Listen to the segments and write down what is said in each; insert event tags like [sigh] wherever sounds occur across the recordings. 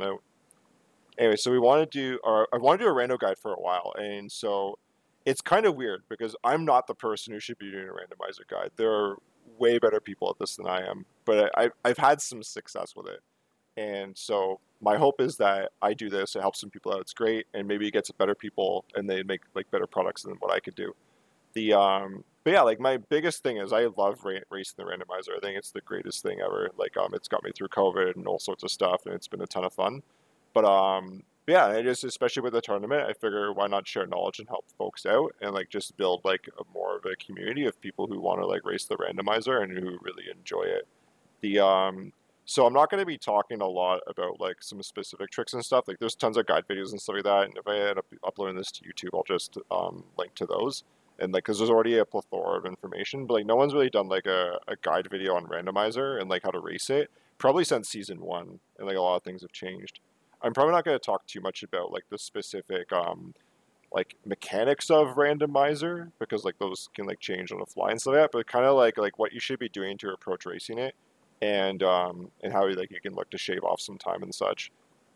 Anyway, so we want to do, or I want to do a rando guide for a while, and so it's kind of weird because I'm not the person who should be doing a randomizer guide. There are way better people at this than I am, but I, I've had some success with it, and so my hope is that I do this, it helps some people out, it's great, and maybe it gets better people, and they make like better products than what I could do. The um, but yeah, like my biggest thing is I love ra- racing the randomizer. I think it's the greatest thing ever. Like um, it's got me through COVID and all sorts of stuff, and it's been a ton of fun. But um, yeah, it is especially with the tournament. I figure why not share knowledge and help folks out, and like just build like a more of a community of people who want to like race the randomizer and who really enjoy it. The um, so I'm not going to be talking a lot about like some specific tricks and stuff. Like there's tons of guide videos and stuff like that. And if I end up uploading this to YouTube, I'll just um, link to those and like because there's already a plethora of information but like no one's really done like a, a guide video on randomizer and like how to race it probably since season one and like a lot of things have changed. I'm probably not going to talk too much about like the specific um like mechanics of randomizer because like those can like change on the fly and stuff like that but kind of like like what you should be doing to approach racing it and um and how you like you can look to shave off some time and such.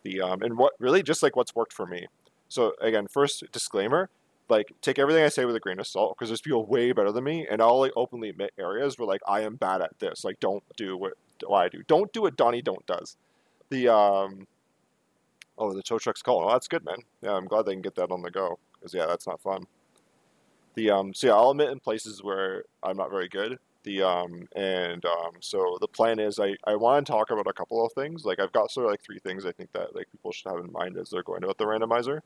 The um and what really just like what's worked for me. So again first disclaimer like take everything I say with a grain of salt because there's people way better than me, and I'll like openly admit areas where like I am bad at this. Like don't do what, what I do. Don't do what Donnie don't does. The um oh the tow truck's calling. Oh, that's good, man. Yeah, I'm glad they can get that on the go because yeah, that's not fun. The um so yeah, I'll admit in places where I'm not very good. The um and um so the plan is I I want to talk about a couple of things. Like I've got sort of like three things I think that like people should have in mind as they're going about the randomizer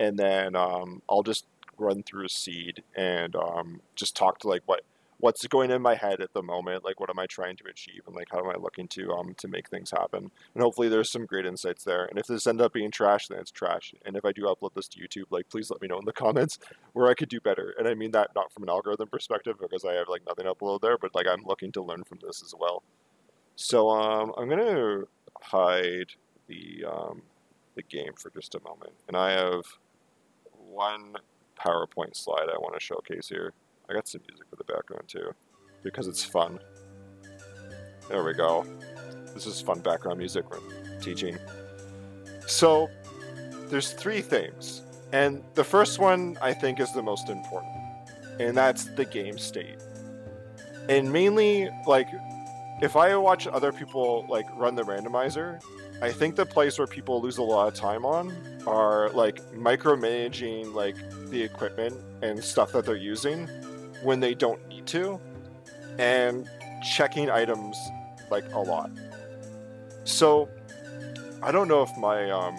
and then um, I'll just run through a seed and um, just talk to like what what's going in my head at the moment like what am i trying to achieve and like how am i looking to um to make things happen. And hopefully there's some great insights there. And if this ends up being trash then it's trash. And if i do upload this to youtube like please let me know in the comments [laughs] where i could do better. And i mean that not from an algorithm perspective because i have like nothing to upload there but like i'm looking to learn from this as well. So um i'm gonna hide the um the game for just a moment. And i have one PowerPoint slide I want to showcase here. I got some music for the background too, because it's fun. There we go. This is fun background music when teaching. So, there's three things. And the first one I think is the most important, and that's the game state. And mainly, like, if I watch other people like run the randomizer, I think the place where people lose a lot of time on are like micromanaging like the equipment and stuff that they're using when they don't need to, and checking items like a lot. So I don't know if my um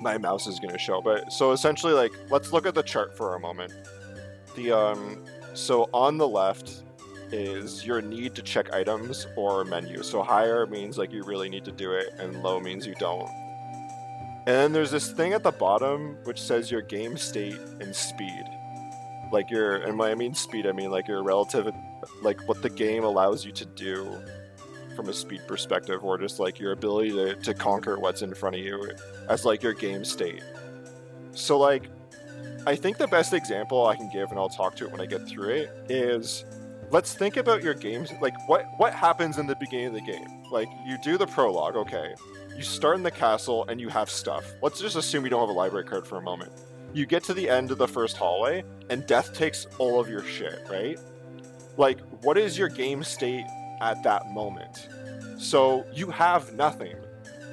my mouse is going to show, but so essentially like let's look at the chart for a moment. The um so on the left is your need to check items or menu. So higher means like you really need to do it, and low means you don't. And then there's this thing at the bottom which says your game state and speed. Like your, and when I mean speed, I mean like your relative, like what the game allows you to do from a speed perspective, or just like your ability to, to conquer what's in front of you as like your game state. So like, I think the best example I can give, and I'll talk to it when I get through it, is let's think about your games. Like, what what happens in the beginning of the game? Like, you do the prologue, okay. You start in the castle and you have stuff. Let's just assume you don't have a library card for a moment. You get to the end of the first hallway, and death takes all of your shit, right? Like, what is your game state at that moment? So you have nothing,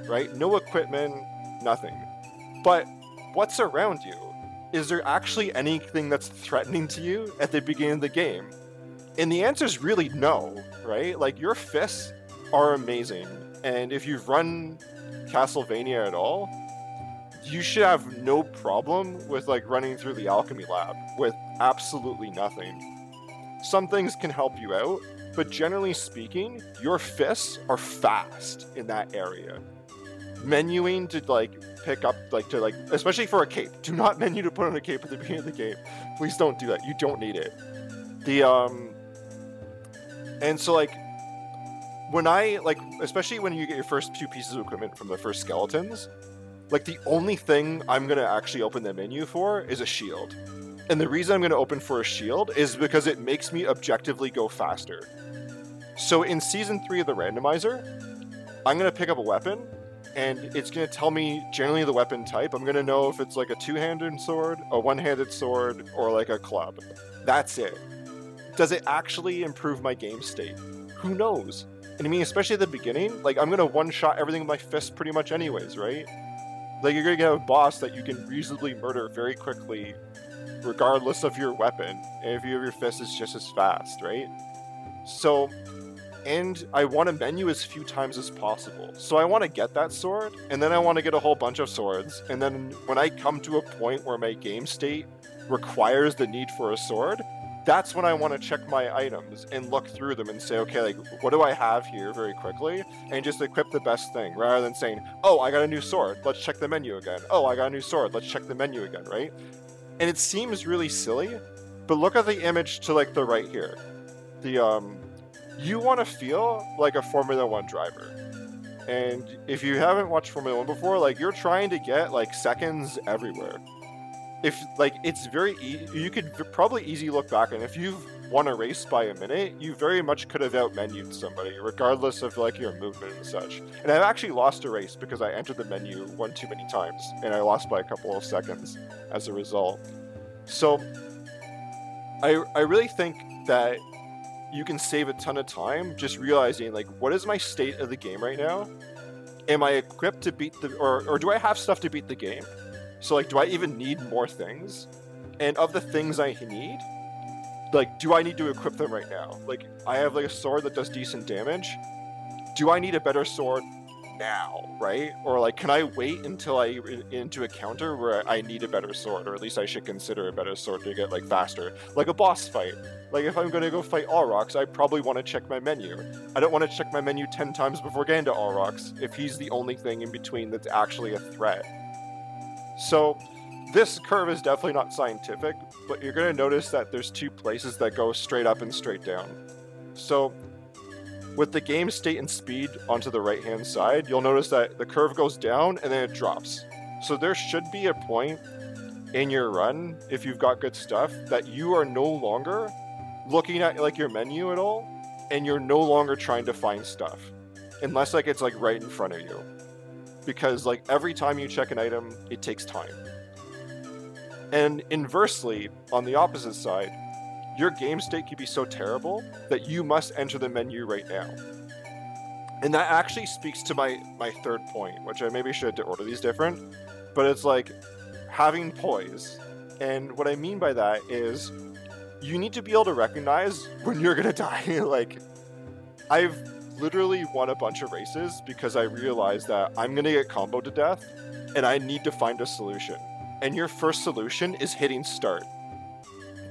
right? No equipment, nothing. But what's around you? Is there actually anything that's threatening to you at the beginning of the game? And the answer is really no, right? Like your fists are amazing. And if you've run Castlevania at all, you should have no problem with like running through the alchemy lab with absolutely nothing. Some things can help you out, but generally speaking, your fists are fast in that area. Menuing to like pick up like to like especially for a cape. Do not [laughs] menu to put on a cape at the beginning of the game. Please don't do that. You don't need it. The um and so like when I like especially when you get your first two pieces of equipment from the first skeletons, like the only thing I'm gonna actually open the menu for is a shield. And the reason I'm gonna open for a shield is because it makes me objectively go faster. So in season three of the randomizer, I'm gonna pick up a weapon, and it's going to tell me generally the weapon type. I'm going to know if it's like a two-handed sword, a one-handed sword, or like a club. That's it. Does it actually improve my game state? Who knows? And I mean, especially at the beginning, like I'm gonna one-shot everything with my fist pretty much anyways, right? Like you're gonna get a boss that you can reasonably murder very quickly, regardless of your weapon. And if you have your fist, it's just as fast, right? So and I want to menu as few times as possible. So I want to get that sword, and then I want to get a whole bunch of swords, and then when I come to a point where my game state requires the need for a sword, that's when I want to check my items and look through them and say, okay, like, what do I have here very quickly? And just equip the best thing rather than saying, oh, I got a new sword, let's check the menu again. Oh, I got a new sword, let's check the menu again, right? And it seems really silly, but look at the image to like the right here. The, um, you want to feel like a Formula One driver. And if you haven't watched Formula One before, like you're trying to get like seconds everywhere. If like it's very e- you could probably easy look back and if you've won a race by a minute, you very much could have outmenued somebody, regardless of like your movement and such. And I've actually lost a race because I entered the menu one too many times, and I lost by a couple of seconds as a result. So I I really think that you can save a ton of time just realizing like what is my state of the game right now am i equipped to beat the or, or do i have stuff to beat the game so like do i even need more things and of the things i need like do i need to equip them right now like i have like a sword that does decent damage do i need a better sword now, right? Or like, can I wait until I into a counter where I need a better sword, or at least I should consider a better sword to get like faster, like a boss fight. Like if I'm gonna go fight Olrox, I probably want to check my menu. I don't want to check my menu ten times before getting to Olrox if he's the only thing in between that's actually a threat. So this curve is definitely not scientific, but you're gonna notice that there's two places that go straight up and straight down. So with the game state and speed onto the right hand side, you'll notice that the curve goes down and then it drops. So there should be a point in your run, if you've got good stuff, that you are no longer looking at like your menu at all, and you're no longer trying to find stuff. Unless like it's like right in front of you. Because like every time you check an item, it takes time. And inversely, on the opposite side, your game state could be so terrible that you must enter the menu right now. And that actually speaks to my, my third point, which I maybe should order these different, but it's like having poise. And what I mean by that is you need to be able to recognize when you're gonna [laughs] die. like, I've literally won a bunch of races because I realized that I'm gonna get comboed to death and I need to find a solution. And your first solution is hitting start.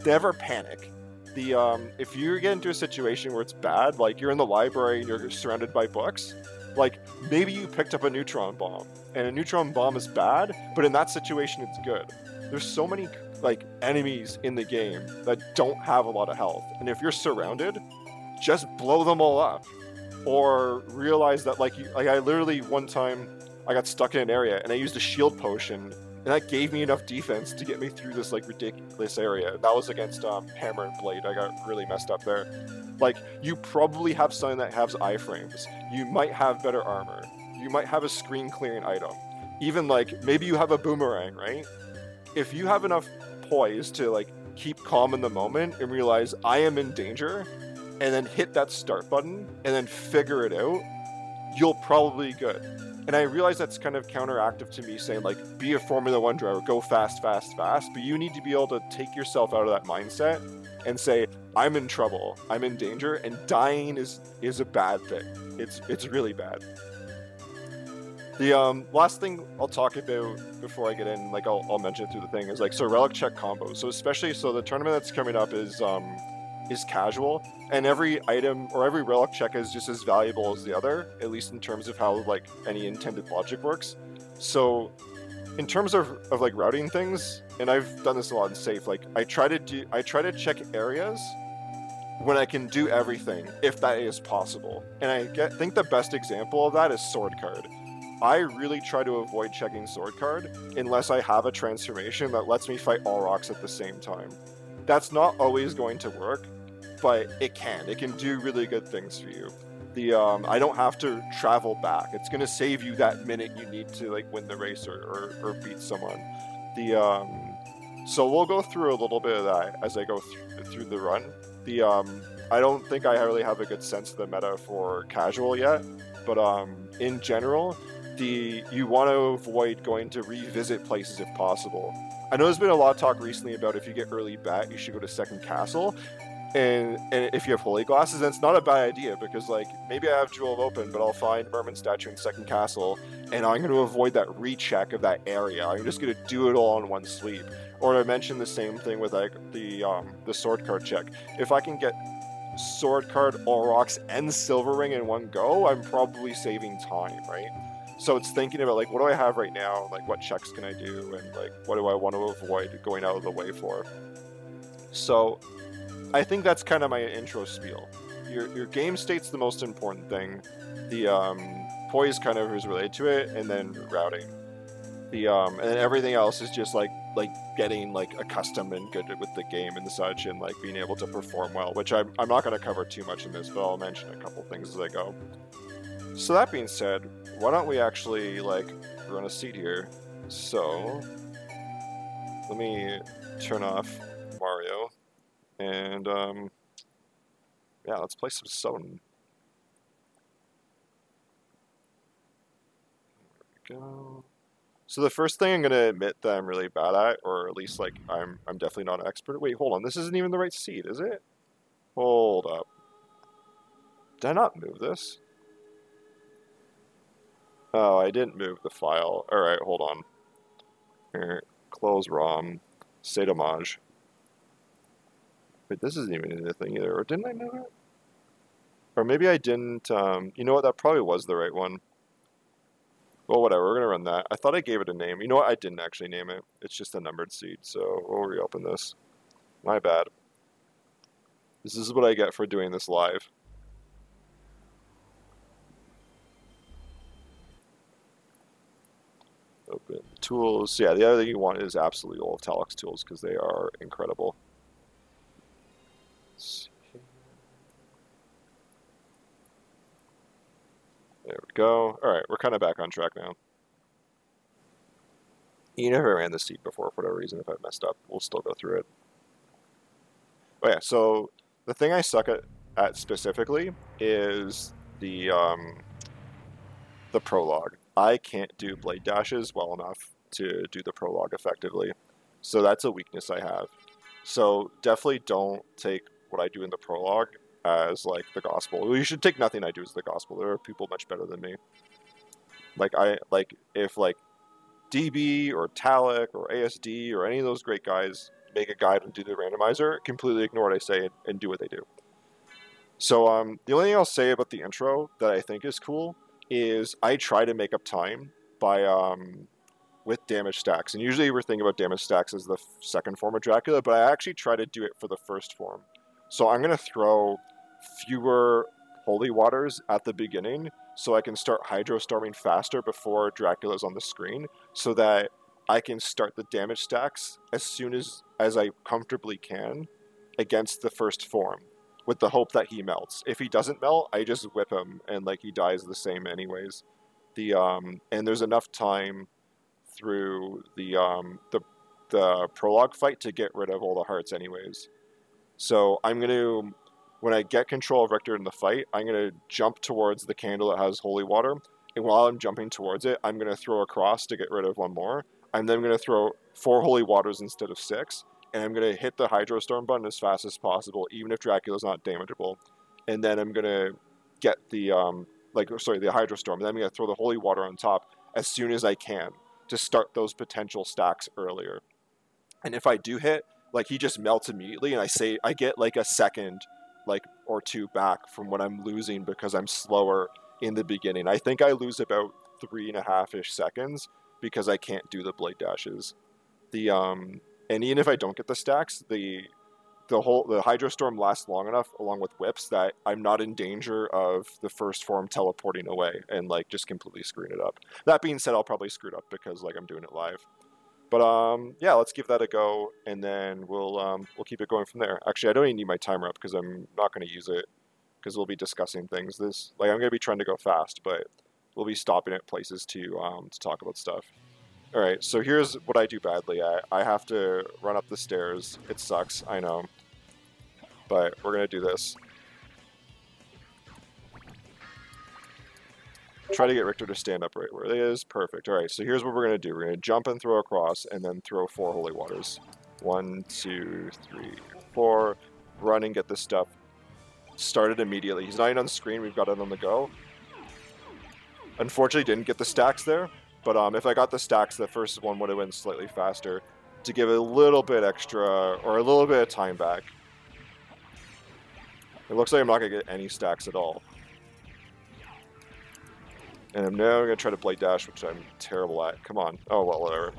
Never panic the um, if you get into a situation where it's bad, like you're in the library and you're surrounded by books, like maybe you picked up a neutron bomb and a neutron bomb is bad, but in that situation it's good. There's so many like enemies in the game that don't have a lot of health, and if you're surrounded, just blow them all up, or realize that like you, like I literally one time I got stuck in an area and I used a shield potion and that gave me enough defense to get me through this like ridiculous area. That was against um, Hammer and Blade. I got really messed up there. Like you probably have something that has iframes. You might have better armor. You might have a screen clearing item. Even like maybe you have a boomerang, right? If you have enough poise to like keep calm in the moment and realize I am in danger, and then hit that start button and then figure it out, you'll probably be good. And I realize that's kind of counteractive to me saying, like, be a Formula One driver, go fast, fast, fast. But you need to be able to take yourself out of that mindset and say, I'm in trouble, I'm in danger, and dying is is a bad thing. It's it's really bad. The um, last thing I'll talk about before I get in, like I'll, I'll mention it through the thing, is like so relic check combos. So especially so the tournament that's coming up is um, is casual, and every item or every relic check is just as valuable as the other, at least in terms of how like any intended logic works. So, in terms of, of like routing things, and I've done this a lot in safe. Like I try to do, I try to check areas when I can do everything, if that is possible. And I get, think the best example of that is sword card. I really try to avoid checking sword card unless I have a transformation that lets me fight Olrox at the same time. That's not always going to work, but it can. It can do really good things for you. The um, I don't have to travel back. It's gonna save you that minute you need to like win the race or, or, or beat someone. The um, so we'll go through a little bit of that as I go through, through the run. The um, I don't think I really have a good sense of the meta for casual yet, but um, in general, the you want to avoid going to revisit places if possible. I know there's been a lot of talk recently about if you get early bat, you should go to second castle, and and if you have holy glasses, then it's not a bad idea because like maybe I have Jewel of Open, but I'll find Merman statue in second castle, and I'm going to avoid that recheck of that area. I'm just going to do it all in one sweep. Or I mentioned the same thing with like the um, the sword card check. If I can get sword card, Olrox, and Silver Ring in one go, I'm probably saving time, right? So it's thinking about like what do I have right now, like what checks can I do, and like what do I want to avoid going out of the way for. So I think that's kind of my intro spiel. Your your game state's the most important thing. The um, poise kind of is related to it, and then routing. The um, and everything else is just like like getting like accustomed and good with the game and such, and like being able to perform well. Which I'm I'm not going to cover too much in this, but I'll mention a couple things as I go. So that being said, why don't we actually like run a seed here? So let me turn off Mario and um, yeah, let's play some SotN. There we go. So the first thing I'm gonna admit that I'm really bad at, or at least like I'm I'm definitely not an expert. Wait, hold on, this isn't even the right seed, is it? Hold up. Did I not move this? Oh, I didn't move the file. Alright, hold on. Here, close ROM, state homage. Wait, this isn't even the thing either. Or didn't I know that? Or maybe I didn't, um, you know what, that probably was the right one. Well, whatever, we're going to run that. I thought I gave it a name. You know what, I didn't actually name it. It's just a numbered seed, so we'll reopen this. My bad. This is what I get for doing this live. Open tools. Yeah, the other thing you want is absolutely all of Talic's tools because they are incredible. There we go. All right, we're kind of back on track now. You never ran the seed before for whatever reason. If I messed up, we'll still go through it. Oh yeah, so the thing I suck at, at specifically is the um, the prologue. I can't do blade dashes well enough to do the prologue effectively, so that's a weakness I have. So definitely don't take what I do in the prologue as like the gospel. You should take nothing I do as the gospel. There are people much better than me. Like I like if like DB or Talic or ASD or any of those great guys make a guide and do the randomizer, completely ignore what I say and, and do what they do. So um, the only thing I'll say about the intro that I think is cool is I try to make up time by um, with damage stacks. And usually we're thinking about damage stacks as the second form of Dracula, but I actually try to do it for the first form. So I'm going to throw fewer holy waters at the beginning so I can start hydro storming faster before Dracula's on the screen so that I can start the damage stacks as soon as, as I comfortably can against the first form with the hope that he melts. If he doesn't melt, I just whip him and like he dies the same anyways. The um and there's enough time through the um the the prologue fight to get rid of all the hearts anyways. So I'm going to, when I get control of Richter in the fight, I'm going to jump towards the candle that has holy water. And while I'm jumping towards it, I'm going to throw across to get rid of one more. I'm then going to throw four holy waters instead of six. And I'm going to hit the Hydro Storm button as fast as possible, even if Dracula's not damageable. And then I'm going to get the, um, like, sorry, the Hydro Storm. And then I'm going to throw the holy water on top as soon as I can to start those potential stacks earlier. And if I do hit, like he just melts immediately and i say i get like a second like or two back from what i'm losing because i'm slower in the beginning. I think i lose about three and a half ish seconds because i can't do the blade dashes. The um and even if i don't get the stacks the the whole the hydro storm lasts long enough along with whips that i'm not in danger of the first form teleporting away and like just completely screwing it up. That being said i'll probably screw it up because like i'm doing it live but um, yeah, let's give that a go, and then we'll um, we'll keep it going from there. Actually, I don't even need my timer up because I'm not going to use it because we'll be discussing things. This like I'm gonna be trying to go fast, but we'll be stopping at places to um, to talk about stuff. All right, so here's what I do badly. I I have to run up the stairs. It sucks, I know, but we're gonna do this. Try to get Richter to stand up right where it is. Perfect. All right, so here's what we're going to do. We're going to jump and throw across and then throw four holy waters. One, two, three, four. Run and get this stuff started immediately. He's not even on the screen. We've got it on the go. Unfortunately, didn't get the stacks there. But um, if I got the stacks, the first one would have been slightly faster to give a little bit extra or a little bit of time back. It looks like I'm not going to get any stacks at all. And I'm now going to try to blade dash, which I'm terrible at. Come on. Oh, well, whatever.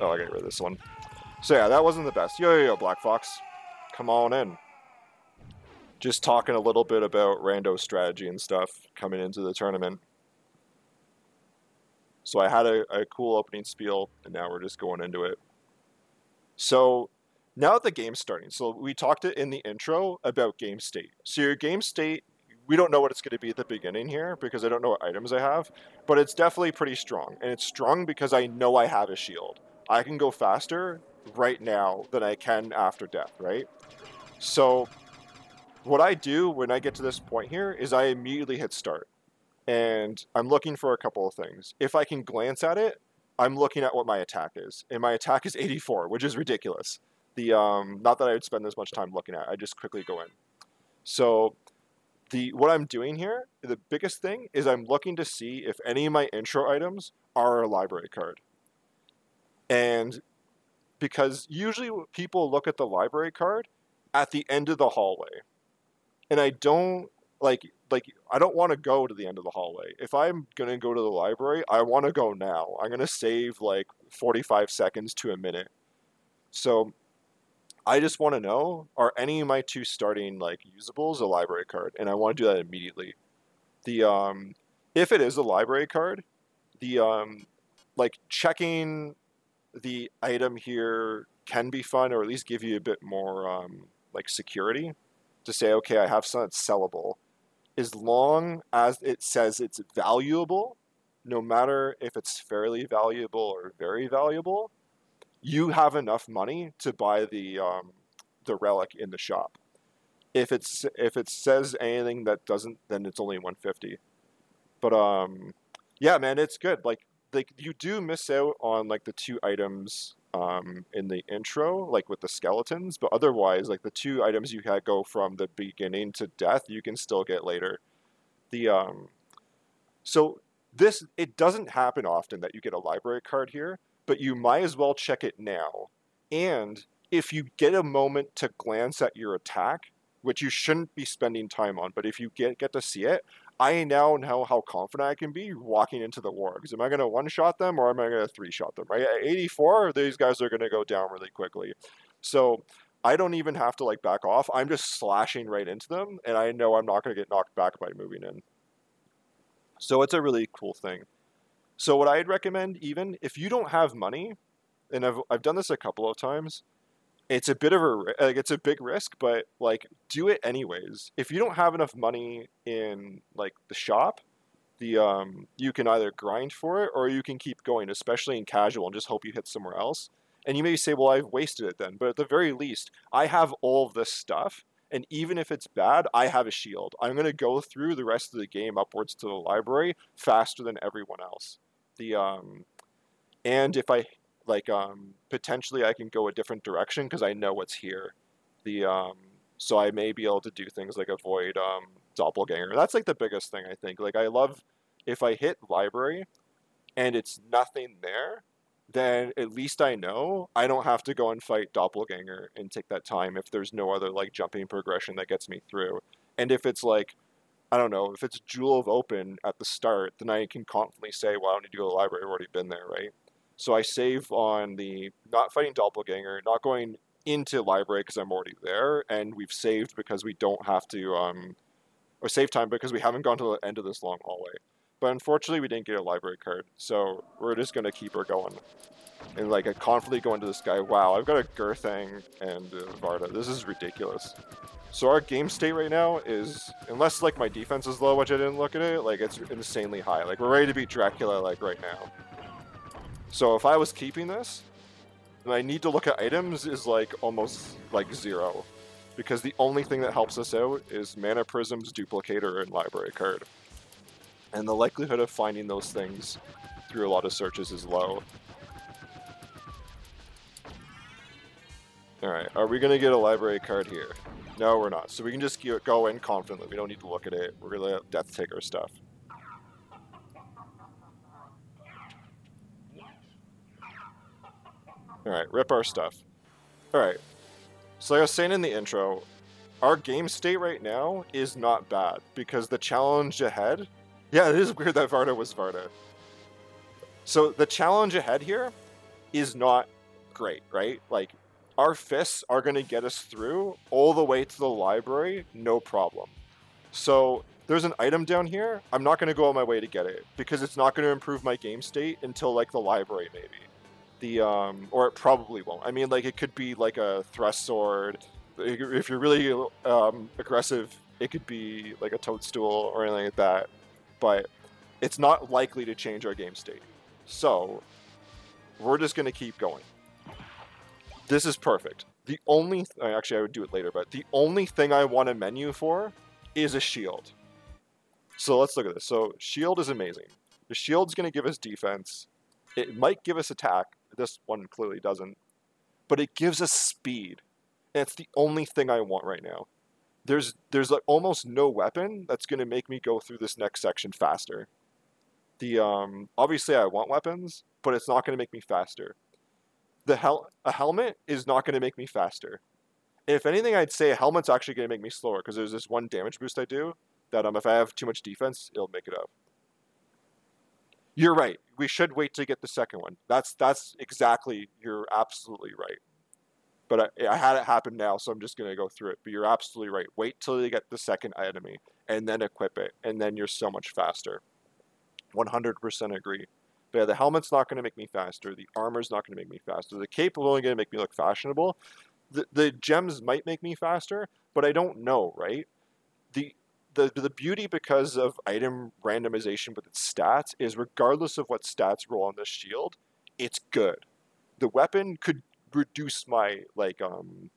Oh, I got rid of this one. So yeah, that wasn't the best. Yo, yo, yo, Black Fox. Come on in. Just talking a little bit about rando strategy and stuff coming into the tournament. So I had a, a cool opening spiel, and now we're just going into it. So now that the game's starting, so we talked in the intro about game state. So your game state we don't know what it's going to be at the beginning here because I don't know what items I have, but it's definitely pretty strong. And it's strong because I know I have a shield. I can go faster right now than I can after death, right? So what I do when I get to this point here is I immediately hit start. And I'm looking for a couple of things. If I can glance at it, I'm looking at what my attack is. And my attack is 84, which is ridiculous. The um, Not that I would spend this much time looking at I just quickly go in. So the what I'm doing here, the biggest thing is I'm looking to see if any of my intro items are a library card. And because usually people look at the library card at the end of the hallway. And I don't like like I don't want to go to the end of the hallway. If I'm going to go to the library, I want to go now. I'm going to save like 45 seconds to a minute. So I just want to know are any of my two starting like usables a library card, and I want to do that immediately. The um, if it is a library card, the um, like checking the item here can be fun, or at least give you a bit more um, like security to say, okay, I have something that's sellable, as long as it says it's valuable, no matter if it's fairly valuable or very valuable you have enough money to buy the um, the relic in the shop. If it's if it says anything that doesn't, then it's only 150. But um, yeah, man, it's good. Like like you do miss out on like the two items um, in the intro, like with the skeletons, but otherwise, like the two items you had go from the beginning to death, you can still get later. The um, so this it doesn't happen often that you get a library card here, but you might as well check it now. And if you get a moment to glance at your attack, which you shouldn't be spending time on, but if you get get to see it, I now know how confident I can be walking into the wargs. Am I going to one shot them or am I going to three shot them? Right at 84, these guys are going to go down really quickly. So I don't even have to like back off. I'm just slashing right into them, and I know I'm not going to get knocked back by moving in. So it's a really cool thing. So what I'd recommend, even if you don't have money, and I've I've done this a couple of times, it's a bit of a like it's a big risk, but like do it anyways. If you don't have enough money in like the shop, the um you can either grind for it or you can keep going, especially in casual, and just hope you hit somewhere else. And you may say, well, I've wasted it then, but at the very least, I have all of this stuff and even if it's bad, I have a shield. I'm going to go through the rest of the game upwards to the library faster than everyone else the um, and if I like um, potentially I can go a different direction because I know what's here. The um, so I may be able to do things like avoid um, doppelganger. That's like the biggest thing I think. Like I love if I hit library and it's nothing there, then at least I know I don't have to go and fight doppelganger and take that time if there's no other like jumping progression that gets me through. And if it's like I don't know, if it's Jewel of Open at the start, then I can confidently say, well, I don't need to go to the library, I've already been there, right? So I save on the not fighting Doppelganger, not going into library because I'm already there, and we've saved because we don't have to, um, or save time because we haven't gone to the end of this long hallway. But unfortunately, we didn't get a library card, so we're just gonna keep her going. And like, I confidently go into this guy, wow, I've got a Gurthang and uh, Varda. This is ridiculous. So our game state right now is, unless like my defense is low, which I didn't look at it, like it's insanely high. Like we're ready to beat Dracula like right now. So if I was keeping this, my need to look at items is like almost like zero. Because the only thing that helps us out is Mana Prism's Duplicator and Library card. And the likelihood of finding those things through a lot of searches is low. Alright, are we going to get a library card here? No, we're not. So we can just go in confidently. We don't need to look at it. We're going to let Death take our stuff. Alright, rip our stuff. Alright. So like I was saying in the intro, our game state right now is not bad, because the challenge ahead... Yeah, it is weird that Varda was Varda. So the challenge ahead here is not great, right? Like, our fists are going to get us through all the way to the library, no problem. So there's an item down here. I'm not going to go on my way to get it because it's not going to improve my game state until like the library maybe. The um or it probably won't. I mean like it could be like a thrust sword. If you're really um, aggressive, it could be like a toadstool or anything like that. But it's not likely to change our game state. So we're just going to keep going. This is perfect. The only, uh, actually I would do it later, but the only thing I want a menu for is a shield. So let's look at this. So shield is amazing. The shield's going to give us defense. It might give us attack. This one clearly doesn't. But it gives us speed. And it's the only thing I want right now. There's there's like almost no weapon that's going to make me go through this next section faster. The um obviously I want weapons, but it's not going to make me faster the hel- a helmet is not going to make me faster. If anything, I'd say a helmet's actually going to make me slower because there's this one damage boost I do that um, if I have too much defense, it'll make it up. You're right. We should wait to get the second one. That's that's exactly. You're absolutely right. But I, I had it happen now, so I'm just going to go through it. But you're absolutely right. Wait till you get the second enemy and then equip it, and then you're so much faster. 100% agree. But yeah, the helmet's not going to make me faster. The armor's not going to make me faster. The cape is only going to make me look fashionable. The, the gems might make me faster, but I don't know, right? The, the, the beauty because of item randomization with its stats is regardless of what stats roll on this shield, it's good. The weapon could reduce my like um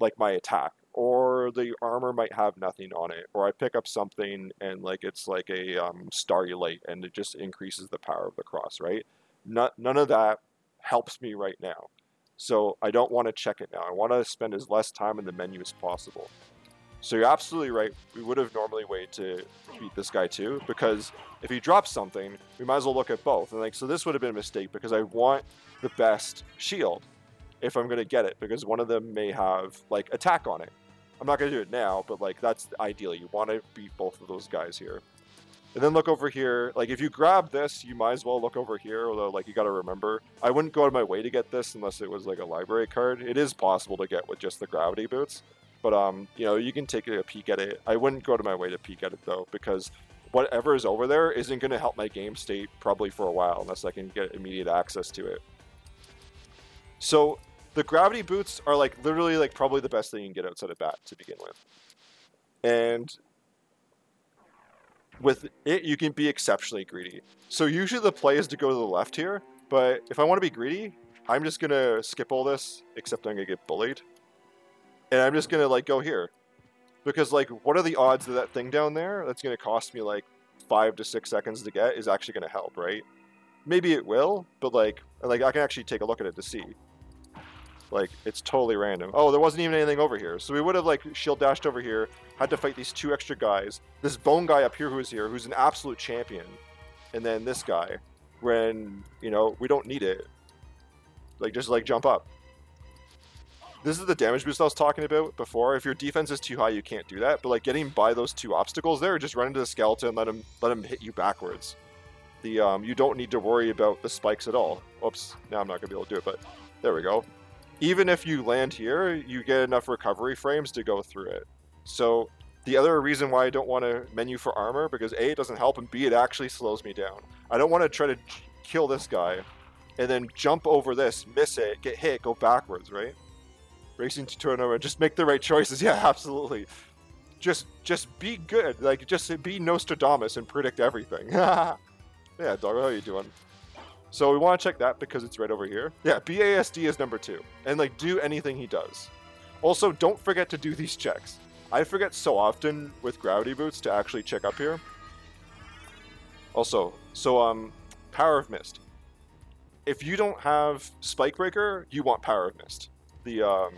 like my attack or the armor might have nothing on it, or I pick up something and like it's like a um, Staurolite and it just increases the power of the cross, right? Not, none of that helps me right now. So I don't want to check it now. I want to spend as less time in the menu as possible. So you're absolutely right. We would have normally waited to beat this guy too, because if he drops something, we might as well look at both. And like, so this would have been a mistake because I want the best shield if I'm going to get it, because one of them may have like attack on it. I'm not going to do it now, but like that's ideal. You want to beat both of those guys here. And then look over here. Like if you grab this, you might as well look over here. Although like you got to remember, I wouldn't go out of my way to get this unless it was like a library card. It is possible to get with just the gravity boots, but um, you know, you can take a peek at it. I wouldn't go to my way to peek at it though, because whatever is over there isn't going to help my game state probably for a while unless I can get immediate access to it. So the gravity boots are like literally like probably the best thing you can get outside of bat to begin with. And with it, you can be exceptionally greedy. So usually the play is to go to the left here, but if I want to be greedy, I'm just gonna skip all this, except I'm gonna get bullied. And I'm just gonna like go here. Because like, what are the odds that that thing down there that's gonna cost me like five to six seconds to get is actually gonna help, right? Maybe it will, but like, like I can actually take a look at it to see. Like, it's totally random. Oh, there wasn't even anything over here. So we would have, like, shield dashed over here, had to fight these two extra guys. This bone guy up here who's here, who's an absolute champion. And then this guy, when, you know, we don't need it. Like, just, like, jump up. This is the damage boost I was talking about before. If your defense is too high, you can't do that. But, like, getting by those two obstacles there, just run into the skeleton, let him, let him hit you backwards. The, um, you don't need to worry about the spikes at all. Oops, now I'm not going to be able to do it, but there we go even if you land here, you get enough recovery frames to go through it. So The other reason why I don't want to menu for armor because a it doesn't help and b it actually slows me down. I don't want to try to kill this guy and then jump over this, miss it, get hit, go backwards, right? Racing to turn over, just make the right choices. [laughs] Yeah, absolutely. Just just be good. Like just be Nostradamus and predict everything. [laughs] yeah, dog, how are you doing? So we want to check that because it's right over here. Yeah, BASD is number two. And like do anything he does. Also, don't forget to do these checks. I forget so often with gravity boots to actually check up here. Also, so um, Power of Mist. If you don't have Spike Breaker, you want Power of Mist. The um,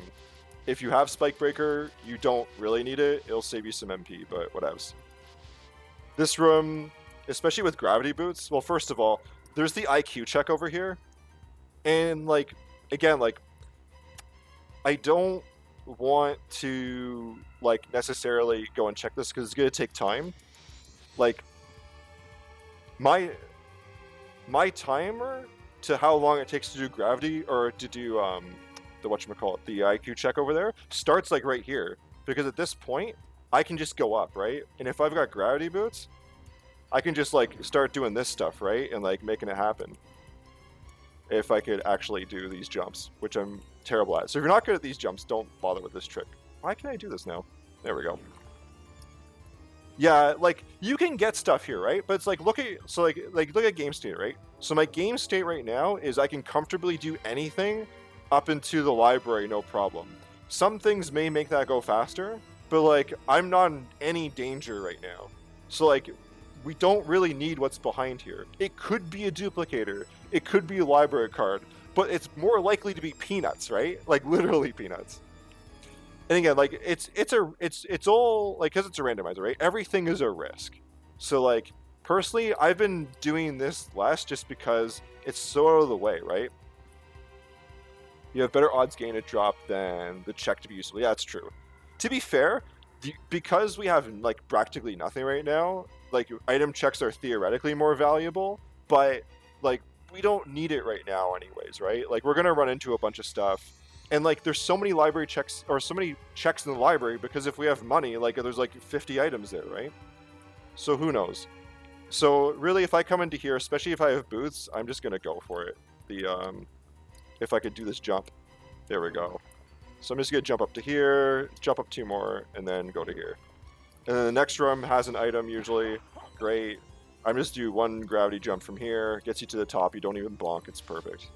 if you have Spike Breaker, you don't really need it. It'll save you some MP, but whatevs. This room, especially with gravity boots, well, first of all, there's the IQ check over here. And, like, again, like, I don't want to, like, necessarily go and check this because it's to take time. Like, my my timer to how long it takes to do gravity or to do um, the whatchamacallit, the IQ check over there, starts like right here. Because at this point, I can just go up, right? And if I've got gravity boots, I can just like start doing this stuff, right? And like making it happen. If I could actually do these jumps, which I'm terrible at. So if you're not good at these jumps, don't bother with this trick. Why can I do this now? There we go. Yeah, like you can get stuff here, right? But it's like look at so like like look at game state, right? So my game state right now is I can comfortably do anything up into the library, no problem. Some things may make that go faster, but like I'm not in any danger right now. So like we don't really need what's behind here. It could be a duplicator. It could be a library card, but it's more likely to be peanuts, right? Like [laughs] literally peanuts. And again, like it's it's a it's it's all like because it's a randomizer, right? Everything is a risk. So like personally, I've been doing this less just because it's so out of the way, right? you have better odds gain a drop than the check to be useful. Yeah, that's true. To be fair, the, because we have like practically nothing right now, like item checks are theoretically more valuable, but like we don't need it right now anyways, right? Like we're gonna run into a bunch of stuff. And like there's so many library checks or so many checks in the library because if we have money, like there's like 50 items there, right? So who knows? So really if I come into here, especially if I have booths, I'm just gonna go for it. The um if I could do this jump. There we go. So I'm just going to jump up to here, jump up two more, and then go to here. And then the next room has an item usually. Great. I'm just do one gravity jump from here, gets you to the top, you don't even bonk, it's perfect.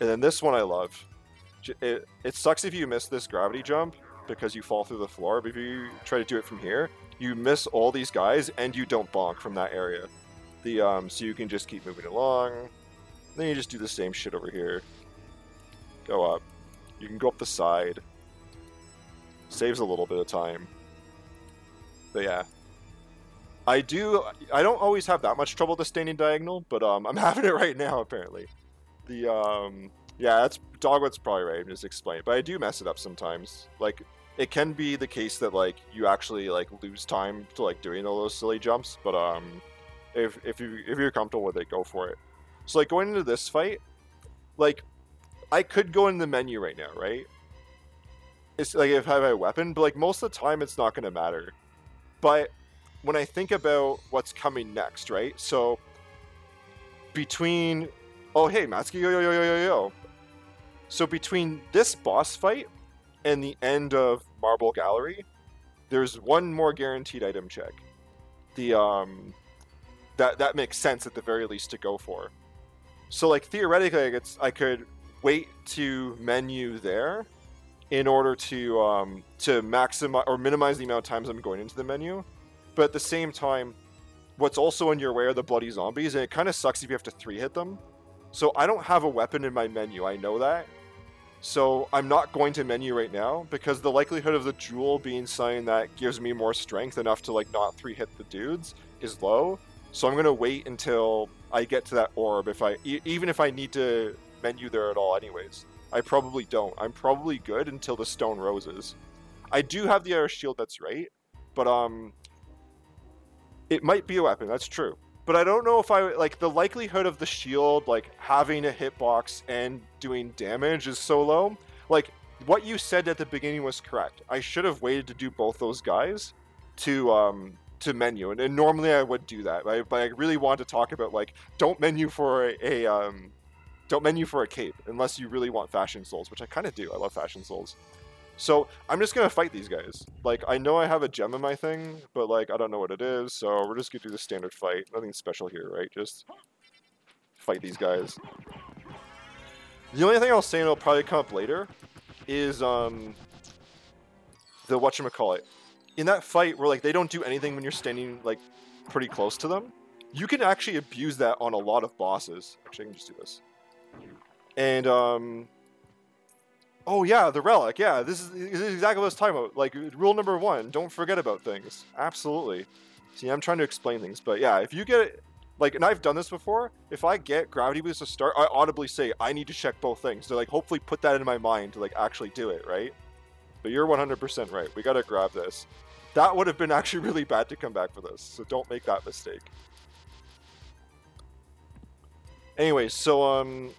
And then this one I love. It, it sucks if you miss this gravity jump because you fall through the floor, but if you try to do it from here, you miss all these guys and you don't bonk from that area. The um, So you can just keep moving along, then you just do the same shit over here. Go up. You can go up the side. Saves a little bit of time. But yeah. I do... I don't always have that much trouble standing diagonal, but um, I'm [laughs] having it right now, apparently. The, um... Yeah, that's... Dogwood's probably right, I'm just explaining. But I do mess it up sometimes. Like, it can be the case that, like, you actually, like, lose time to, like, doing all those silly jumps, but, um... If, if, you, if you're comfortable with it, go for it. So like going into this fight, like I could go in the menu right now, right? It's like if I have a weapon, but like most of the time it's not going to matter. But when I think about what's coming next, right? So between oh hey Matsuki yo yo yo yo yo yo. So between this boss fight and the end of Marble Gallery, there's one more guaranteed item check. The um that that makes sense at the very least to go for. So like theoretically, I could, I could wait to menu there in order to um, to maximize or minimize the amount of times I'm going into the menu. But at the same time, what's also in your way are the bloody zombies, and it kind of sucks if you have to three hit them. So I don't have a weapon in my menu. I know that. So I'm not going to menu right now because the likelihood of the jewel being something that gives me more strength enough to like not three hit the dudes is low. So I'm gonna wait until I get to that orb if I even if I need to menu there at all anyways. I probably don't. I'm probably good until the stone roses. I do have the air shield that's right, but um it might be a weapon, that's true. But I don't know if I like the likelihood of the shield like having a hitbox and doing damage is so low. Like what you said at the beginning was correct. I should have waited to do both those guys to um to menu, and, and normally I would do that. Right? But I really want to talk about like don't menu for a, a um don't menu for a cape unless you really want fashion souls, which I kind of do. I love fashion souls. So I'm just gonna fight these guys. Like I know I have a gem in my thing, but like I don't know what it is, so we're just gonna do the standard fight. Nothing special here, right? Just fight these guys. The only thing I'll say, and it'll probably come up later, is um the whatchamacallit. In that fight where like they don't do anything when you're standing like pretty close to them, you can actually abuse that on a lot of bosses. Actually I can just do this. And um Oh yeah, the relic. Yeah, this is, this is exactly what I was talking about. Like rule number one: don't forget about things. Absolutely. See, I'm trying to explain things, but yeah, if you get it like, and I've done this before. If I get gravity boost to start, I audibly say I need to check both things to like hopefully put that in my mind to like actually do it right. But you're 100% right. We gotta grab this. That would have been [laughs] actually really bad to come back for this, so don't make that mistake. Anyway, so um,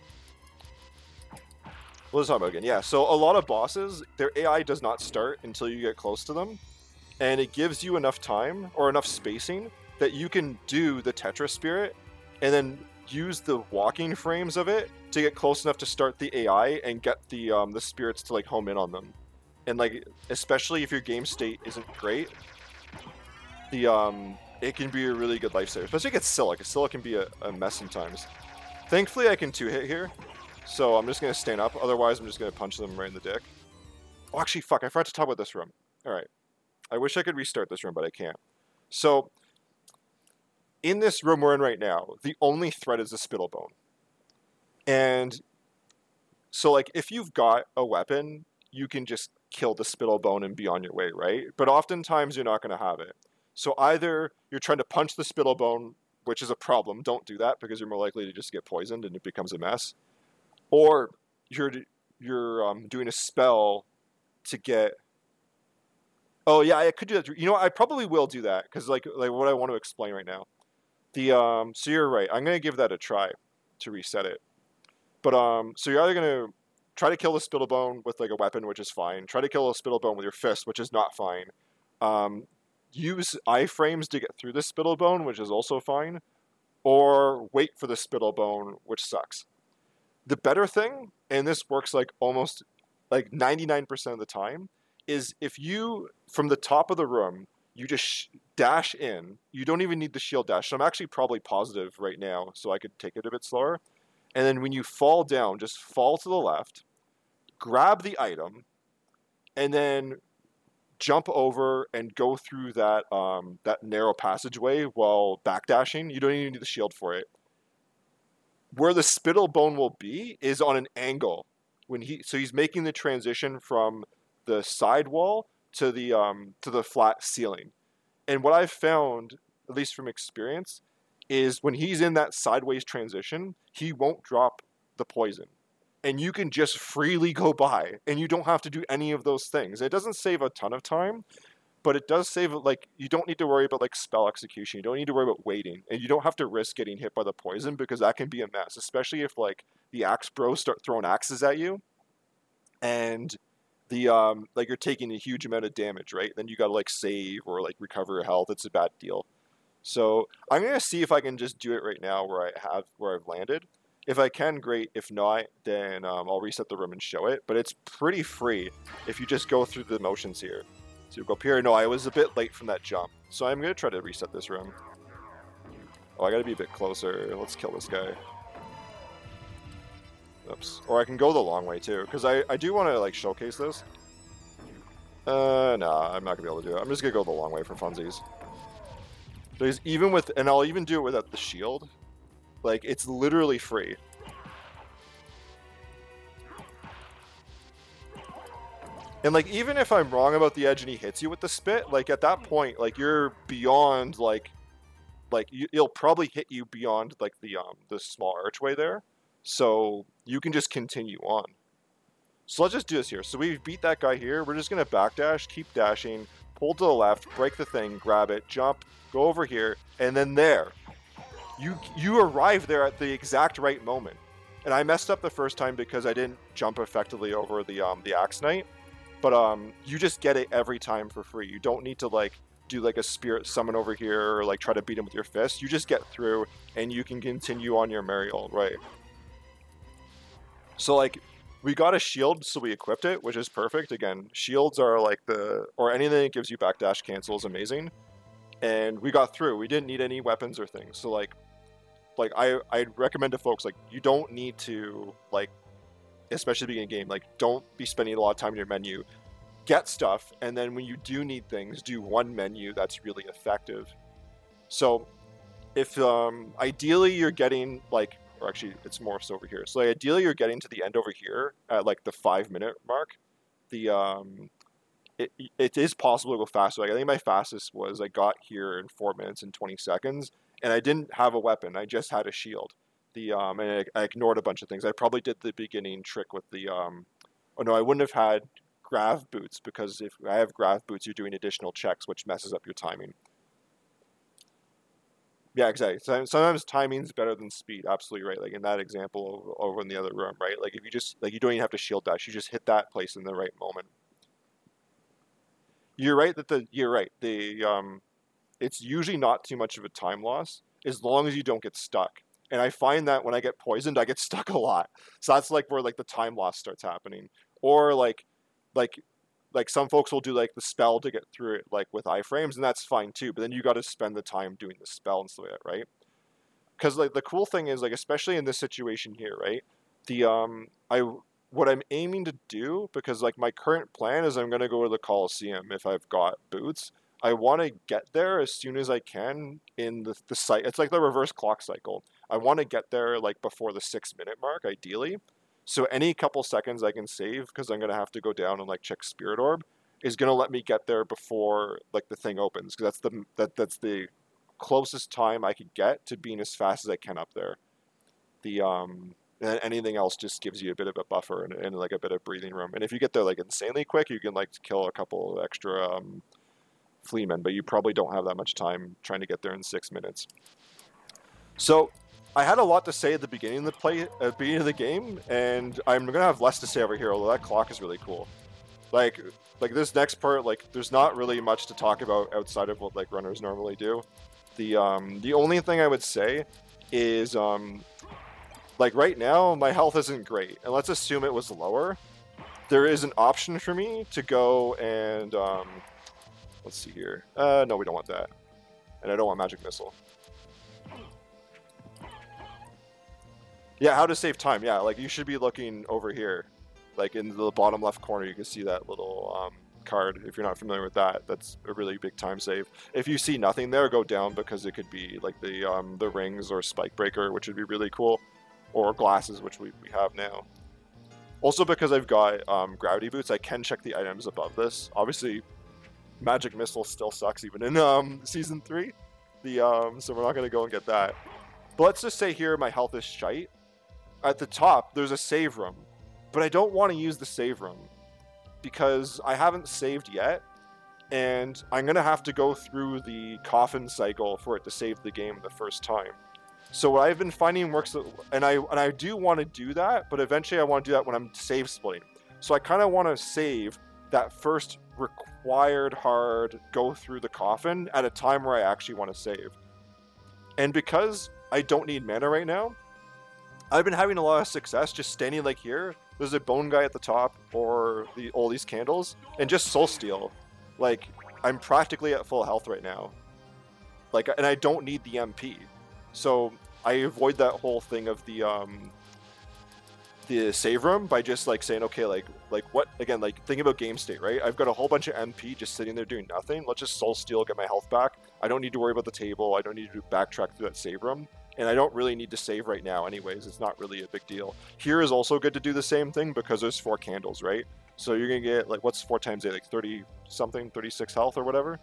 what was I talking about again? Yeah, so a lot of bosses, their AI does not start until you get close to them, and it gives you enough time or enough spacing that you can do the Tetra Spirit, and then use the walking frames of it to get close enough to start the AI and get the um, the spirits to like home in on them, and like especially if your game state isn't great, the um it can be a really good lifesaver, especially against Scylla, because Scylla can be a, a mess sometimes. Thankfully, I can two hit here, so I'm just going to stand up. Otherwise, I'm just going to punch them right in the dick. Oh, actually, fuck. I forgot to talk about this room. All right. I wish I could restart this room, but I can't. So, in this room we're in right now, the only threat is the Spittlebone. And so, like, if you've got a weapon, you can just kill the Spittlebone and be on your way, right? But oftentimes, you're not going to have it. So, either you're trying to punch the Spittlebone, which is a problem. Don't do that because you're more likely to just get poisoned and it becomes a mess or you're you're um, doing a spell to get. Oh yeah, I could do that. You know, I probably will do that because like like what I want to explain right now. The um, so you're right. I'm gonna give that a try to reset it. But um, so you're either gonna try to kill the spittlebone with like a weapon, which is fine. Try to kill a spittlebone with your fist, which is not fine. Um, use iframes to get through the spittlebone, which is also fine. Or wait for the spittlebone, which sucks. The better thing, and this works like almost like 99% of the time, is if you, from the top of the room, you just sh- dash in. You don't even need the shield dash. So I'm actually probably positive right now, so I could take it a bit slower. And then when you fall down, just fall to the left, grab the item, and then jump over and go through that um, that narrow passageway while backdashing. You don't even need the shield for it where the spittle bone will be is on an angle when he so he's making the transition from the side wall to the um, to the flat ceiling. And what I've found, at least from experience, is when he's in that sideways transition, he won't drop the poison. And you can just freely go by and you don't have to do any of those things. It doesn't save a ton of time, but it does save like you don't need to worry about like spell execution. You don't need to worry about waiting, and you don't have to risk getting hit by the poison because that can be a mess, especially if like the axe bros start throwing axes at you, and the um like you're taking a huge amount of damage, right? Then you got to like save or like recover your health. It's a bad deal. So I'm gonna see if I can just do it right now where I have where I've landed. If I can, great. If not, then um, I'll reset the room and show it. But it's pretty free if you just go through the motions here. So you go up here. No, I was a bit late from that jump. So I'm going to try to reset this room. Oh, I got to be a bit closer. Let's kill this guy. Oops. Or I can go the long way, too. Because I, I do want to, like, showcase this. Uh, nah, I'm not going to be able to do it. I'm just going to go the long way for funsies. Because even with... And I'll even do it without the shield. Like, it's literally free. And like even if I'm wrong about the edge and he hits you with the spit, like at that point, like you're beyond like like you, it'll probably hit you beyond like the um the small archway there. So you can just continue on. So let's just do this here. So we beat that guy here. We're just gonna backdash, keep dashing, pull to the left, break the thing, grab it, jump, go over here, and then there. You you arrive there at the exact right moment. And I messed up the first time because I didn't jump effectively over the um, the Axe Knight. But um, you just get it every time for free. You don't need to like do like a spirit summon over here or like try to beat him with your fist. You just get through and you can continue on your merry old way. So like we got a shield, so we equipped it, which is perfect. Again, shields are like the or anything that gives you backdash cancel is amazing. And we got through. We didn't need any weapons or things. So like like I I recommend to folks like you don't need to like especially beginning game like don't be spending a lot of time in your menu get stuff and then when you do need things do one menu that's really effective so if um ideally you're getting like or actually it's more so over here so like, ideally you're getting to the end over here at like the five minute mark the um it, it is possible to go faster like i think my fastest was i got here in four minutes and 20 seconds and I didn't have a weapon. I just had a shield. The um, and I, I ignored a bunch of things. I probably did the beginning trick with the um, oh no, I wouldn't have had grav boots because if I have grav boots, you're doing additional checks, which messes up your timing. Yeah, exactly. Sometimes timing's better than speed. Absolutely right. Like in that example over in the other room, right? Like if you just like you don't even have to shield dash, you just hit that place in the right moment. You're right that the you're right. The um, it's usually not too much of a time loss as long as you don't get stuck. And I find that when I get poisoned, I get [laughs] stuck a lot. So that's like where like the time loss starts happening. Or like like like some folks will do like the spell to get through it like with iframes and that's fine too, but then you got to spend the time doing the spell and stuff like that, right? Cuz like the cool thing is like especially in this situation here, right? The um I what I'm aiming to do because like my current plan is I'm going to go to the Coliseum if I've got boots I want to get there as soon as I can in the, the site. It's like the reverse clock cycle. I want to get there like before the six minute mark, ideally. So any couple seconds I can save because I'm gonna have to go down and like check Spirit Orb is gonna let me get there before like the thing opens because that's the that that's the closest time I could get to being as fast as I can up there. The um and then anything else just gives you a bit of a buffer and, and like a bit of breathing room. And if you get there like insanely quick, you can like kill a couple extra um, Fleamen, but you probably don't have that much time trying to get there in six minutes. So I had a lot to say at the beginning of the play, at the beginning of the game, and I'm gonna have less to say over here. Although that clock is really cool. Like, like this next part, like there's not really much to talk about outside of what like runners normally do. The um, the only thing I would say is um, like right now my health isn't great, and let's assume it was lower. There is an option for me to go and um, Let's see here. Uh, no, we don't want that. And I don't want Magic Missile. Yeah, how to save time. Yeah, like you should be looking over here. Like in the bottom left corner, you can see that little um, card. If you're not familiar with that, that's a really big time save. If you see nothing there, go down because it could be like the um, the rings or spike breaker, which would be really cool, or glasses, which we, we have now. Also, because I've got um, gravity boots, I can check the items above this. Obviously, Magic Missile still sucks even in um, season three. The um, so we're not gonna go and get that. But let's just say here my health is shite. At the top, there's a save room, but I don't want to use the save room because I haven't saved yet, and I'm gonna have to go through the coffin cycle for it to save the game the first time. So what I've been finding works, and I and I do want to do that, but eventually I want to do that when I'm save splitting. So I kind of want to save that first required hard go through the coffin at a time where I actually want to save. And because I don't need mana right now, I've been having a lot of success just standing like here. There's a bone guy at the top, or the all these candles, and just soul steal. Like I'm practically at full health right now. Like, and I don't need the MP, so I avoid that whole thing of the um, the save room by just like saying, okay, like like what again, like think about game state, right? I've got a whole bunch of MP just sitting there doing nothing. Let's just soul steal, get my health back. I don't need to worry about the table. I don't need to backtrack through that save room. And I don't really need to save right now anyways. It's not really a big deal. Here is also good to do the same thing because there's four candles, right? So you're gonna get like what's four times eight, like 30 something, 36 health or whatever.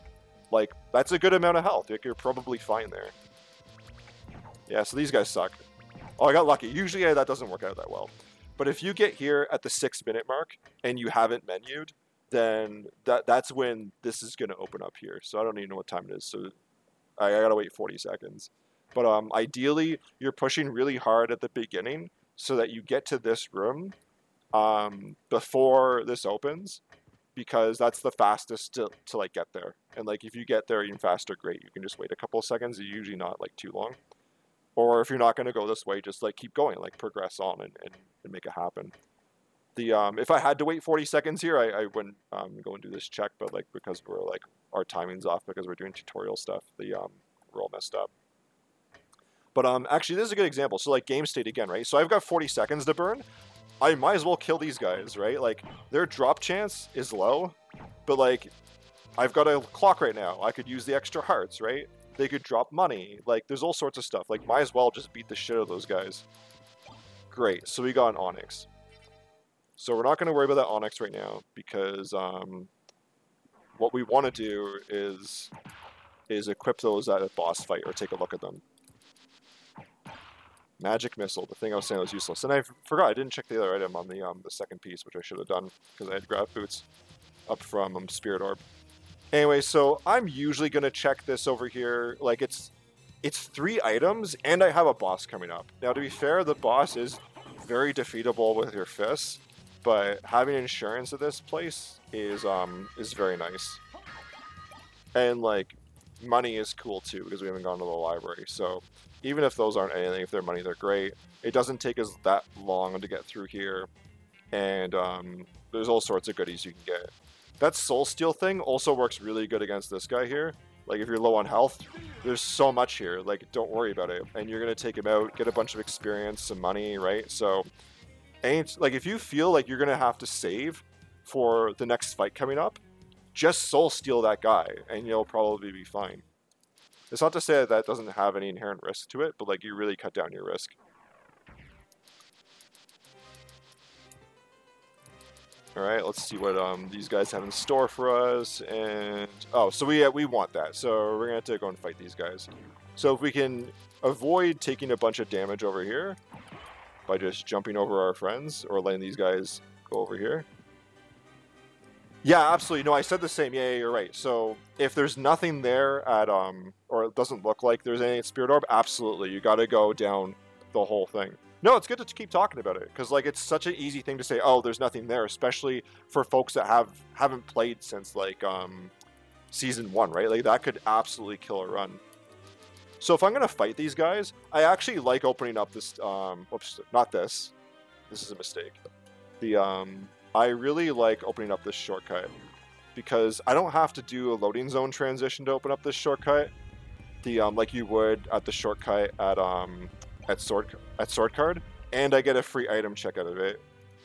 Like that's a good amount of health. Like, you're probably fine there. Yeah, so these guys suck. Oh, I got lucky. Usually that doesn't work out that well. But if you get here at the six minute mark and you haven't menued, then that that's when this is going to open up here. So I don't even know what time it is. So I, I got to wait 40 seconds. But um, ideally, you're pushing really hard at the beginning so that you get to this room um, before this opens because that's the fastest to, to like get there. And like if you get there even faster, great. You can just wait a couple seconds. It's usually not like too long. Or if you're not going to go this way, just like keep going, like progress on and, and, and make it happen. The um, if I had to wait 40 seconds here, I, I wouldn't um, go and do this check. But like because we're like our timing's off because we're doing tutorial stuff, the um, we're all messed up. But um, actually, this is a good example. So like game state again, right? So I've got 40 seconds to burn. I might as well kill these guys, right? Like their drop chance is low, but like I've got a clock right now. I could use the extra hearts, right? They could drop money. Like there's all sorts of stuff. Like might as well just beat the shit out of those guys. Great. So we got an Onyx. So we're not going to worry about that Onyx right now because um, what we want to do is is equip those at a boss fight or take a look at them. Magic Missile, the thing I was saying was useless. And I forgot, I didn't check the other item on the um, the second piece, which I should have done, because I had grabbed boots up from um, Spirit Orb. Anyway, so I'm usually going to check this over here. Like, it's it's three items, and I have a boss coming up. Now, to be fair, the boss is very defeatable with your fists, but having insurance at this place is um is very nice. And, like, money is cool, too, because we haven't gone to the library, so even if those aren't anything, if they're money, they're great. It doesn't take us that long to get through here, and um, there's all sorts of goodies you can get. That Soul Steal thing also works really good against this guy here. Like, if you're low on health, there's so much here. Like, don't worry about it. And you're going to take him out, get a bunch of experience, some money, right? So, ain't like, if you feel like you're going to have to save for the next fight coming up, just Soul Steal that guy, and you'll probably be fine. It's not to say that that doesn't have any inherent risk to it, but like you really cut down your risk. Alright, let's see what um, these guys have in store for us. And Oh, so we, uh, we want that. So we're to have to go and fight these guys. So if we can avoid taking a bunch of damage over here by just jumping over our friends or letting these guys go over here. Yeah, absolutely. No, I said the same. Yeah, yeah, you're right. So if there's nothing there at um, or it doesn't look like there's any Spirit Orb, absolutely, you got to go down the whole thing. No, it's good to keep talking about it because like it's such an easy thing to say. Oh, there's nothing there, especially for folks that have haven't played since like um, season one, right? Like that could absolutely kill a run. So if I'm gonna fight these guys, I actually like opening up this. Um, oops, not this. This is a mistake. The um, I really like opening up this shortcut because I don't have to do a loading zone transition to open up this shortcut. The um, like you would at the shortcut at um at sword at sword card, and I get a free item check out of it.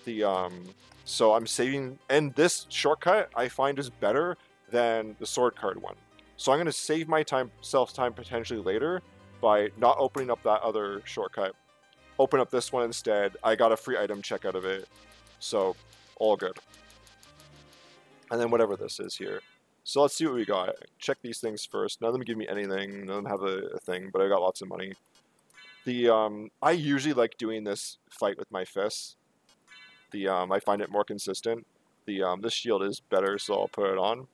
The um so I'm saving and this shortcut I find is better than the sword card one. So I'm going to save my time self time potentially later by not opening up that other shortcut. Open up this one instead. I got a free item check out of it. So all good. And then whatever this is here. So let's see what we got. Check these things first. None of them give me anything. None of them have a, a thing, but I got lots of money. The um, I usually like doing this fight with my fists. The um, I find it more consistent. The um, this shield is better, so I'll put it on.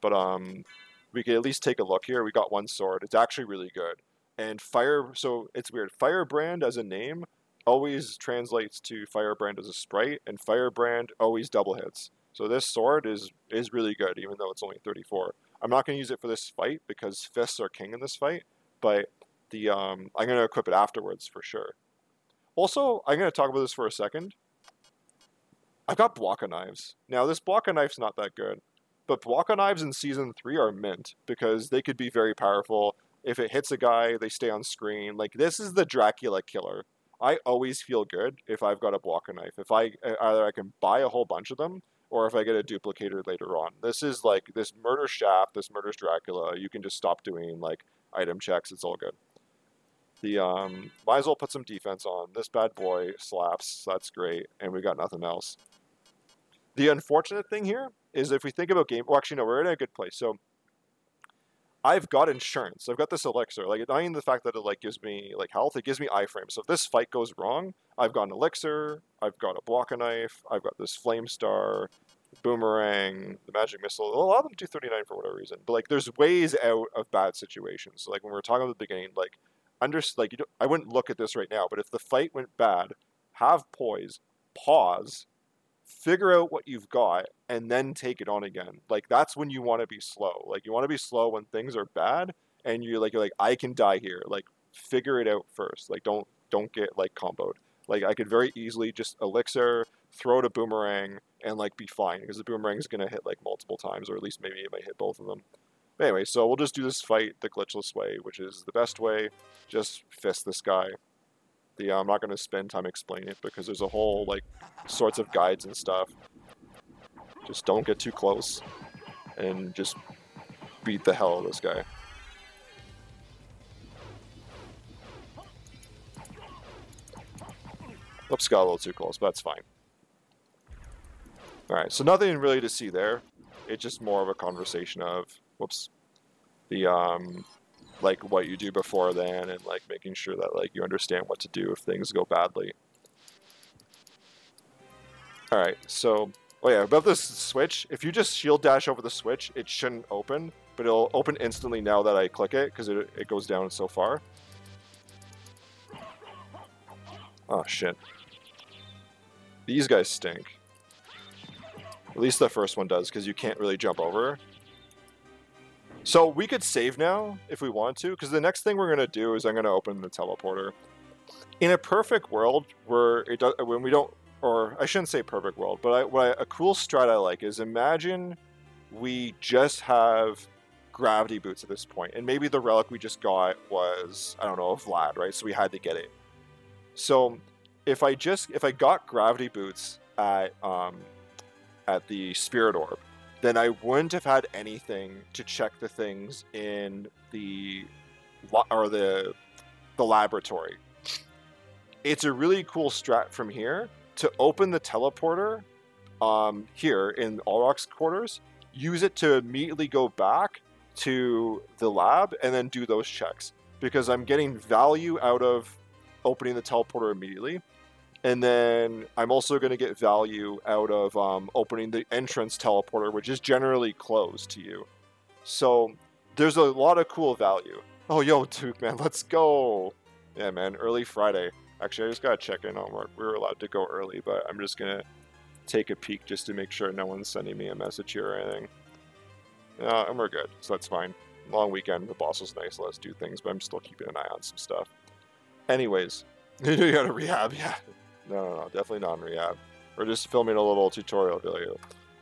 But um, we could at least take a look here. We got one sword. It's actually really good. And fire. So it's weird. Firebrand as a name always translates to Firebrand as a sprite, and Firebrand always double hits. So this sword is is really good, even though it's only 34. I'm not going to use it for this fight because fists are king in this fight, but the um, I'm going to equip it afterwards for sure. Also, I'm going to talk about this for a second. I've got Bwaka knives. Now, this Bwaka knife's not that good, but Bwaka knives in Season 3 are mint because they could be very powerful. If it hits a guy, they stay on screen. Like, this is the Dracula killer. I always feel good if I've got a Bwaka knife. If I either I can buy a whole bunch of them, or if I get a duplicator later on. This is like this murder shaft, this murders Dracula. You can just stop doing like item checks. It's all good. The um, might as well put some defense on. This bad boy slaps. That's great, and we got nothing else. The unfortunate thing here is if we think about game. Well, actually, no, we're in a good place. So I've got insurance. I've got this elixir. Like not even the fact that it like gives me like health, it gives me iframe. So if this fight goes wrong, I've got an elixir, I've got a Bwaka knife, I've got this flame star, boomerang, the magic missile. A lot of them do 39 for whatever reason. But like there's ways out of bad situations. So like when we were talking at the beginning, like under like you don't, I wouldn't look at this right now, but if the fight went bad have poise, pause, figure out what you've got, and then take it on again. Like that's when you want to be slow. Like you want to be slow when things are bad, and you're like you're like I can die here. Like figure it out first. Like don't don't get like comboed. Like I could very easily just elixir, throw it a boomerang, and like be fine because the boomerang is gonna hit like multiple times, or at least maybe it might hit both of them. But anyway, so we'll just do this fight the glitchless way, which is the best way. Just fist this guy. The uh, I'm not gonna spend time explaining it because there's a whole like sorts of guides and stuff. Just don't get too close, and just beat the hell out of this guy. Oops, got a little too close, but that's fine. Alright, so nothing really to see there. It's just more of a conversation of, whoops, the, um, like, what you do before then and, like, making sure that, like, you understand what to do if things go badly. Alright, so, oh yeah, about this switch, if you just shield dash over the switch, it shouldn't open, but it'll open instantly now that I click it, because it, it goes down so far. Oh, shit. These guys stink. At least the first one does, because you can't really jump over. So we could save now, if we want to, because the next thing we're going to do is I'm going to open the teleporter. In a perfect world, where it does, when we don't, or I shouldn't say perfect world, but I, what I, a cool strat I like is imagine we just have gravity boots at this point, and maybe the relic we just got was, I don't know, Vlad, right? So we had to get it. So if I just if I got gravity boots at um, at the spirit orb, then I wouldn't have had anything to check the things in the or the the laboratory. It's a really cool strat from here to open the teleporter um, here in Olrox's quarters. Use it to immediately go back to the lab and then do those checks because I'm getting value out of opening the teleporter immediately. And then I'm also going to get value out of um, opening the entrance teleporter, which is generally closed to you. So there's a lot of cool value. Oh, yo, Duke, man, let's go. Yeah, man, early Friday. Actually, I just got to check in on work. We were allowed to go early, but I'm just going to take a peek just to make sure no one's sending me a message here or anything. Uh, and we're good, so that's fine. Long weekend, the boss was nice, let us do things, but I'm still keeping an eye on some stuff. Anyways, [laughs] You know you got to rehab, yeah. No, no, no, definitely not in rehab. We're just filming a little tutorial video.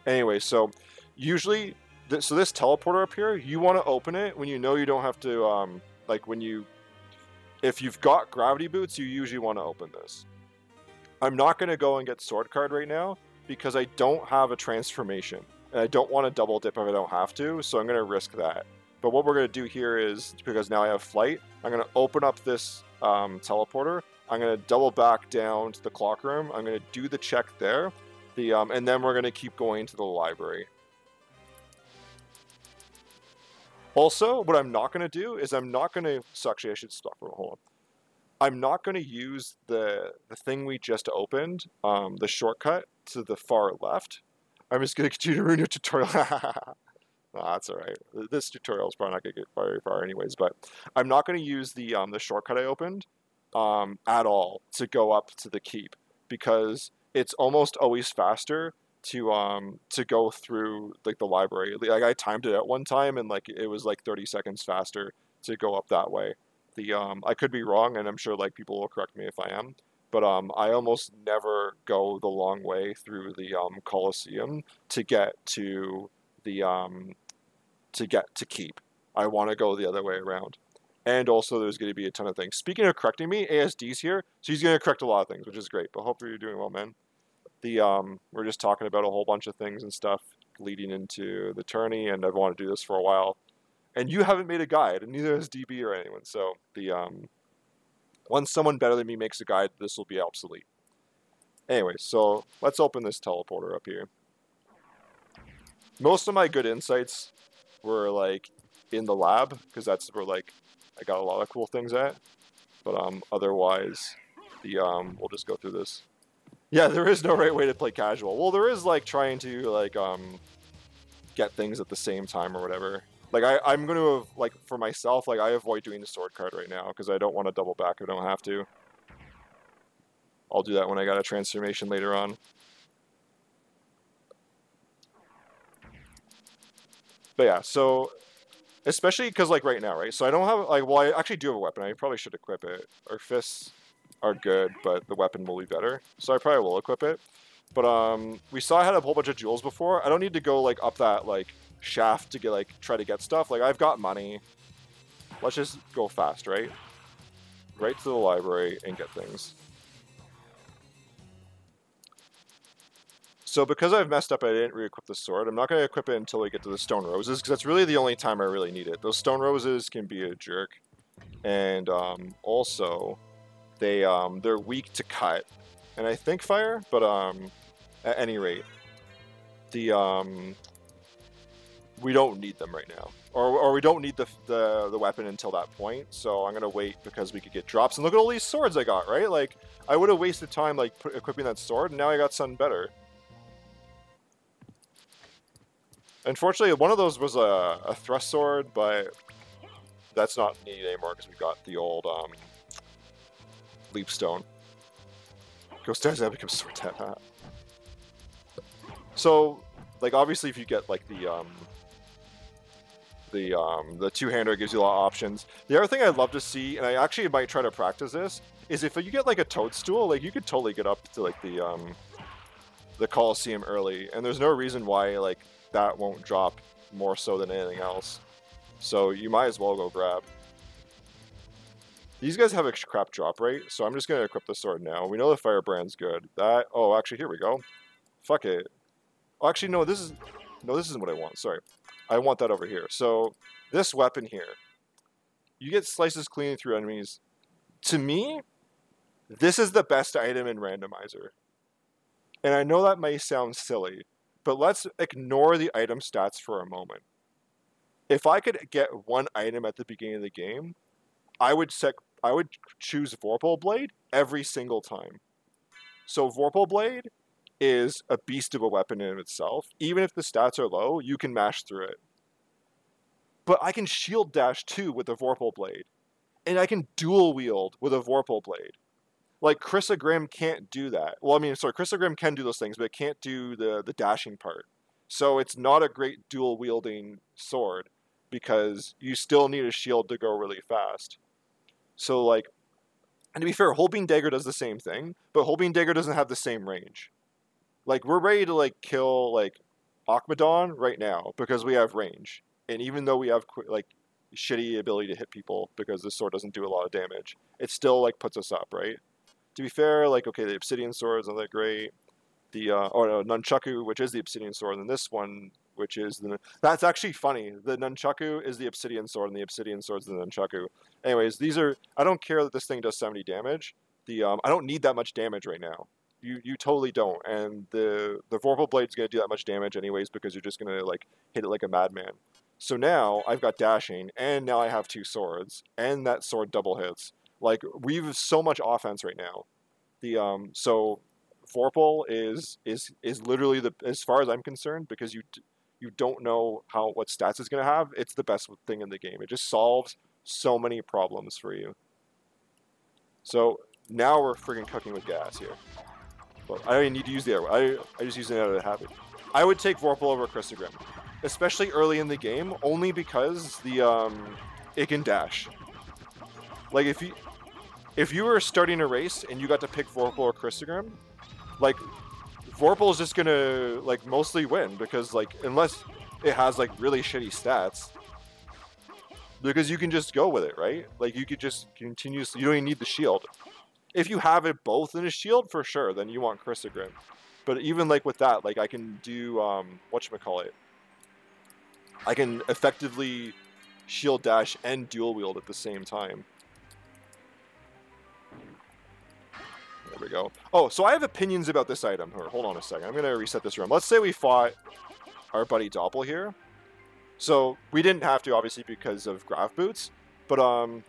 Anyway, so usually, th so this teleporter up here, you want to open it when you know you don't have to, um, like when you, if you've got gravity boots, you usually want to open this. I'm not going to go and get sword card right now because I don't have a transformation. And I don't want to double dip if I don't have to, so I'm going to risk that. But what we're going to do here is, because now I have flight, I'm going to open up this um, teleporter I'm going to double back down to the clock room. I'm going to do the check there. The um, And then we're going to keep going to the library. Also, what I'm not going to do is I'm not going to... So actually, I should stop for a hold on. I'm not going to use the, the thing we just opened, um, the shortcut to the far left. I'm just going [laughs] to continue to ruin your tutorial. [laughs] that's all right. This tutorial is probably not going to get very far anyways, but I'm not going to use the um, the shortcut I opened um, at all to go up to the keep because it's almost always faster to um to go through like the library. Like I timed it at one time and like it was like 30 seconds faster to go up that way. The um I could be wrong and I'm sure like people will correct me if I am, but um I almost never go the long way through the um Colosseum to get to the um to get to keep. I want to go the other way around and also there's going to be a ton of things. Speaking of correcting me, ASD's here, so he's going to correct a lot of things, which is great. But hopefully you're doing well, man. The um, we're just talking about a whole bunch of things and stuff leading into the tourney, and I've wanted to do this for a while. And you haven't made a guide, and neither has DB or anyone. So the um, once someone better than me makes a guide, this will be obsolete. Anyway, so let's open this teleporter up here. Most of my good insights were like in the lab because that's where like I got a lot of cool things at. But um, otherwise, the um, we'll just go through this. Yeah, there is no right way to play casual. Well, there is like trying to like um, get things at the same time or whatever. Like I, I'm going to like for myself, like I avoid doing the sword card right now because I don't want to double back if I don't have to. I'll do that when I got a transformation later on. But yeah, so especially because like right now, right? So I don't have like well, I actually do have a weapon. I probably should equip it. Our fists are good, but the weapon will be better. So I probably will equip it. But um, we saw I had a whole bunch of jewels before. I don't need to go like up that like shaft to get like try to get stuff. Like I've got money. Let's just go fast, right? Right to the library and get things. So because I've messed up, I didn't re-equip the sword. I'm not going to equip it until we get to the stone roses, because that's really the only time I really need it. Those stone roses can be a jerk. And um, also, they, um, they're weak to cut. And I think fire, but um, at any rate, the um, we don't need them right now. Or, or we don't need the, the, the weapon until that point, so I'm going to wait because we could get drops. And look at all these swords I got, right? Like, I would have wasted time, like, equipping that sword, and now I got something better. Unfortunately, one of those was a, a thrust sword, but that's not needed anymore because we got the old um, leap stone. Go stairs and become sword tap. So, like obviously, if you get like the um, the um, the two-hander gives you a lot of options. The other thing I'd love to see, and I actually might try to practice this, is if you get like a toadstool, like you could totally get up to like the um, the Coliseum early, and there's no reason why like that won't drop more so than anything else. So you might as well go grab. These guys have a crap drop rate, so I'm just going to equip the sword now. We know the firebrand's good. That, oh, actually, here we go. Fuck it. Oh, actually, no, this is, no, this isn't what I want. Sorry. I want that over here. So this weapon here, you get slices clean through enemies. To me, this is the best item in Randomizer. And I know that may sound silly, but let's ignore the item stats for a moment. If I could get one item at the beginning of the game, I would set I would choose Vorpal Blade every single time. So Vorpal Blade is a beast of a weapon in itself. Even if the stats are low, you can mash through it. But I can shield dash too with the Vorpal Blade. And I can dual wield with a Vorpal Blade. Like Crissaegrim can't do that. Well, I mean, sorry, Crissaegrim can do those things, but it can't do the the dashing part. So it's not a great dual wielding sword because you still need a shield to go really fast. So like, and to be fair, Holbein Dagger does the same thing, but Holbein Dagger doesn't have the same range. Like we're ready to like kill like Akmodan right now because we have range, and even though we have like shitty ability to hit people because this sword doesn't do a lot of damage, it still like puts us up, right? To be fair, like okay, the obsidian sword is not that great. The uh, or no, nunchaku, which is the obsidian sword, and this one, which is the that's actually funny. The nunchaku is the obsidian sword, and the obsidian sword is the nunchaku. Anyways, these are I don't care that this thing does seventy damage. The um, I don't need that much damage right now. You you totally don't, and the the vorpal blade's gonna do that much damage anyways because you're just gonna like hit it like a madman. So now I've got dashing, and now I have two swords, and that sword double hits. Like we've so much offense right now. The um so Vorpal is is is literally the as far as I'm concerned because you you don't know how what stats it's gonna have. It's the best thing in the game. It just solves so many problems for you. So now we're freaking cooking with gas here. But I don't even need to use the arrow. I I just use it out of habit. I would take Vorpal over Crissaegrim, especially early in the game, only because the um it can dash. Like if you if you were starting a race and you got to pick Vorpal or Crissaegrim, like Vorpal is just gonna like mostly win because like unless it has like really shitty stats, because you can just go with it, right? Like you could just continuously. You don't even need the shield. If you have it both in a shield, for sure, then you want Crissaegrim. But even like with that, like I can do um, what call it. I can effectively shield dash and dual wield at the same time. We go. Oh, so I have opinions about this item. hold on a second. I'm going to reset this room. Let's say we fought our buddy Doppel here. So we didn't have to, obviously, because of Grav Boots. But, um...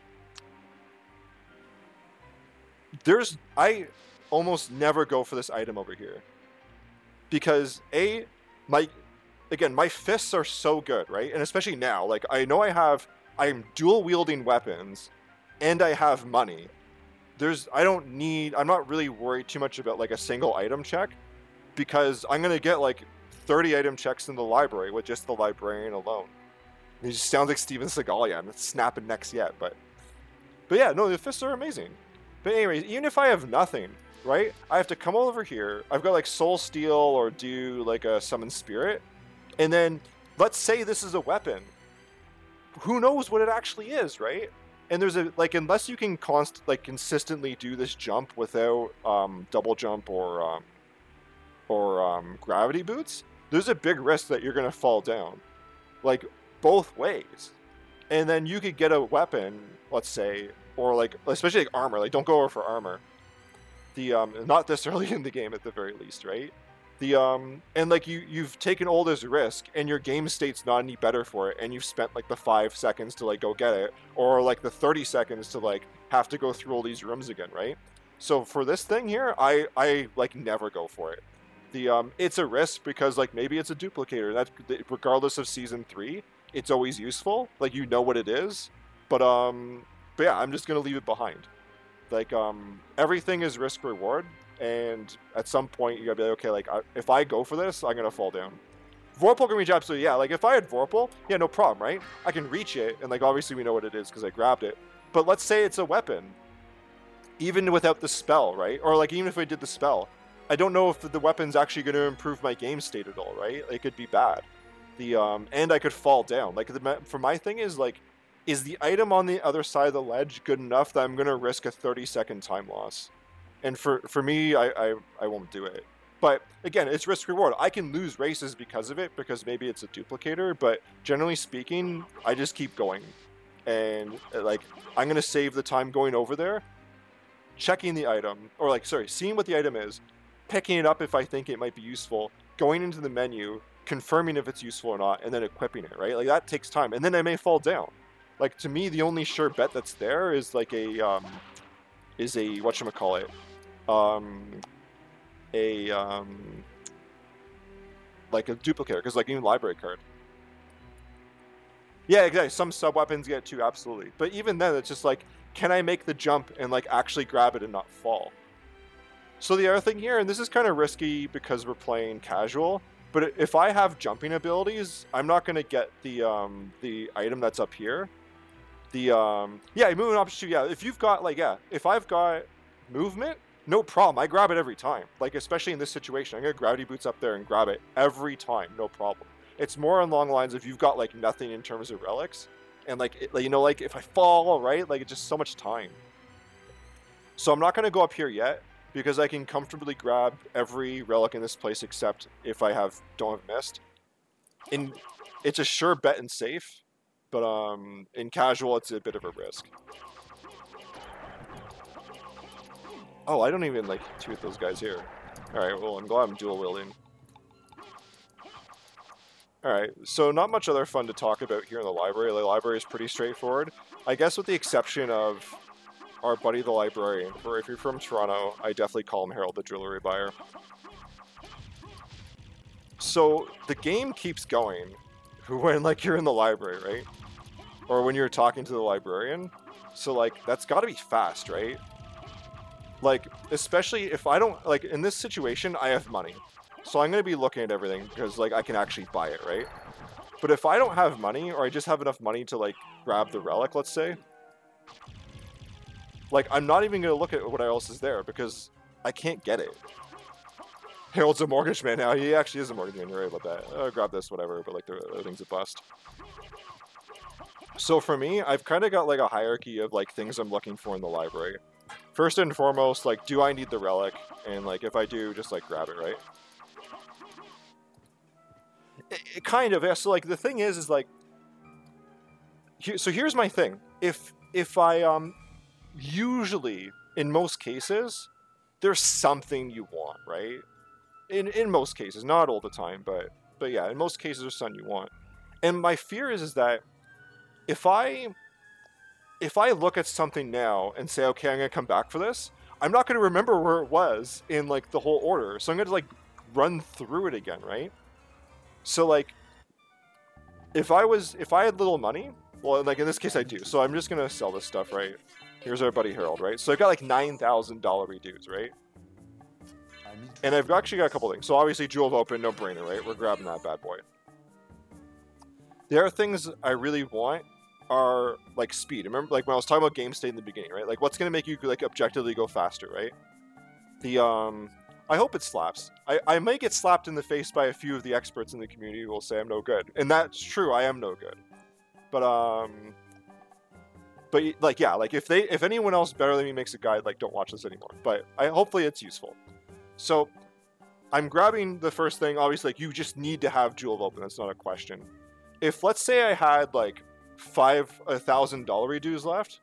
There's... I almost never go for this item over here. Because, A, my... Again, my fists are so good, right? And especially now. Like, I know I have... I'm dual-wielding weapons, and I have money there's I don't need I'm not really worried too much about like a single item check because I'm gonna get like 30 item checks in the library with just the librarian alone. He just sounds like Steven Seagal. Yeah, I'm not snapping necks yet, but but yeah, no, the fists are amazing. But anyways, even if I have nothing, right? I have to come over here. I've got like Soul Steal or do like a Summon Spirit, and then let's say this is a weapon. Who knows what it actually is, right? And there's a like unless you can const like consistently do this jump without um, double jump or um, or um, gravity boots, there's a big risk that you're gonna fall down, like both ways. And then you could get a weapon, let's say, or like especially like armor. Like don't go over for armor. The um not this [laughs] early in the game at the very least, right? The um and like you you've taken all this risk and your game state's not any better for it, and you've spent like the five seconds to like go get it, or like the thirty seconds to like have to go through all these rooms again, right? So for this thing here, I I like never go for it. The um it's a risk because like maybe it's a duplicator. That regardless of season three, it's always useful. Like you know what it is, but um but yeah, I'm just gonna leave it behind. Like um, everything is risk reward, and at some point you gotta be like, okay, like I, if I go for this, I'm gonna fall down. Vorpal can reach absolutely, yeah. Like if I had Vorpal, yeah, no problem, right? I can reach it, and like obviously we know what it is because I grabbed it. But let's say it's a weapon, even without the spell, right? Or like even if I did the spell, I don't know if the weapon's actually to improve my game state at all, right? It could be bad. The um, and I could fall down. Like the for my thing is like is the item on the other side of the ledge good enough that I'm to risk a 30 second time loss? And for, for me, I, I, I won't do it. But again, it's risk reward. I can lose races because of it, because maybe it's a duplicator, but generally speaking, I just keep going. And like, I'm going to save the time going over there, checking the item, or like, sorry, seeing what the item is, picking it up if I think it might be useful, going into the menu, confirming if it's useful or not, and then equipping it, right? Like, that takes time. And then I may fall down like to me the only sure bet that's there is like a um is a what you call it um a um like a duplicator because like even library card. Yeah exactly. Some sub weapons get too absolutely. But even then it's just like can i make the jump and like actually grab it and not fall? So the other thing here and this is kind of risky because we're playing casual but if i have jumping abilities i'm not going to get the um the item that's up here. The um yeah movement option to yeah if you've got like yeah if i've got movement no problem. I grab it every time. Like especially in this situation i'm gonna gravity boots up there and grab it every time. No problem. It's more along the lines of you've got like nothing in terms of relics. And like it, you know like if i fall right like it's just so much time. So i'm not going to go up here yet because i can comfortably grab every relic in this place except if i have don't have mist. And it's a sure bet and safe but um, in casual, it's a bit of a risk. Oh, I don't even like with those guys here. Alright, well, I'm glad I'm dual wielding. Alright, so not much other fun to talk about here in the library. The library is pretty straightforward. I guess with the exception of our buddy the librarian, or if you're from Toronto, I definitely call him Harold the jewelry buyer. So the game keeps going [laughs] when like you're in the library, right? or when you're talking to the librarian. So like that's got to be fast, right? Like especially if I don't like in this situation, I have money. So I'm going to be looking at everything because like I can actually buy it, right? But if I don't have money or I just have enough money to like grab the relic, let's say, like I'm not even going to look at what else is there because I can't get it. Harold's a mortgage man now. He actually is a mortgage man. You're right about that. Uh, grab this, whatever. But like the other thing's a bust. So for me, I've kind of got like a hierarchy of like things I'm looking for in the library. First and foremost, like, do I need the relic? And like, if I do, just like grab it, right? It, it kind of. So like, the thing is, is like, so here's my thing. If if I um, usually in most cases, there's something you want, right? In in most cases, not all the time, but but yeah, in most cases, there's something you want. And my fear is is that if I if I look at something now and say, okay, I'm gonna come back for this, I'm not gonna remember where it was in like the whole order. So I'm gonna like run through it again, right? So like if I was if I had little money Well, like in this case, I do. So I'm just gonna sell this stuff, right? Here's our buddy Harold, right? So I've got like nine thousand dollar redues, right? And I've actually got a couple things. So obviously, Jewel of Open, no brainer, right? We're grabbing that bad boy. There are things I really want are like speed. Remember, like when I was talking about game state in the beginning, right? Like what's gonna make you like objectively go faster, right? The um, I hope it slaps. I, I might get slapped in the face by a few of the experts in the community who will say I'm no good, and that's true. I am no good, but um, but like yeah, like if they if anyone else better than me makes a guide, like don't watch this anymore. But I hopefully it's useful. So I'm grabbing the first thing. Obviously, like you just need to have Jewel of Open. That's not a question. If let's say I had like five thousand dollar redues left,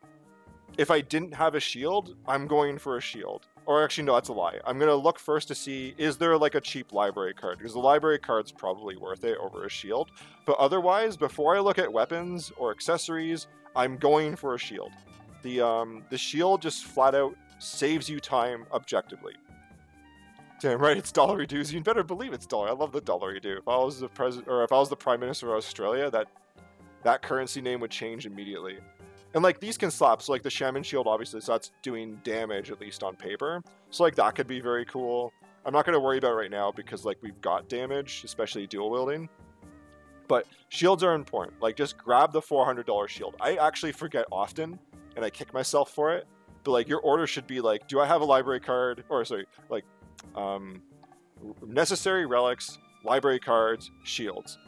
if I didn't have a shield, I'm going for a shield. Or actually, no, that's a lie. I'm gonna look first to see is there like a cheap library card because the library card's probably worth it over a shield. But otherwise, before I look at weapons or accessories, I'm going for a shield. The um the shield just flat out saves you time objectively. Damn right, it's dollar redues. You better believe it's dollar. I love the dollar redo. If I was the president, or if I was the prime minister of Australia, that that currency name would change immediately. And like these can slap. So like the Shaman Shield, obviously, so that's doing damage at least on paper. So like that could be very cool. I'm not going to worry about right now because like we've got damage, especially dual wielding. But shields are important. Like just grab the $400 shield. I actually forget often, and I kick myself for it. But like your order should be like, do I have a library card? Or sorry, like um, necessary relics, library cards, shields.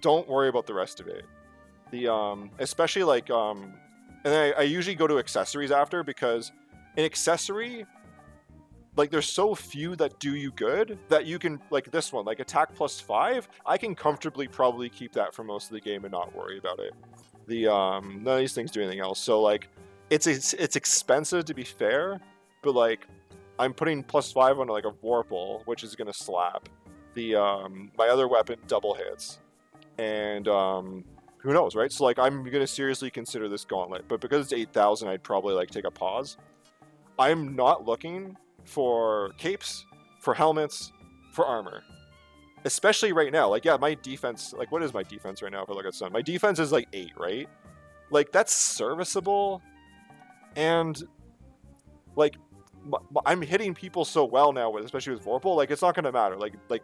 Don't worry about the rest of it. The um, especially like um, and I, I usually go to accessories after because an accessory like there's so few that do you good that you can like this one like attack plus five i can comfortably probably keep that for most of the game and not worry about it the um none of these things do anything else so like it's it's, it's expensive to be fair but like I'm putting plus five on like a Vorpal, which is gonna slap. The um, my other weapon double hits, and um, who knows, right? So like I'm gonna seriously consider this gauntlet, but because it's eight thousand, I'd probably like take a pause. I'm not looking for capes, for helmets, for armor, especially right now. Like yeah, my defense, like what is my defense right now? If I look at Sun? my defense is like eight, right? Like that's serviceable, and like I'm hitting people so well now with especially with Vorpal, like it's not gonna matter. Like like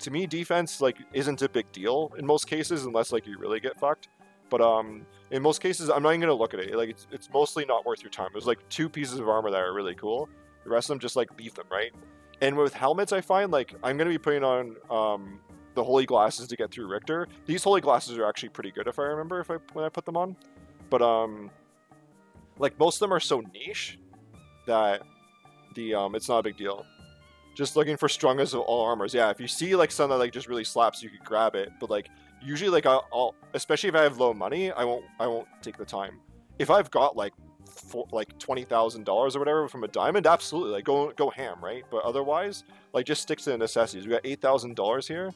to me, defense like isn't a big deal in most cases unless like you really get fucked. But um, in most cases, I'm not even gonna look at it. Like it's, it's mostly not worth your time. There's like two pieces of armor that are really cool. The rest of them just like leave them right. And with helmets, I find like I'm gonna be putting on um the holy glasses to get through Richter. These holy glasses are actually pretty good if I remember if I when I put them on. But um, like most of them are so niche that the um, it's not a big deal. Just looking for strongest of all armors. Yeah, if you see like something that like just really slaps, you could grab it. But like usually like I'll, I'll especially if I have low money, I won't I won't take the time. If I've got like for like twenty thousand dollars or whatever from a diamond, absolutely like go go ham, right? But otherwise, like just stick to the necessities. We got eight thousand dollars here.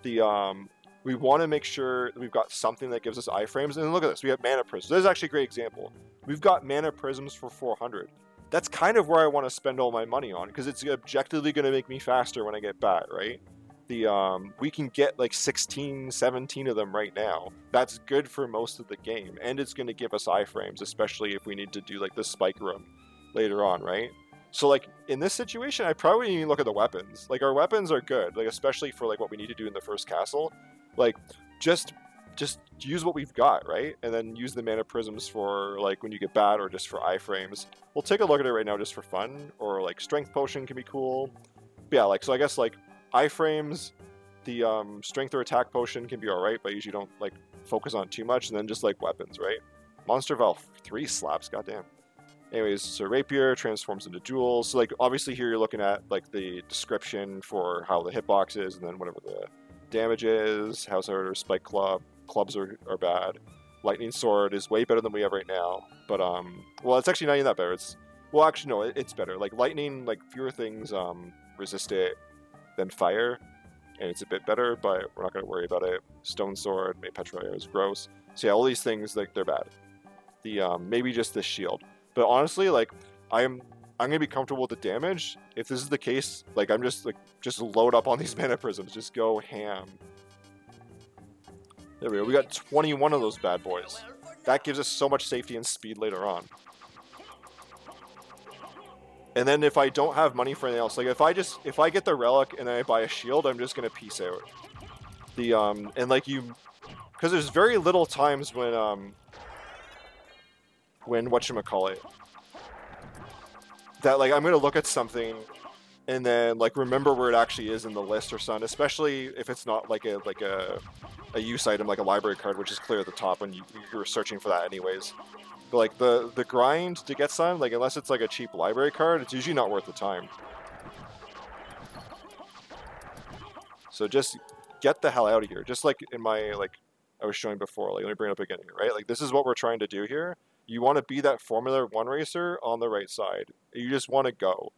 The um we want to make sure we've got something that gives us iframes. And look at this, we have mana prisms. This is actually a great example. We've got mana prisms for 400 that's kind of where I want to spend all my money on because it's objectively going to make me faster when I get back, right? The um, we can get like 16, 17 of them right now. That's good for most of the game, and it's going to give us iframes, especially if we need to do like the spike room later on, right? So like in this situation, I probably need to look at the weapons. Like our weapons are good, like especially for like what we need to do in the first castle. Like just just use what we've got, right? And then use the mana prisms for like when you get bad or just for iframes. We'll take a look at it right now just for fun, or like strength potion can be cool. But yeah, like so I guess like iframes, the um, strength or attack potion can be alright, but usually don't like focus on too much, and then just like weapons, right? Monster Vial 3 slaps, goddamn. Anyways, so Rapier transforms into jewels. So like obviously here you're looking at like the description for how the hitbox is, and then whatever the damage is, House Order, Spike Club, clubs are, are bad. Lightning Sword is way better than we have right now. But, um, well, it's actually not even that better. It's, well, actually, no, it, it's better. Like, Lightning, like, fewer things, um, resist it than Fire. And it's a bit better, but we're not going to worry about it. Stone Sword, May Petra is gross. So, yeah, all these things, like, they're bad. The, um, maybe just the shield. But honestly, like, I'm I'm gonna be comfortable with the damage. If this is the case, like I'm just like just load up on these [laughs] mana prisms, just go ham. There we go. We got 21 of those bad boys. that gives us so much safety and speed later on. And then if I don't have money for anything else, like if I just if I get the relic and I buy a shield, I'm just gonna peace out. The um and like you, because there's very little times when um when what call it that like I'm gonna look at something and then like remember where it actually is in the list or something, especially if it's not like a like a a use item like a library card, which is clear at the top when you, you're searching for that anyways. But like the the grind to get some, like unless it's like a cheap library card, it's usually not worth the time. So just get the hell out of here. Just like in my like I was showing before. Like let me bring it up again here, right? Like this is what we're trying to do here. You want to be that Formula One racer on the right side. You just want to go.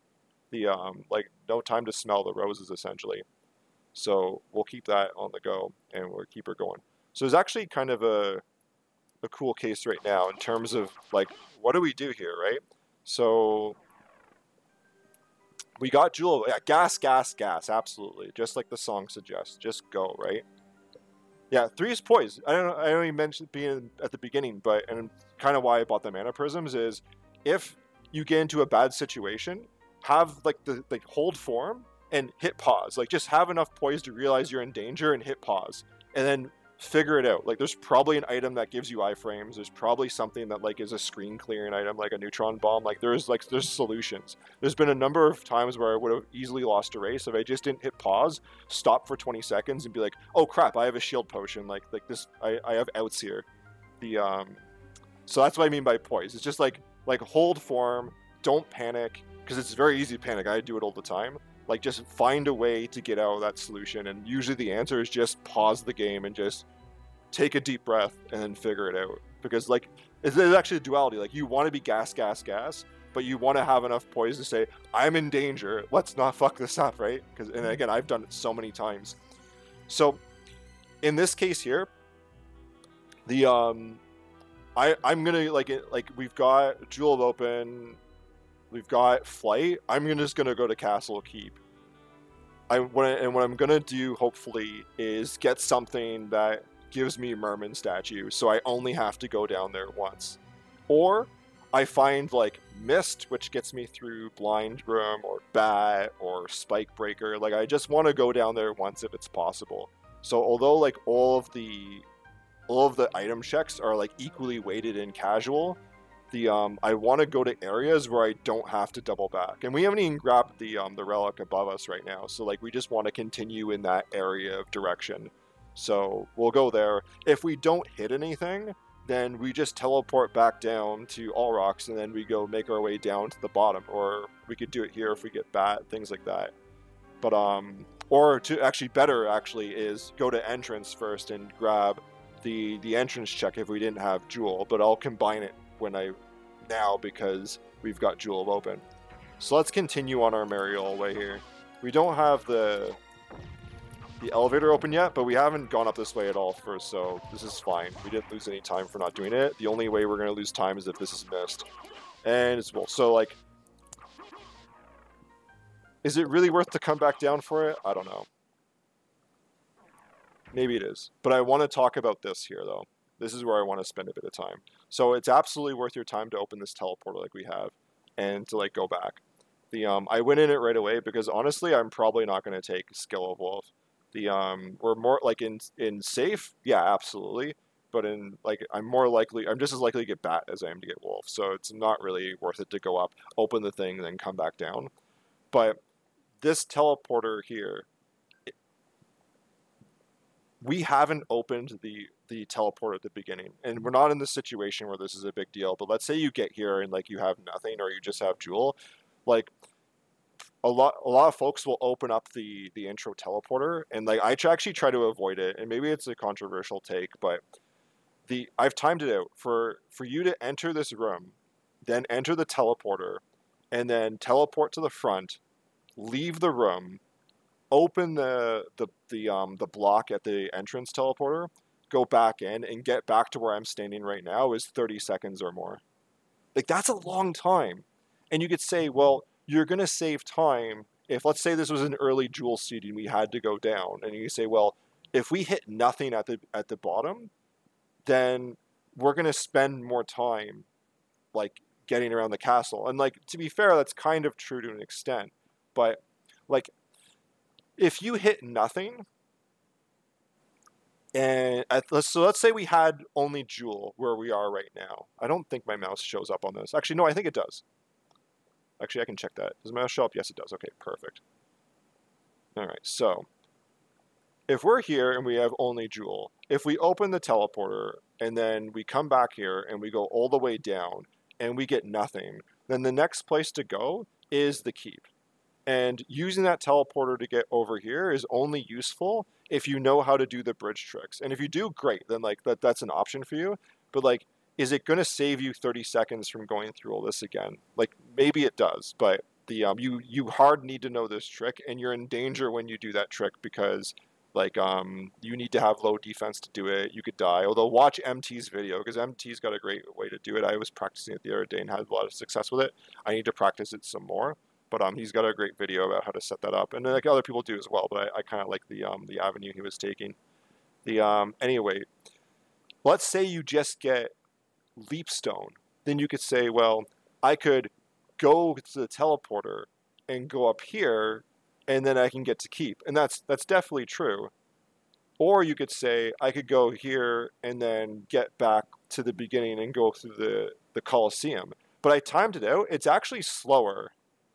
The um like no time to smell the roses essentially. So we'll keep that on the go and we'll keep her going. So there's actually kind of a a cool case right now in terms of like what do we do here, right? So we got Jewel, yeah, gas, gas, gas, absolutely, just like the song suggests. Just go, right? Yeah, three is poise. I don't. I only mentioned being at the beginning, but and kind of why I bought the mana prisms is if you get into a bad situation, have like the like hold form and hit pause. Like just have enough poise to realize you're in danger and hit pause, and then figure it out. Like there's probably an item that gives you iframes. There's probably something that like is a screen clearing item like a neutron bomb. Like there's like there's solutions. There's been a number of times where I would have easily lost a race if I just didn't hit pause, stop for 20 seconds and be like, "Oh crap, I have a shield potion." Like like this I I have outs here. The um so that's what I mean by poise. It's just like like hold form, don't panic because it's very easy to panic. I do it all the time like just find a way to get out of that solution. And usually the answer is just pause the game and just take a deep breath and then figure it out. Because like it's, actually a duality. Like you want to be gas gas gas but you want to have enough poise to say i'm in danger. Let's not fuck this up right? Because and again i've done it so many times. So in this case here the um i i'm gonna like it like we've got jewel open We've got flight. I'm just gonna go to Castle Keep. I what I, and what I'm gonna do hopefully is get something that gives me Merman statue, so I only have to go down there once, or I find like Mist, which gets me through Blind Room or Bat or Spike Breaker. Like I just want to go down there once if it's possible. So although like all of the all of the item checks are like equally weighted in casual, the um, I want to go to areas where I don't have to double back. And we haven't even grabbed the um, the relic above us right now, so like we just want to continue in that area of direction. So we'll go there. If we don't hit anything, then we just teleport back down to Olrox, and then we go make our way down to the bottom. Or we could do it here if we get bat, things like that. But um, or to actually better actually is go to entrance first and grab the the entrance check if we didn't have Jewel. But I'll combine it when I now because we've got Jewel of Open. So let's continue on our Mariel way here. We don't have the the elevator open yet, but we haven't gone up this way at all first, so this is fine. We didn't lose any time for not doing it. The only way we're going to lose time is if this is missed. And it's well, so like, is it really worth to come back down for it? I don't know. Maybe it is. But I want to talk about this here, though. This is where I want to spend a bit of time. So it's absolutely worth your time to open this teleporter like we have and to like go back. The um, I went in it right away because honestly, I'm probably not going to take skill of wolf. The um, we're more like in in safe, yeah, absolutely. But in like, I'm more likely, I'm just as likely to get bat as I am to get wolf. So it's not really worth it to go up, open the thing, and then come back down. But this teleporter here, we haven't opened the the teleport at the beginning. And we're not in the situation where this is a big deal, but let's say you get here and like you have nothing or you just have Jewel, like a lot a lot of folks will open up the the intro teleporter. And like I actually try to avoid it. And maybe it's a controversial take, but the I've timed it out. For for you to enter this room, then enter the teleporter and then teleport to the front, leave the room, open the the the um the block at the entrance teleporter go back in and get back to where I'm standing right now is 30 seconds or more. Like that's a long time. And you could say, well, you're going to save time if let's say this was an early jewel seed and we had to go down and you say, well, if we hit nothing at the at the bottom, then we're gonna spend more time like getting around the castle. And like to be fair, that's kind of true to an extent. But like if you hit nothing and so let's say we had only Jewel where we are right now. I don't think my mouse shows up on this. Actually, no, I think it does. Actually, I can check that. Does my mouse show up? Yes, it does. Okay, perfect. All right, so if we're here and we have only Jewel, if we open the teleporter and then we come back here and we go all the way down and we get nothing, then the next place to go is the keep. And using that teleporter to get over here is only useful if you know how to do the bridge tricks. And if you do, great, then like that that's an option for you. But like, is it going to save you 30 seconds from going through all this again? Like maybe it does, but the um, you you hard need to know this trick, and you're in danger when you do that trick because like um, you need to have low defense to do it. You could die. Although watch MT's video because MT's got a great way to do it. I was practicing it the other day and had a lot of success with it. I need to practice it some more. But um, he's got a great video about how to set that up, and like other people do as well. But I, I kind of like the um, the avenue he was taking. The um, anyway, let's say you just get leapstone, then you could say, well, I could go to the teleporter and go up here and then I can get to keep. And that's that's definitely true. Or you could say I could go here and then get back to the beginning and go through the the Colosseum. But I timed it out. It's actually slower.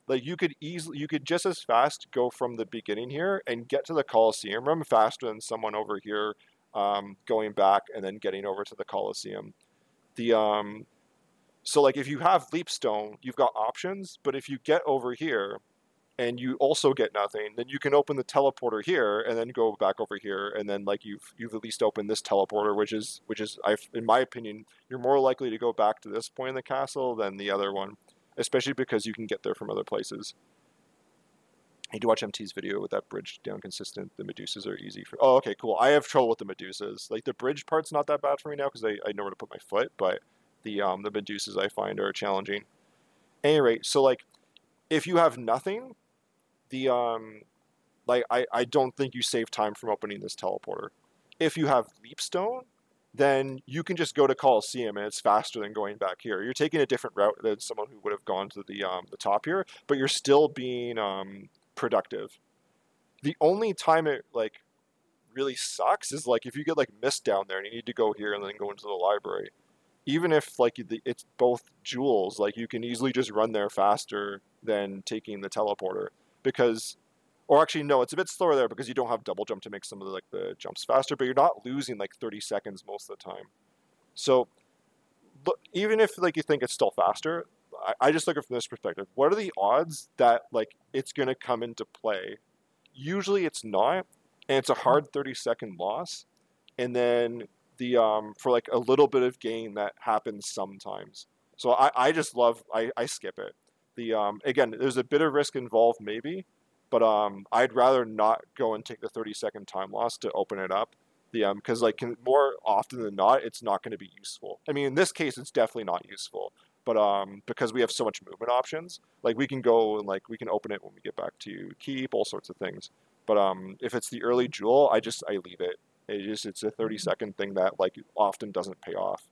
Like you could easily you could just as fast go from the beginning here and get to the Colosseum room faster than someone over here um, going back and then getting over to the Colosseum. The um so like if you have Leapstone, you've got options, but if you get over here and you also get nothing, then you can open the teleporter here and then go back over here, and then like you've you've at least opened this teleporter, which is which is I in my opinion, you're more likely to go back to this point in the castle than the other one, especially because you can get there from other places. I need to watch MT's video with that bridge down consistent. The Medusas are easy for. Oh, okay, cool. I have trouble with the Medusas. Like the bridge part's not that bad for me now because I, I know where to put my foot, but the um the Medusas I find are challenging. Any rate, so like if you have nothing, the um, like I, I don't think you save time from opening this teleporter. If you have Leapstone, then you can just go to Coliseum and it's faster than going back here. You're taking a different route than someone who would have gone to the um, the top here, but you're still being um, productive. The only time it like really sucks is like if you get like mist down there and you need to go here and then go into the library. Even if like it's both jewels, like you can easily just run there faster than taking the teleporter because or actually no it's a bit slower there because you don't have double jump to make some of the like the jumps faster but you're not losing like 30 seconds most of the time. So look, even if like you think it's still faster I, I just look at it from this perspective. What are the odds that like it's going to come into play? Usually it's not and it's a hard 30 second loss and then the um for like a little bit of gain that happens sometimes. So i i just love i i skip it. The um, again, there's a bit of risk involved, maybe, but um, I'd rather not go and take the 30 second time loss to open it up. The um, because like can, more often than not, it's not going to be useful. I mean, in this case, it's definitely not useful. But um, because we have so much movement options, like we can go and like we can open it when we get back to keep, all sorts of things. But um, if it's the early jewel, I just I leave it. It just it's a 30 second thing that like often doesn't pay off.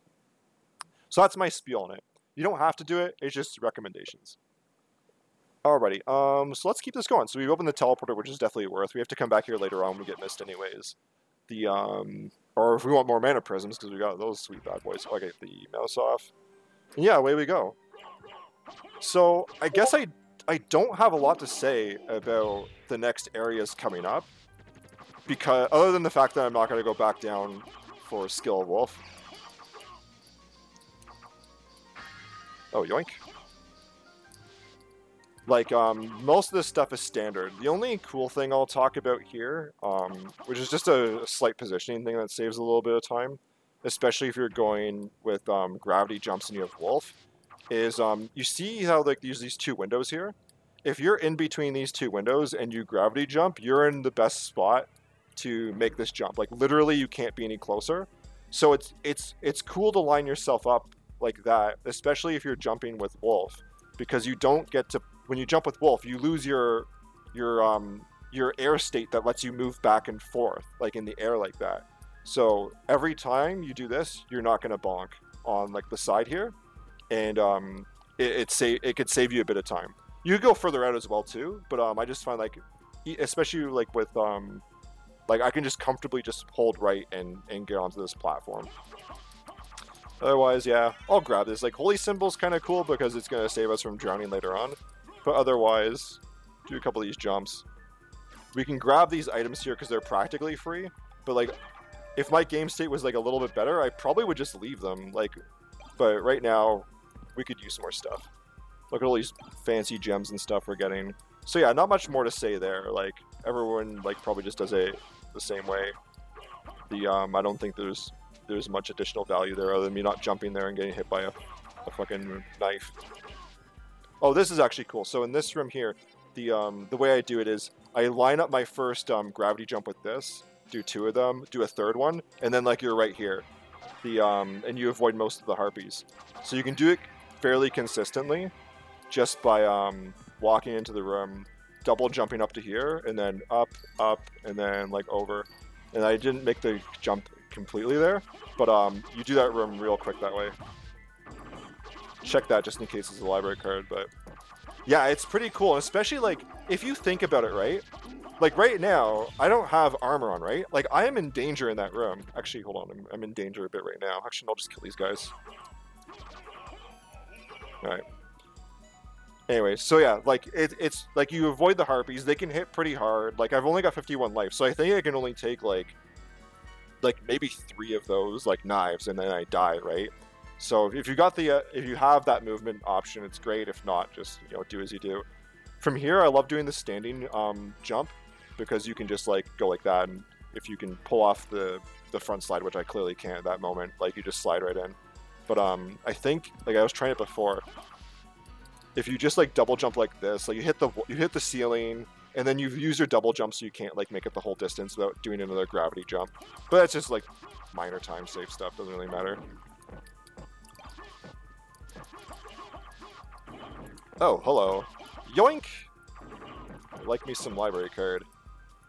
So that's my spiel on it. You don't have to do it. It's just recommendations. Alrighty, um, so let's keep this going. So we've opened the teleporter, which is definitely worth. We have to come back here later on when we get mist anyways. The, um, or if we want more mana prisms, because we got those sweet bad boys. Oh, I get the mouse off. And yeah, away we go. So, I guess I, I don't have a lot to say about the next areas coming up. Because, other than the fact that I'm not going to go back down for Skill Wolf. Oh, yoink like um, most of this stuff is standard. The only cool thing I'll talk about here, um, which is just a, a, slight positioning thing that saves a little bit of time, especially if you're going with um, gravity jumps and you have wolf, is um, you see how like use these two windows here. If you're in between these two windows and you gravity jump, you're in the best spot to make this jump. Like literally, you can't be any closer. So it's it's it's cool to line yourself up like that, especially if you're jumping with wolf, because you don't get to when you jump with Wolf, you lose your your um your air state that lets you move back and forth, like in the air like that. So every time you do this, you're not to bonk on like the side here, and um, it it, sa- it could save you a bit of time. You could go further out as well too, but um, I just find like, especially like with um, like I can just comfortably just hold right and and get onto this platform. Otherwise, yeah, I'll grab this. Like holy symbol's kind of cool because it's gonna save us from drowning later on. But otherwise, do a couple of these jumps. We can grab these items here because they're practically free. But like, if my game state was like a little bit better, I probably would just leave them. Like, but right now, we could use some more stuff. Look at all these fancy gems and stuff we're getting. So yeah, not much more to say there. Like everyone like probably just does it the same way. The um, I don't think there's there's much additional value there other than me not jumping there and getting hit by a, a fucking knife. Oh, this is actually cool. So in this room here, the um, the way I do it is I line up my first um, gravity jump with this, do two of them, do a third one, and then like you're right here, the um, and you avoid most of the harpies. So you can do it fairly consistently, just by um, walking into the room, double jumping up to here, and then up, up, and then like over. And I didn't make the jump completely there, but um, you do that room real quick that way. Check that just in case it's a library card, but yeah, it's pretty cool, especially like if you think about it, right? Like right now, I don't have armor on, right? Like I am in danger in that room. Actually, hold on, I'm, I'm in danger a bit right now. Actually, I'll just kill these guys. All right. Anyway, so yeah, like it, it's like you avoid the harpies. They can hit pretty hard. Like I've only got 51 life, so I think I can only take like, like maybe three of those like knives, and then I die, right? So if you got the uh, if you have that movement option, it's great. If not, just you know do as you do. From here, I love doing the standing um, jump because you can just like go like that, and if you can pull off the the front slide, which I clearly can't at that moment, like you just slide right in. But um, I think like I was trying it before. If you just like double jump like this, like you hit the you hit the ceiling, and then you use your double jump so you can't like make it the whole distance without doing another gravity jump. But that's just like minor time save stuff. Doesn't really matter. Oh, hello. Yoink! I like me some library card.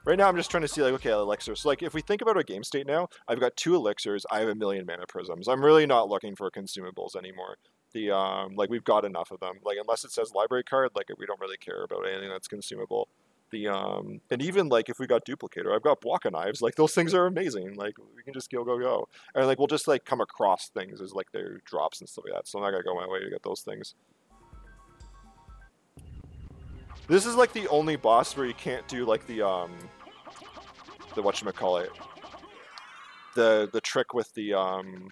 Right now I'm just trying to see like, okay, elixir. So like if we think about our game state now, I've got two elixirs, I have a million mana prisms. I'm really not looking for consumables anymore. The um like we've got enough of them. Like unless it says library card, like we don't really care about anything that's consumable. The um and even like if we got duplicator, I've got Bwaka knives, like those things are amazing. Like we can just go go go. And like we'll just like come across things as like their drops and stuff like that. So I'm not gonna go my way to get those things. This is like the only boss where you can't do like the um the whatchamacallit. The the trick with the um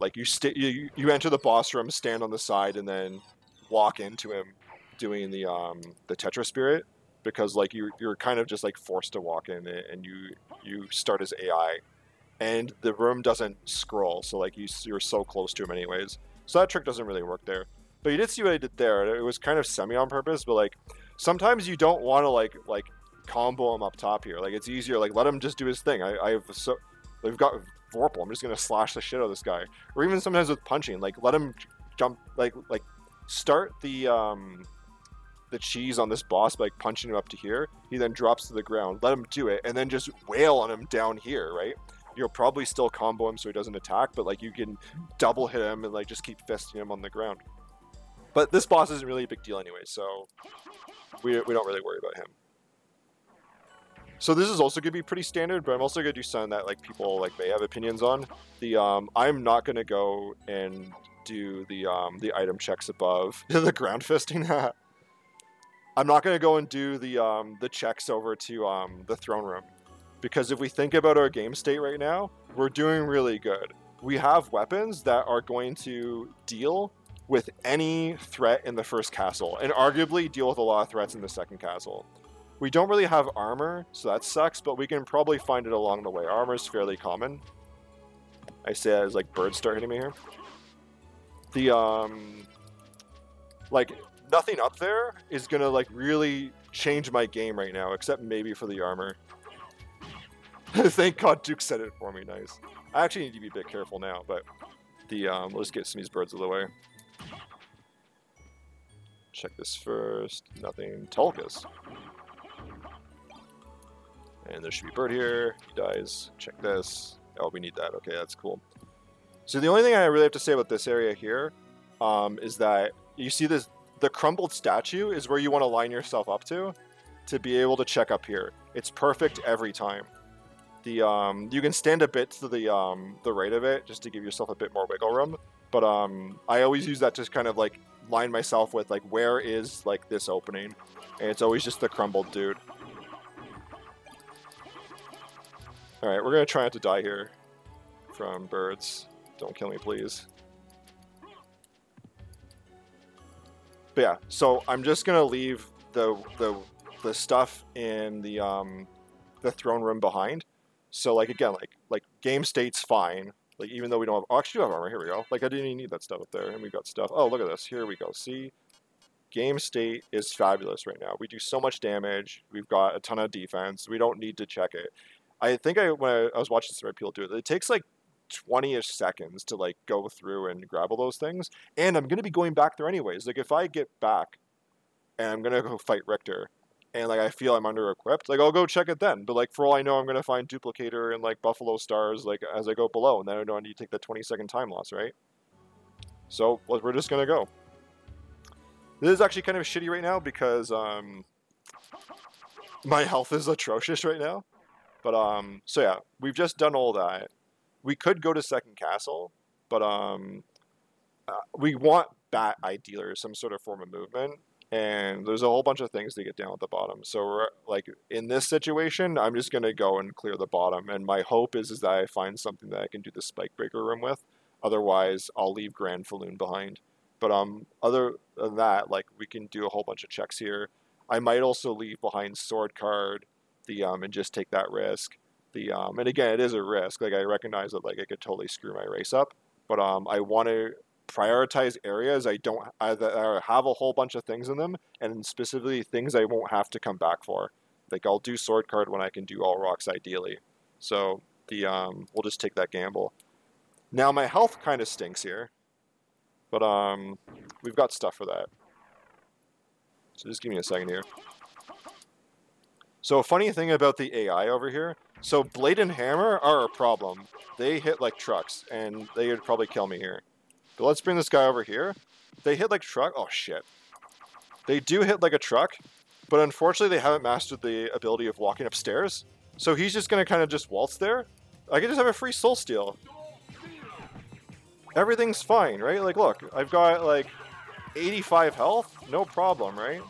like you st- you you enter the boss room, stand on the side and then walk into him doing the um the Tetra spirit because like you you're kind of just like forced to walk in and you you start as AI and the room doesn't scroll so like you you're so close to him anyways. So that trick doesn't really work there. But you did see what I did there. It was kind of semi on purpose, but like sometimes you don't want to like like combo him up top here. Like it's easier. Like let him just do his thing. I I've so we've got Vorpal. I'm just gonna slash the shit out of this guy. Or even sometimes with punching. Like let him jump. Like like start the um the cheese on this boss by like punching him up to here. He then drops to the ground. Let him do it, and then just wail on him down here. Right. You'll probably still combo him so he doesn't attack, but like you can double hit him and like just keep fisting him on the ground. But this boss isn't really a big deal anyway, so we, we don't really worry about him. So this is also going to be pretty standard, but I'm also going to do something that like people like may have opinions on. The um, I'm not going to go and do the um, the item checks above [laughs] the ground fisting. [laughs] I'm not going to go and do the um, the checks over to um, the throne room because if we think about our game state right now, we're doing really good. We have weapons that are going to deal with any threat in the first castle, and arguably deal with a lot of threats in the second castle. We don't really have armor, so that sucks, but we can probably find it along the way. Armor is fairly common. I say that as like birds start hitting me here. The um like nothing up there is gonna like really change my game right now, except maybe for the armor. [laughs] Thank God Duke said it for me, nice. I actually need to be a bit careful now, but the um let's get some of these birds out of the way. Check this first. Nothing. Tulkas. And there should be bird here. He dies. Check this. Oh, we need that. Okay, that's cool. So the only thing I really have to say about this area here um, is that you see this the crumbled statue is where you want to line yourself up to to be able to check up here. It's perfect every time. The um, you can stand a bit to the um, the right of it just to give yourself a bit more wiggle room. But um, I always use that to kind of like line myself with like where is like this opening, and it's always just the crumbled dude. All right, we're gonna try not to die here from birds. Don't kill me, please. But yeah, so I'm just gonna leave the the the stuff in the um the throne room behind. So like again, like like game state's fine. Like even though we don't have oh, actually have armor, here we go. Like I didn't even need that stuff up there, and we've got stuff. Oh look at this, here we go. See, game state is fabulous right now. We do so much damage. We've got a ton of defense. We don't need to check it. I think I when I, was watching some people do it, it takes like 20ish seconds to like go through and grab all those things. And I'm gonna be going back there anyways. Like if I get back and I'm gonna go fight Richter and like I feel I'm under equipped, like I'll go check it then. But like for all I know I'm gonna find duplicator and like Buffalo Stars like as I go below and then I don't need to take the 20 second time loss, right? So we're just gonna go. This is actually kind of shitty right now because um my [laughs] health is atrocious right now. But um so yeah, we've just done all that we could go to second castle, but um, uh, we want bat ideally or some sort of form of movement. And there's a whole bunch of things to get down at the bottom. So like in this situation, I'm just gonna go and clear the bottom. And my hope is is that I find something that I can do the spike breaker room with. Otherwise, I'll leave Granfaloon behind. But um, other than that, like we can do a whole bunch of checks here. I might also leave behind Sword Card, the um, and just take that risk the um, and again, it is a risk. Like I recognize that like I could totally screw my race up, but um, I want to prioritize areas I don't I, that have a whole bunch of things in them, and specifically things I won't have to come back for. Like I'll do sword card when I can do Olrox ideally. So the um, we'll just take that gamble. Now my health kind of stinks here, but um, we've got stuff for that. So just give me a second here. So a funny thing about the AI over here so Blade and Hammer are a problem. They hit like trucks, and they would probably kill me here. But let's bring this guy over here. They hit like truck. Oh shit. They do hit like a truck, but unfortunately they haven't mastered the ability of walking upstairs. So he's just gonna kind of just waltz there. I can just have a free soul steal. Everything's fine, right? Like, look, I've got like 85 health, no problem, right?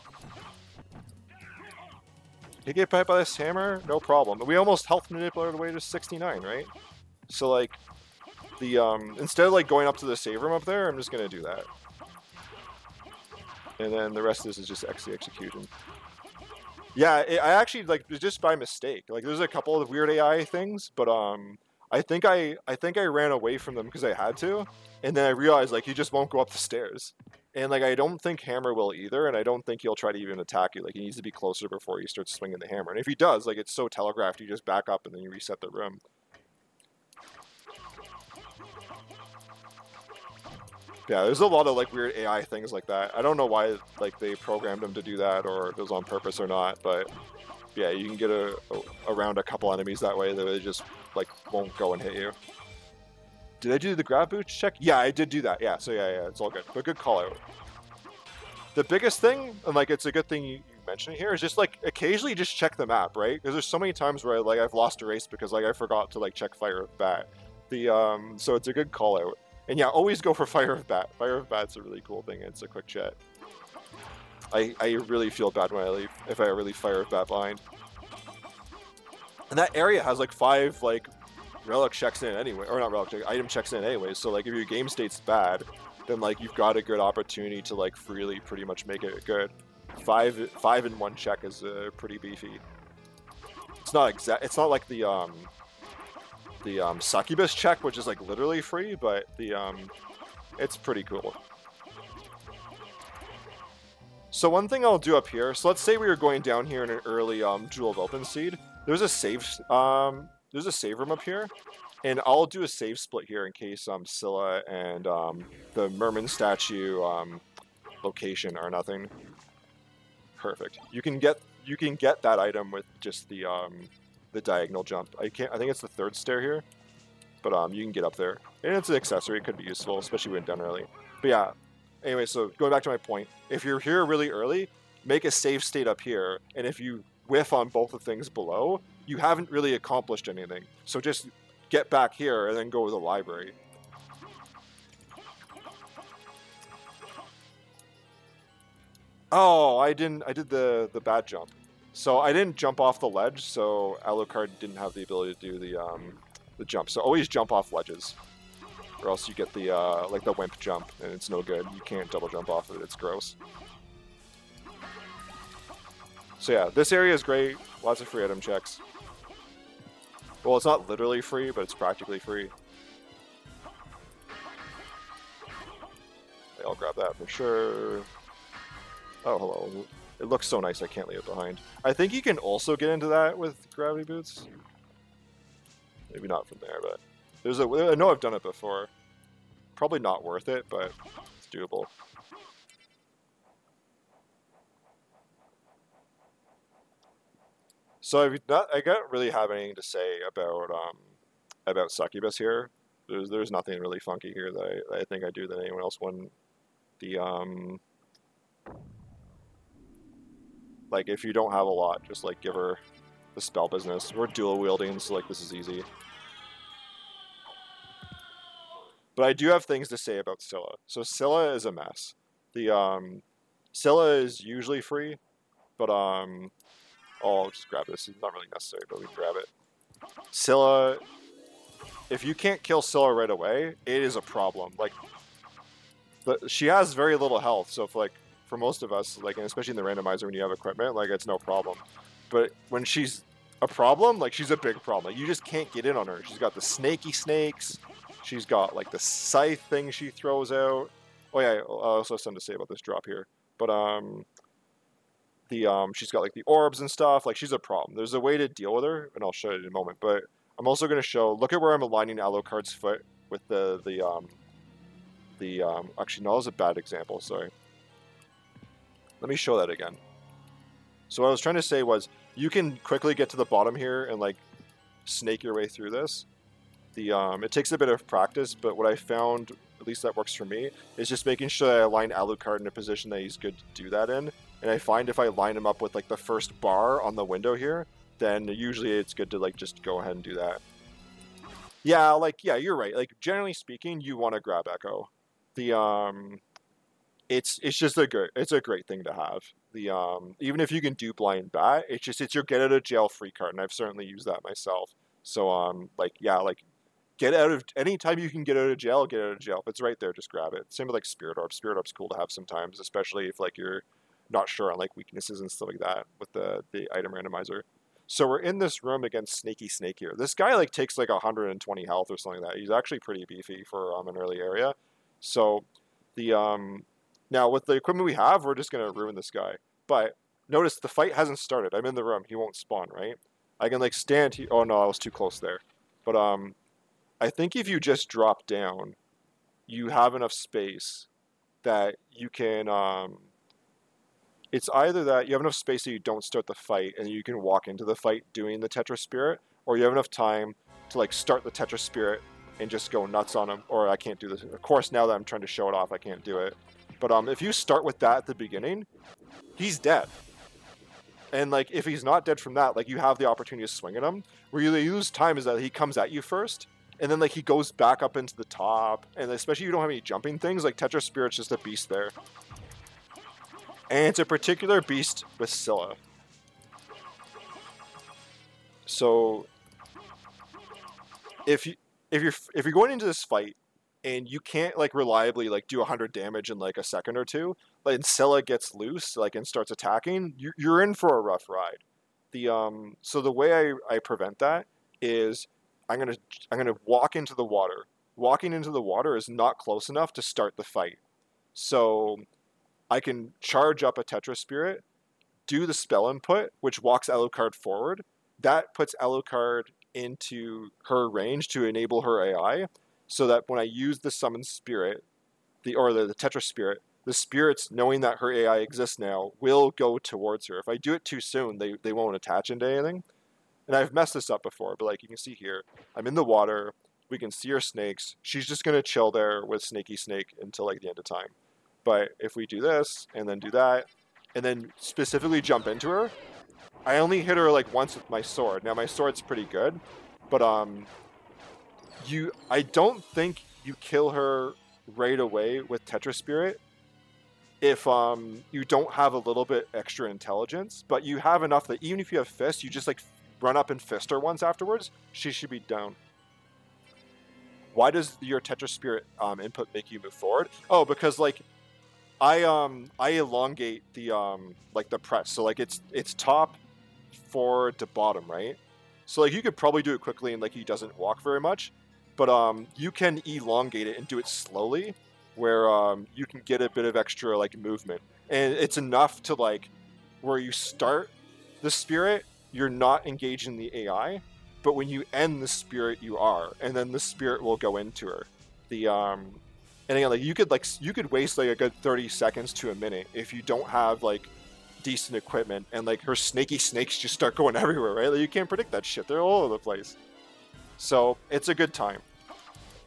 He get bit by this hammer, no problem. We almost health manipulated away to 69, right? So like, the um, instead of like going up to the save room up there, I'm just gonna do that. And then the rest of this is just XC execution. Yeah, it, I actually like just by mistake. Like there's a couple of weird AI things, but um, I think I I think I ran away from them because I had to, and then I realized like he just won't go up the stairs. And like I don't think Hammer will either, and I don't think he'll try to even attack you. Like he needs to be closer before he starts swinging the hammer. And if he does, like it's so telegraphed, you just back up and then you reset the room. Yeah, there's a lot of like weird AI things like that. I don't know why like they programmed them to do that or it was on purpose or not, but yeah, you can get a, a around a couple enemies that way that they just like won't go and hit you. Did I do the Grav Boots check? Yeah, I did do that. Yeah, so yeah, yeah, it's all good. But good call out. The biggest thing, and like it's a good thing you, you mentioned here, is just like occasionally just check the map, right? Because there's so many times where like I've lost a race because like I forgot to like check fire bat. The um, so it's a good call out. And yeah, always go for fire of bat. Fire of bat's a really cool thing. It's a quick chat. I I really feel bad when I leave if I really fire of bat blind. And that area has like five like relic checks in anyway, or not relic check, item checks in anyway. So like if your game state's bad, then like you've got a good opportunity to like freely pretty much make it good. Five five in one check is uh, pretty beefy. It's not exact. It's not like the um the um, succubus check, which is like literally free, but the um it's pretty cool. So one thing I'll do up here, so let's say we were going down here in an early um, Jewel of Open Seed. There's a save um, there's a save room up here, and I'll do a save split here in case um, Scylla and um, the Merman statue um, location are nothing. Perfect. You can get you can get that item with just the um, the diagonal jump. I can't. I think it's the third stair here. but um, you can get up there, and it's an accessory. It could be useful, especially when done early. But yeah. Anyway, so going back to my point, if you're here really early, make a save state up here, and if you whiff on both the things below, you haven't really accomplished anything. So just get back here and then go to the library. Oh, I didn't. I did the the bad jump. So I didn't jump off the ledge. So Alucard didn't have the ability to do the um, the jump. So always jump off ledges, or else you get the uh, like the wimp jump, and it's no good. You can't double jump off of it. It's gross. So yeah, this area is great. Lots of free item checks. Well, it's not literally free, but it's practically free. I'll grab that for sure. Oh, hello. It looks so nice, I can't leave it behind. I think you can also get into that with gravity boots. Maybe not from there, but there's a. I know I've done it before. Probably not worth it, but it's doable. So I've not, I don't really have anything to say about um, about succubus here. There's there's nothing really funky here that I, I think I do that anyone else wouldn't. The um, like if you don't have a lot, just like give her the spell business. We're dual wielding, so like this is easy. But I do have things to say about Scylla. So Scylla is a mess. The um, Scylla is usually free, but um, oh, I'll just grab this. It's not really necessary, but we grab it. Scylla, if you can't kill Scylla right away, it is a problem. Like, she has very little health, so if like for most of us, like, and especially in the randomizer when you have equipment, like, it's no problem. But when she's a problem, like, she's a big problem. Like, you just can't get in on her. She's got the snaky snakes. She's got, like, the scythe thing she throws out. Oh, yeah, I also have something to say about this drop here. But, um, the, um, she's got, like, the orbs and stuff. Like, she's a problem. There's a way to deal with her, and I'll show you in a moment. But I'm also going to show, look at where I'm aligning Alucard's foot with the, the, um, the, um, actually, no, that was a bad example, sorry. Let me show that again. So what I was trying to say was, you can quickly get to the bottom here and like snake your way through this. The um, It takes a bit of practice, but what I found, at least that works for me, is just making sure that I align Alucard in a position that he's good to do that in. And I find if I line him up with like the first bar on the window here, then usually it's good to like just go ahead and do that. Yeah, like, yeah, you're right. Like, generally speaking, you want to grab Echo. The, um, it's it's just a good it's a great thing to have. The um even if you can do blind bat, it's just it's your get out of jail free card, and I've certainly used that myself. So um like yeah like get out of anytime you can get out of jail, get out of jail. If it's right there, just grab it. Same with like spirit orb. Spirit orb's cool to have sometimes, especially if like you're not sure on like weaknesses and stuff like that with the the item randomizer. So we're in this room against Snaky Snake here. This guy like takes like 120 health or something like that. He's actually pretty beefy for um, an early area. So the um now, with the equipment we have, we're just going to ruin this guy. But notice the fight hasn't started. I'm in the room. He won't spawn, right? I can, like, stand here. Oh, no, I was too close there. But, um, I think if you just drop down, you have enough space that you can, um, it's either that you have enough space that you don't start the fight and you can walk into the fight doing the Tetra Spirit, or you have enough time to, like, start the Tetra Spirit and just go nuts on him, or I can't do this. Of course, now that I'm trying to show it off, I can't do it. But um, if you start with that at the beginning, he's dead. And like, if he's not dead from that, like you have the opportunity to swing at him. Where you lose time is that he comes at you first, and then like he goes back up into the top, and especially if you don't have any jumping things, like Tetra Spirit's just a beast there. And it's a particular beast with Scylla. So if you if you're if you're going into this fight and you can't like reliably like do 100 damage in like a second or two like and Scylla gets loose like and starts attacking you're, you're in for a rough ride. The um so the way I, I prevent that is i'm gonna i'm gonna walk into the water. Walking into the water is not close enough to start the fight. So i can charge up a tetra spirit do the spell input which walks alucard forward. That puts alucard into her range to enable her ai so that when I use the summon spirit, the or the, the Tetra spirit, the spirits, knowing that her AI exists now, will go towards her. If I do it too soon, they, they won't attach into anything. And I've messed this up before, but like you can see here, I'm in the water, We can see her snakes. She's just gonna chill there with Snaky Snake until like the end of time. But if we do this and then do that, and then specifically jump into her, I only hit her like once with my sword. Now my sword's pretty good, but um, you I don't think you kill her right away with Tetra Spirit if um you don't have a little bit extra intelligence, but you have enough that even if you have fist, you just like run up and fist her once afterwards, she should be down. Why does your Tetra Spirit um, input make you move forward? Oh, because like I um I elongate the um like the press, so like it's it's top forward to bottom, right? So like you could probably do it quickly and like he doesn't walk very much, but um you can elongate it and do it slowly, where um you can get a bit of extra like movement, and it's enough to like where you start the spirit, you're not engaging the AI, but when you end the spirit, you are, and then the spirit will go into her. The um and again, like you could like you could waste like a good thirty seconds to a minute if you don't have like decent equipment and like her snaky snakes just start going [laughs] everywhere, right? Like you can't predict that shit. They're all over the place. So it's a good time.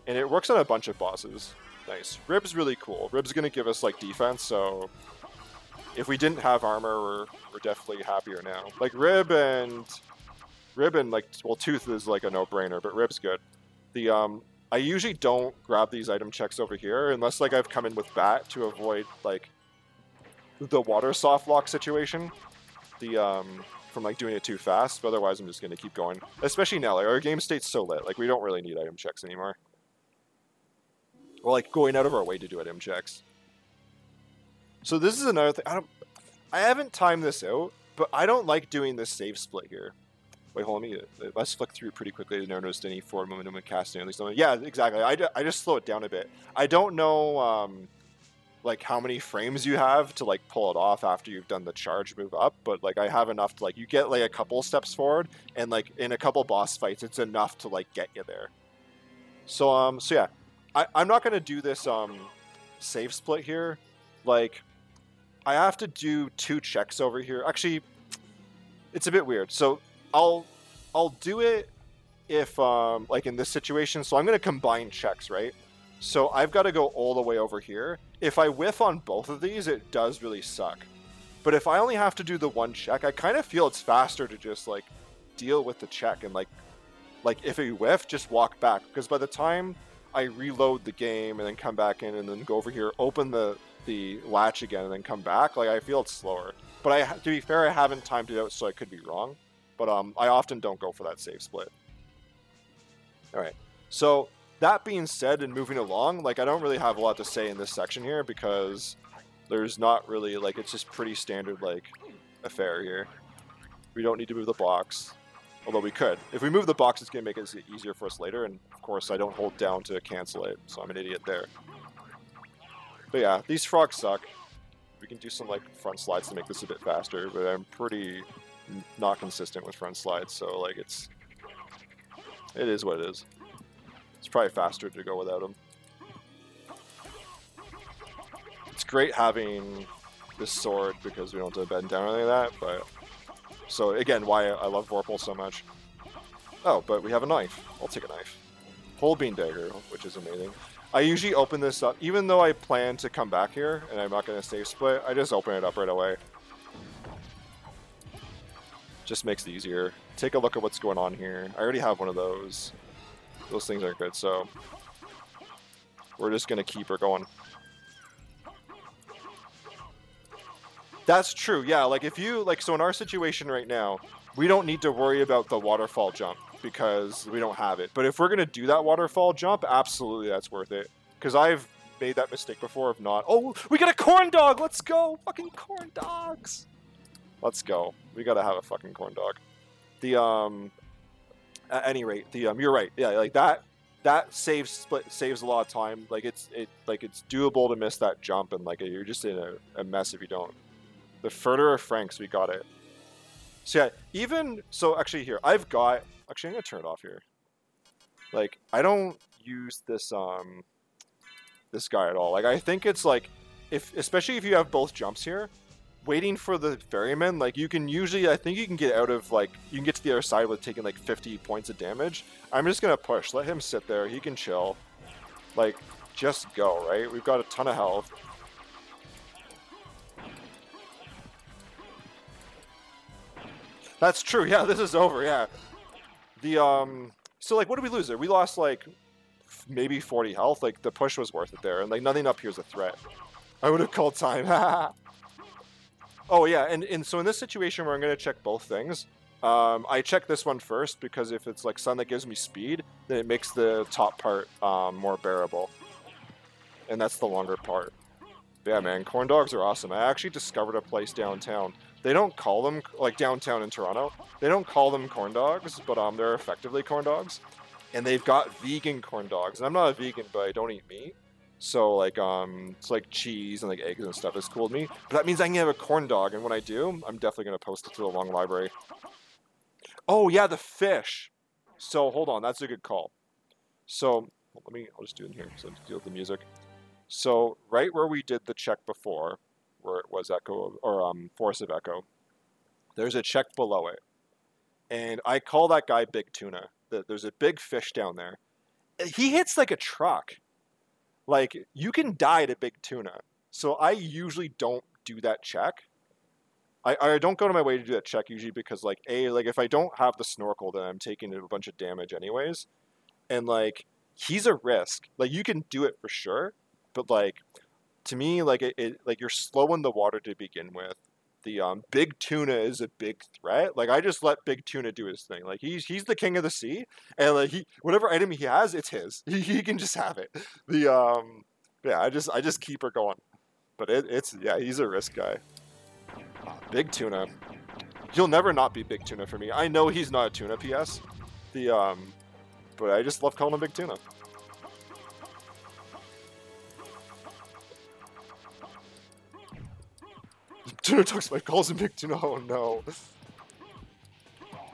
And it works on a bunch of bosses. Nice. Rib's really cool. Rib's gonna give us like defense, so if we didn't have armor, we're, we're definitely happier now. Like Rib and Rib and like well Tooth is like a no-brainer, but Rib's good. The um I usually don't grab these item checks over here unless like I've come in with Bat to avoid like the water soft lock situation. The um from like doing it too fast, but otherwise I'm just gonna keep going. Especially now, like our game state's so lit, like we don't really need item checks anymore. Or like going out of our way to do item checks. So this is another thing. I don't I haven't timed this out, but I don't like doing this save split here. Wait, hold on. Me, let's flick through pretty quickly. Never noticed any forward momentum in casting. At least, yeah, exactly. I, I just slow it down a bit. I don't know, um, like how many frames you have to like pull it off after you've done the charge move up, but like I have enough to like you get like a couple steps forward, and like in a couple boss fights, it's enough to like get you there. So um, so yeah, I I'm not gonna do this um save split here. Like, I have to do two checks over here. Actually, it's a bit weird. So I'll I'll do it if um like in this situation. So I'm gonna combine checks, right? So I've got to go all the way over here. If I whiff on both of these, it does really suck. But if I only have to do the one check, I kind of feel it's faster to just like deal with the check and like like if you whiff, just walk back because by the time I reload the game and then come back in and then go over here, open the the latch again and then come back, like I feel it's slower. But I to be fair, I haven't timed it out, so I could be wrong but um, I often don't go for that save split. All right, so that being said, and moving along, like I don't really have a lot to say in this section here because there's not really like it's just pretty standard like affair here. We don't need to move the box, although we could. If we move the box, it's gonna make it easier for us later, and of course I don't hold down to cancel it, so I'm an idiot there. But yeah, these frogs suck. We can do some like front slides to make this a bit faster, but I'm pretty not consistent with front slides, so like it's it is what it is. It's probably faster to go without them. It's great having this sword because we don't have to bend down or anything like that, but so again, why I love Vorpal so much. Oh, but we have a knife. I'll take a knife. Holbein dagger, which is amazing. I usually open this up, even though I plan to come back here, and I'm not going to save split, I just open it up right away. Just makes it easier. Take a look at what's going on here. I already have one of those. Those things aren't good, so we're just going to keep her going. That's true, yeah. Like, if you, like, so in our situation right now, we don't need to worry about the waterfall jump because we don't have it. But if we're going to do that waterfall jump, absolutely that's worth it. Because I've made that mistake before of not. Oh, we got a corn dog! Let's go! Fucking corn dogs! Let's go. We gotta have a fucking corn dog. The um, at any rate, the um, you're right. Yeah, like that. That saves split saves a lot of time. Like it's it like it's doable to miss that jump, and like you're just in a, a mess if you don't. The further Franks, we got it. So yeah, even so, actually here I've got. Actually, I'm gonna turn it off here. Like I don't use this um, this guy at all. Like I think it's like if especially if you have both jumps here, waiting for the ferryman, like you can usually, I think you can get out of like you can get to the other side with taking like 50 points of damage. I'm just gonna push. Let him sit there. He can chill. Like, just go. Right? We've got a ton of health. That's true. [laughs] Yeah, this is over. Yeah. The um. So like, what did we lose there? We lost like maybe 40 health. Like the push was worth it there, and like nothing up here is a threat. I would have called time. [laughs] oh yeah, and and so in this situation where I'm gonna check both things, um, I check this one first because if it's like sun that gives me speed, then it makes the top part um, more bearable, and that's the longer part. Yeah, man, corn dogs are awesome. I actually discovered a place downtown they don't call them like downtown in Toronto. They don't call them corn dogs, but um, they're effectively corn dogs, and they've got vegan corn dogs. And I'm not a vegan, but I don't eat meat, so like um, it's like cheese and like eggs and stuff is cool to me. But that means I can have a corn dog, and when I do, I'm definitely gonna post it to the long library. Oh yeah, the fish. So hold on, that's a good call. So let me, I'll just do it in here. So I deal with the music. So right where we did the check before, where it was Echo or um, Forest of Echo. There's a check below it, and I call that guy Big Tuna. There's a big fish down there. He hits like a truck. Like you can die to Big Tuna. So I usually don't do that check. I, I don't go to my way to do that check usually because like a like if I don't have the snorkel then I'm taking a bunch of damage anyways, and like he's a risk. Like you can do it for sure, but like to me, like it, it, like you're slowing the water to begin with. The um, big tuna is a big threat. Like I just let big tuna do his thing. Like he's he's the king of the sea, and like he whatever item he has, it's his. He, [laughs] he can just have it. The um, yeah, I just I just keep her going. But it, it's yeah, he's a risk guy. big tuna. He'll never not be big tuna for me. I know he's not a tuna. P.S. The um, but I just love calling him big tuna. Tuna talks my calls and big tuna. Oh no.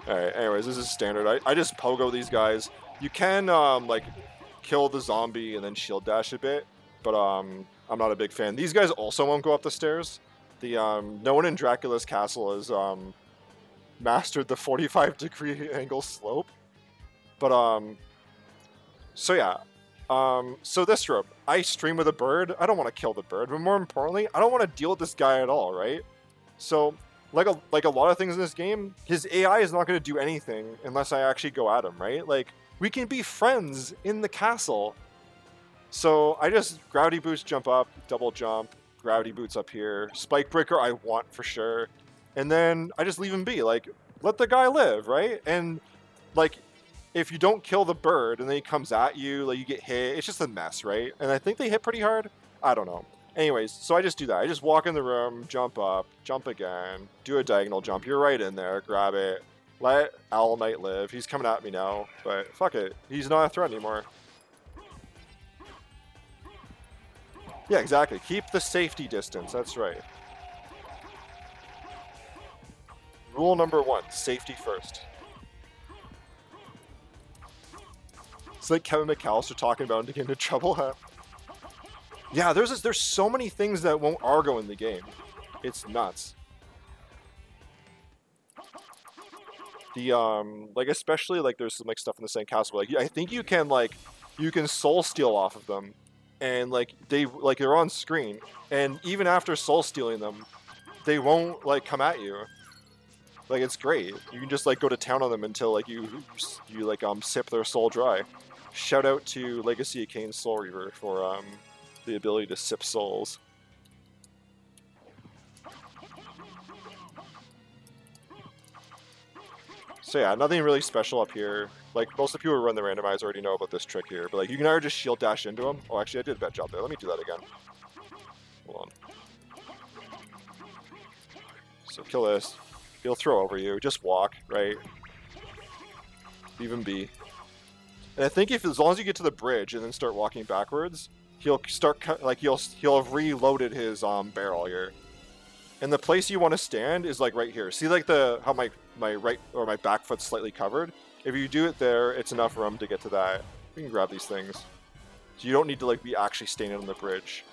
Alright, anyways, this is standard. I, I just pogo these guys. You can, um, like, kill the zombie and then shield dash a bit, but, um, I'm not a big fan. These guys also won't go up the stairs. The, um, no one in Dracula's castle has, um, mastered the 45 degree [laughs] angle slope. But, um, so yeah, um, so this room, I stream with a bird. I don't want to kill the bird, but more importantly, I don't want to deal with this guy at all, right? So, like a like a lot of things in this game, his AI is not going to do anything unless I actually go at him, right? Like we can be friends in the castle. So I just gravity boots, jump up, double jump, gravity boots up here, spike breaker I want for sure, and then I just leave him be. Like let the guy live, right? And like if you don't kill the bird and then he comes at you, like you get hit, it's just a mess, right? And I think they hit pretty hard. I don't know. Anyways, so I just do that. I just walk in the room, jump up, jump again, do a diagonal jump. You're right in there, grab it, let Owl Knight live. He's coming at me now, but fuck it. He's not a threat anymore. Yeah, exactly. Keep the safety distance. That's right. Rule number one, safety first. It's like Kevin McAllister talking about to get into trouble. Huh? Yeah, there's this, there's so many things that won't aggro in the game. It's nuts. The um like especially like there's some like stuff in the sandcastle. Like I think you can like you can soul steal off of them, and like they like they're on screen, and even after soul stealing them, they won't like come at you. Like it's great. You can just like go to town on them until like you you like um sip their soul dry. Shout out to Legacy of Kain Soul Reaver for um, the ability to sip souls. So yeah, nothing really special up here. Like, most of the people who run the randomizer already know about this trick here, but like, you can either just shield dash into them. Oh, actually, I did a bad job there. Let me do that again. Hold on. So kill this. He'll throw over you. Just walk, right? Even B. And I think if as long as you get to the bridge and then start walking backwards, he'll start like he'll he'll have reloaded his um barrel here. And the place you want to stand is like right here. See like the how my my right or my back foot's slightly covered. If you do it there, it's enough room to get to that. You can grab these things. So you don't need to like be actually standing on the bridge.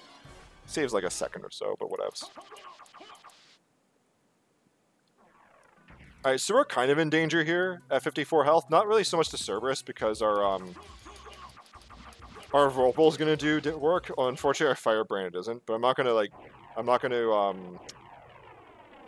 Saves like a second or so, but whatevs. All right, so we're kind of in danger here at 54 health. Not really so much to Cerberus because our um our is gonna do work. Oh, unfortunately, our Firebrand isn't. But I'm not gonna like I'm not gonna um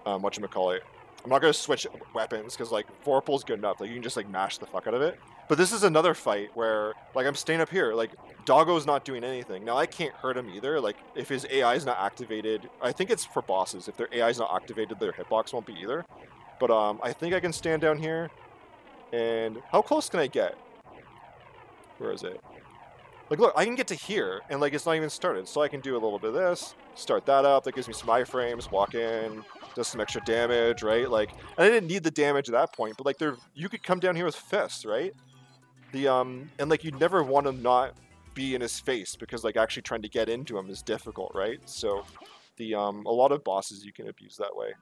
um what you call it. I'm not gonna switch weapons because like Vorpal's good enough. Like you can just like mash the fuck out of it. But this is another fight where like I'm staying up here. Like Doggo's not doing anything. Now I can't hurt him either. Like if his AI is not activated, I think it's for bosses. If their AI is not activated, their hitbox won't be either. But um, I think I can stand down here. And how close can I get? Where is it? Like, look, I can get to here, and like it's not even started. So I can do a little bit of this, start that up. That gives me some iframes. Walk in, does some extra damage, right? Like, and I didn't need the damage at that point, but like, there, you could come down here with fists, right? The um, and like, you'd never want to not be in his face because like actually trying to get into him is difficult, right? So, the um, a lot of bosses you can abuse that way.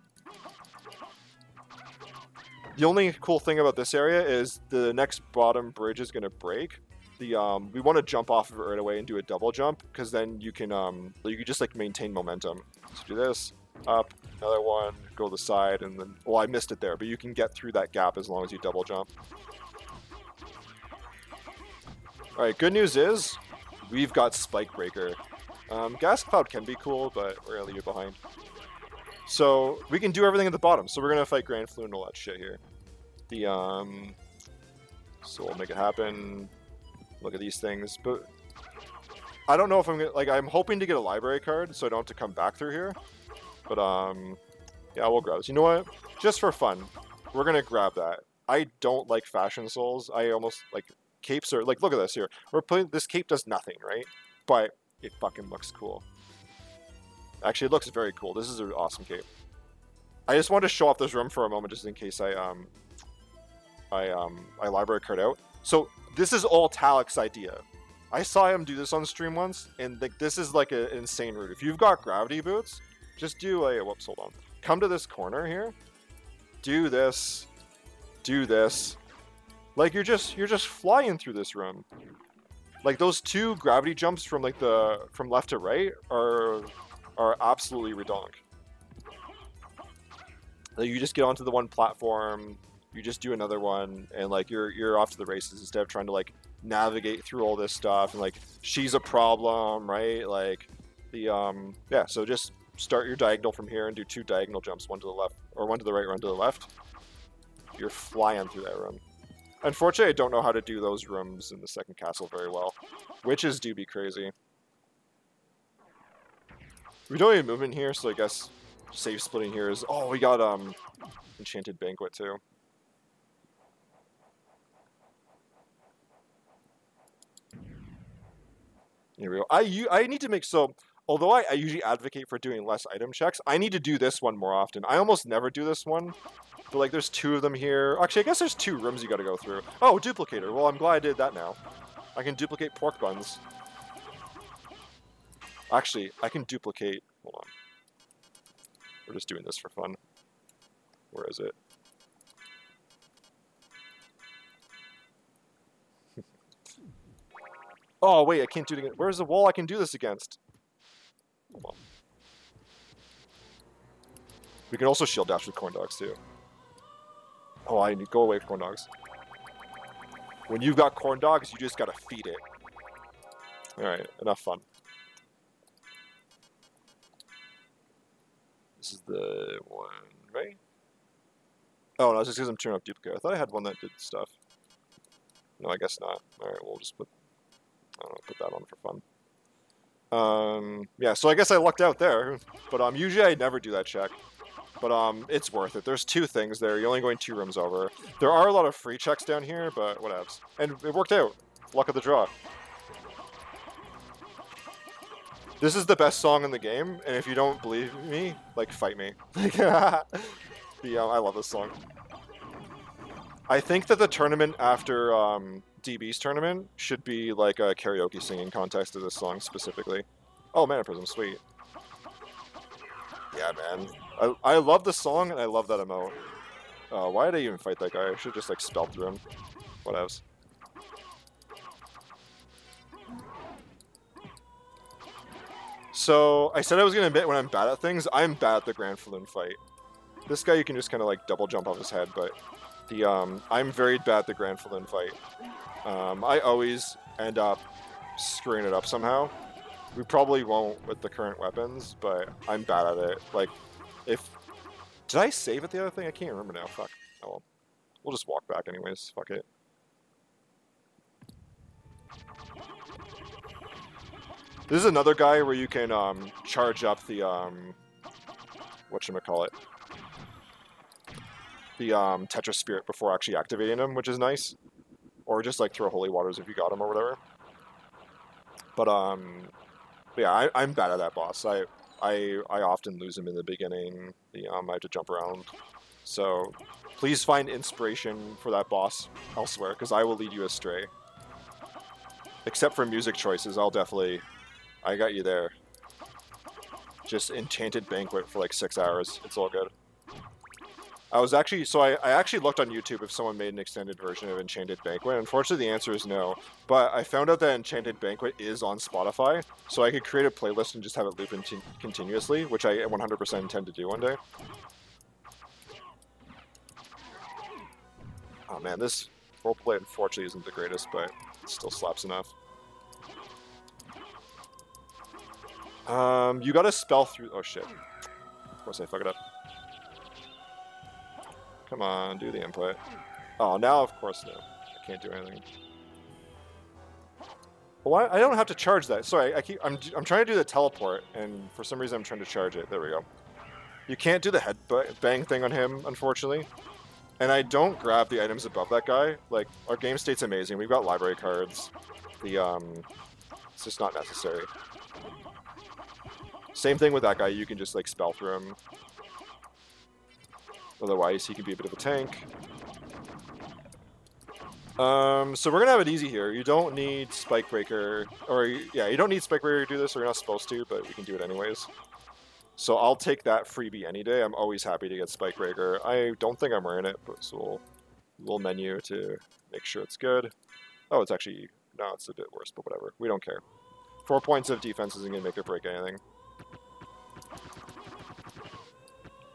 The only cool thing about this area is the next bottom bridge is going to break. The um, we want to jump off of it right away and do a double jump because then you can um, you can just like maintain momentum. So do this, up, another one, go to the side, and then well I missed it there, but you can get through that gap as long as you double jump. All right, good news is we've got Spike Breaker. Um, Gas Cloud can be cool, but we're gonna leave it behind. So we can do everything at the bottom. So we're gonna fight Granfaloon and all that shit here. The um, so we'll make it happen. Look at these things, but I don't know if I'm gonna like. I'm hoping to get a library card so I don't have to come back through here. But um, yeah, we'll grab this. You know what? Just for fun, we're gonna grab that. I don't like fashion souls. I almost like capes are like. Look at this here. We're putting this cape does nothing, right? But it fucking looks cool. Actually, it looks very cool. This is an awesome cape. I just wanted to show off this room for a moment, just in case I um, I um, I library card out. So this is all Talic's idea. I saw him do this on stream once, and like this is like an insane route. If you've got gravity boots, just do a whoops. Hold on. Come to this corner here. Do this. Do this. Like you're just you're just flying through this room. Like those two gravity jumps from like the from left to right are are absolutely redonk. Like you just get onto the one platform, you just do another one, and like you're you're off to the races instead of trying to like navigate through all this stuff and like she's a problem, right? Like the um yeah, so just start your diagonal from here and do two diagonal jumps, one to the left or one to the right, one to the left. You're flying through that room. Unfortunately, I don't know how to do those rooms in the second castle very well. Witches do be crazy. We don't even move in here, so I guess safe splitting here is... Oh, we got um Enchanted Banquet, too. Here we go. I, I need to make... So, although I, I usually advocate for doing less item checks, I need to do this one more often. I almost never do this one. But, like, there's two of them here. Actually, I guess there's two rooms you gotta go through. Oh, duplicator. Well, I'm glad I did that now. I can duplicate pork buns. Actually, I can duplicate... Hold on. We're just doing this for fun. Where is it? [laughs] oh, wait, I can't do it again. Where's the wall I can do this against? Hold on. We can also shield dash with corn dogs, too. Oh, I need to go away corn dogs. When you've got corn dogs, you just gotta feed it. Alright, enough fun. This is the one, right? Oh, no, it's just because I'm turning off duplicate. I thought I had one that did stuff. No, I guess not. Alright, we'll just put, I don't know, put that on for fun. Um, yeah, so I guess I lucked out there. But um, usually I never do that check. But um, it's worth it. There's two things there. You're only going two rooms over. There are a lot of free checks down here, but whatevs. And it worked out. Luck of the draw. This is the best song in the game, and if you don't believe me, like, fight me. [laughs] [laughs] yeah, I love this song. I think that the tournament after um, DB's tournament should be like a karaoke singing contest to this song specifically. Oh, Mana Prism, sweet. Yeah, man. I, I love the song, and I love that emote. Uh, why did I even fight that guy? I should just, like, spell through him. Whatevs. So, I said I was going to admit when I'm bad at things, I'm bad at the Granfaloon fight. this guy you can just kind of like double jump off his head, but the um, I'm very bad at the Granfaloon fight. Um, I always end up screwing it up somehow. We probably won't with the current weapons, but I'm bad at it. Like, if did I save at the other thing? I can't remember now. Fuck. Oh well. We'll just walk back anyways. Fuck it. This is another guy where you can um, charge up the um, what should I call it? The um, Tetra Spirit before actually activating him, which is nice. Or just like throw holy waters if you got him or whatever. But um, yeah, I, I'm bad at that boss. I I I often lose him in the beginning. The um, I have to jump around. So please find inspiration for that boss elsewhere, because I will lead you astray. Except for music choices, I'll definitely I got you there. Just Enchanted Banquet for like six hours. It's all good. I was actually, so I, I actually looked on YouTube if someone made an extended version of Enchanted Banquet. Unfortunately, the answer is no. But I found out that Enchanted Banquet is on Spotify, so I could create a playlist and just have it loop continuously, which I 100% intend to do one day. Oh man, this roleplay unfortunately isn't the greatest, but it still slaps enough. Um, you gotta spell through. Oh shit. Of course I fuck it up. Come on, do the input. Oh, now of course no. I can't do anything. Well, I don't have to charge that. Sorry, I keep. I'm. I'm trying to do the teleport, and for some reason I'm trying to charge it. There we go. You can't do the head bang thing on him, unfortunately. And I don't grab the items above that guy. Like our game state's amazing. We've got library cards. The um, it's just not necessary. Same thing with that guy, you can just like spell through him. Otherwise, he can be a bit of a tank. Um, so we're gonna have it easy here. You don't need Spike Breaker, or yeah, you don't need Spike Breaker to do this, or you're not supposed to, but we can do it anyways. So I'll take that freebie any day. I'm always happy to get Spike Breaker. I don't think I'm wearing it, but so we'll, little menu to make sure it's good. Oh, it's actually, no, it's a bit worse, but whatever. We don't care. Four points of defense isn't gonna make or break anything.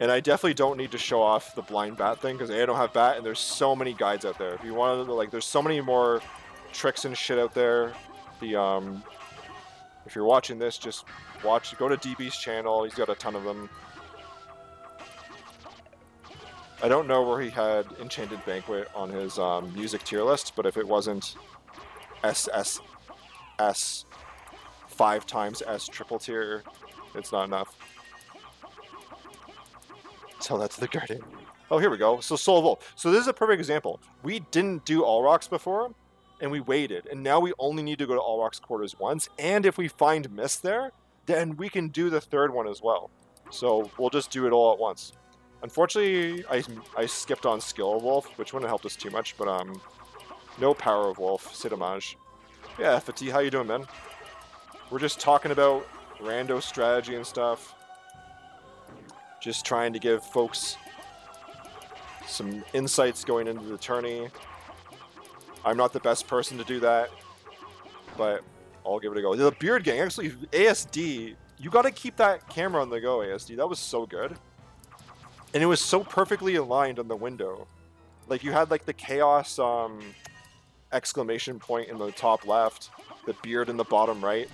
And I definitely don't need to show off the blind bat thing because I don't have bat and there's so many guides out there. If you want to, like, there's so many more tricks and shit out there. The, um, if you're watching this, just watch, go to DB's channel. He's got a ton of them. I don't know where he had Enchanted Banquet on his um, music tier list, but if it wasn't SSS five times S triple tier, it's not enough. Tell that to the Guardian. Oh, here we go. So Soul Wolf. So this is a perfect example. We didn't do Olrox before, and we waited. And now we only need to go to Olrox quarters once. And if we find Mist there, then we can do the third one as well. So we'll just do it all at once. Unfortunately, I, I skipped on Skill of Wolf, which wouldn't have helped us too much, but um, no Power of Wolf, C'est dommage. Yeah, Fatih, how you doing, man? We're just talking about rando strategy and stuff. Just trying to give folks some insights going into the tourney. I'm not the best person to do that, but I'll give it a go. The Beard Gang, actually, ASD, you got to keep that camera on the go, ASD. That was so good. And it was so perfectly aligned on the window. Like, you had, like, the Chaos um, exclamation point in the top left, the beard in the bottom right.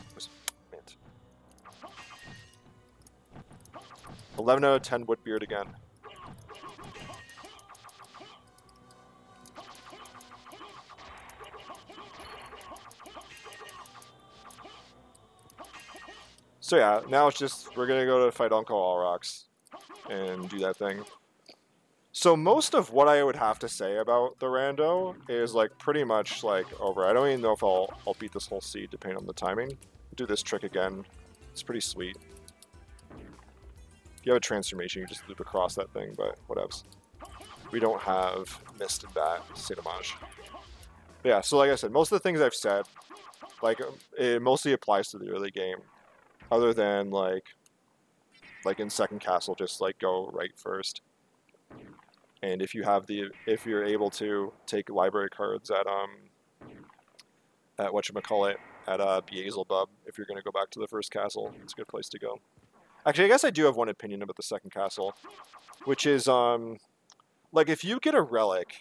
11 out of 10 Woodbeard again. So yeah, now it's just, we're going to go to fight Uncle Olrox and do that thing. So most of what I would have to say about the rando is like pretty much like over. I don't even know if I'll, I'll beat this whole seed depending on the timing. Do this trick again. It's pretty sweet you have a transformation, you just loop across that thing, but whatevs. We don't have Mist and Bat, dommage. Yeah, so like I said, most of the things I've said, like, um, it mostly applies to the early game. Other than, like, like in Second Castle, just, like, go right first. And if you have the, if you're able to take library cards at, um, at whatchamacallit, at uh, Beelzebub, if you're going to go back to the first castle, it's a good place to go. Actually, I guess I do have one opinion about the second castle, which is um, like if you get a relic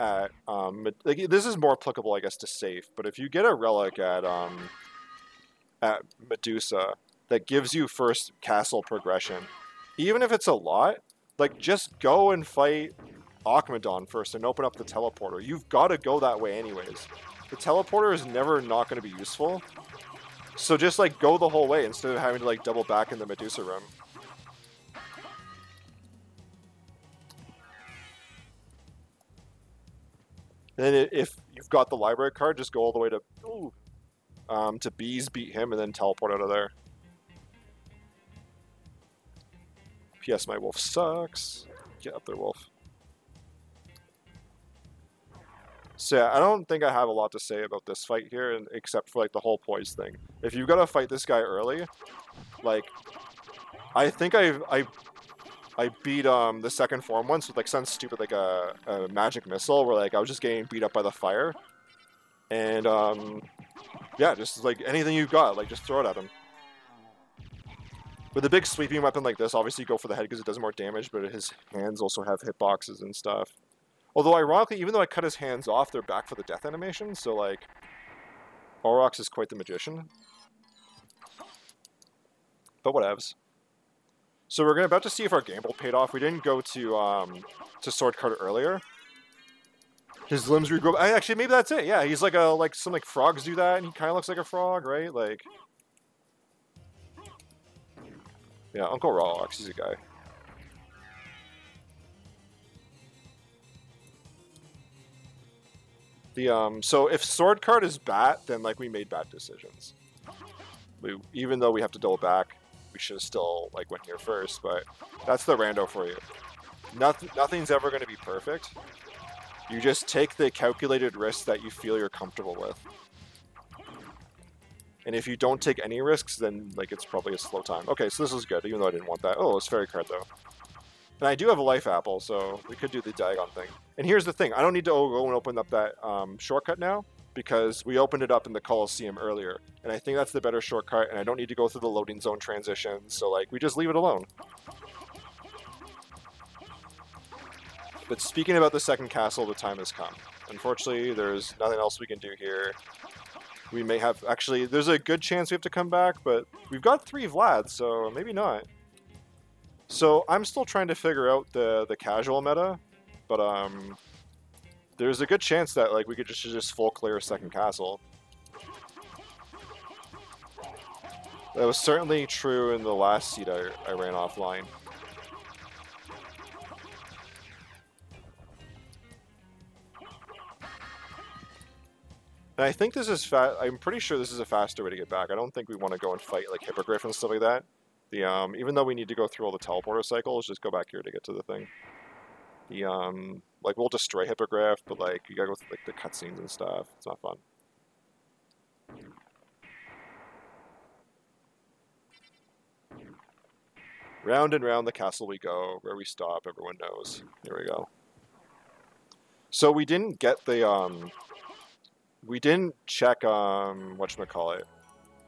at um, like this is more applicable, I guess, to safe. But if you get a relic at um, at Medusa that gives you first castle progression, even if it's a lot, like just go and fight Akmodan first and open up the teleporter. You've got to go that way anyways. The teleporter is never not going to be useful. So just like go the whole way instead of having to like double back in the Medusa room. Then if you've got the library card, just go all the way to ooh, um, to bees, beat him, and then teleport out of there. P.S. My wolf sucks. Get up there, wolf. So yeah, I don't think I have a lot to say about this fight here, except for like the whole poise thing. If you've got to fight this guy early, like, I think I I I beat um the second form once with like some stupid like a, a magic missile where like I was just getting beat up by the fire, and um yeah, just like anything you've got, like just throw it at him. With a big sweeping weapon like this, obviously go for the head because it does more damage, but his hands also have hitboxes and stuff. Although, ironically, even though I cut his hands off, they're back for the death animation, so, like, Olrox is quite the magician. But whatevs. So we're about to see if our gamble paid off. We didn't go to, um, to Sword Card earlier. His limbs regrow. Actually, maybe that's it. Yeah, he's like a, like, some, like, frogs do that, and he kind of looks like a frog, right? Like... Yeah, Uncle Olrox, he's a guy. The um, so if sword card is bat, then like we made bad decisions. We even though we have to double back, we should have still like went here first. But that's the rando for you. Nothing, nothing's ever going to be perfect. You just take the calculated risks that you feel you're comfortable with. And if you don't take any risks, then like it's probably a slow time. Okay, so this is good, even though I didn't want that. Oh, it's fairy card though. And I do have a life apple, so we could do the Dagon thing. And here's the thing, I don't need to go and open up that um, shortcut now, because we opened it up in the Colosseum earlier. And I think that's the better shortcut, and I don't need to go through the loading zone transition. so like, we just leave it alone. But speaking about the second castle, the time has come. Unfortunately, there's nothing else we can do here. We may have, actually, there's a good chance we have to come back, but we've got three Vlads, so maybe not. So I'm still trying to figure out the the casual meta, but um, there's a good chance that like we could just just full clear second castle. That was certainly true in the last seed I, I ran offline. And I think this is fast. I'm pretty sure this is a faster way to get back. I don't think we want to go and fight like Hippogriff and stuff like that. The um, even though we need to go through all the teleporter cycles, just go back here to get to the thing. The um, like we'll destroy Hippogriff, but like you gotta go through like the cutscenes and stuff. It's not fun. Round and round the castle we go. Where we stop, everyone knows. Here we go. So we didn't get the um, we didn't check um, what call it,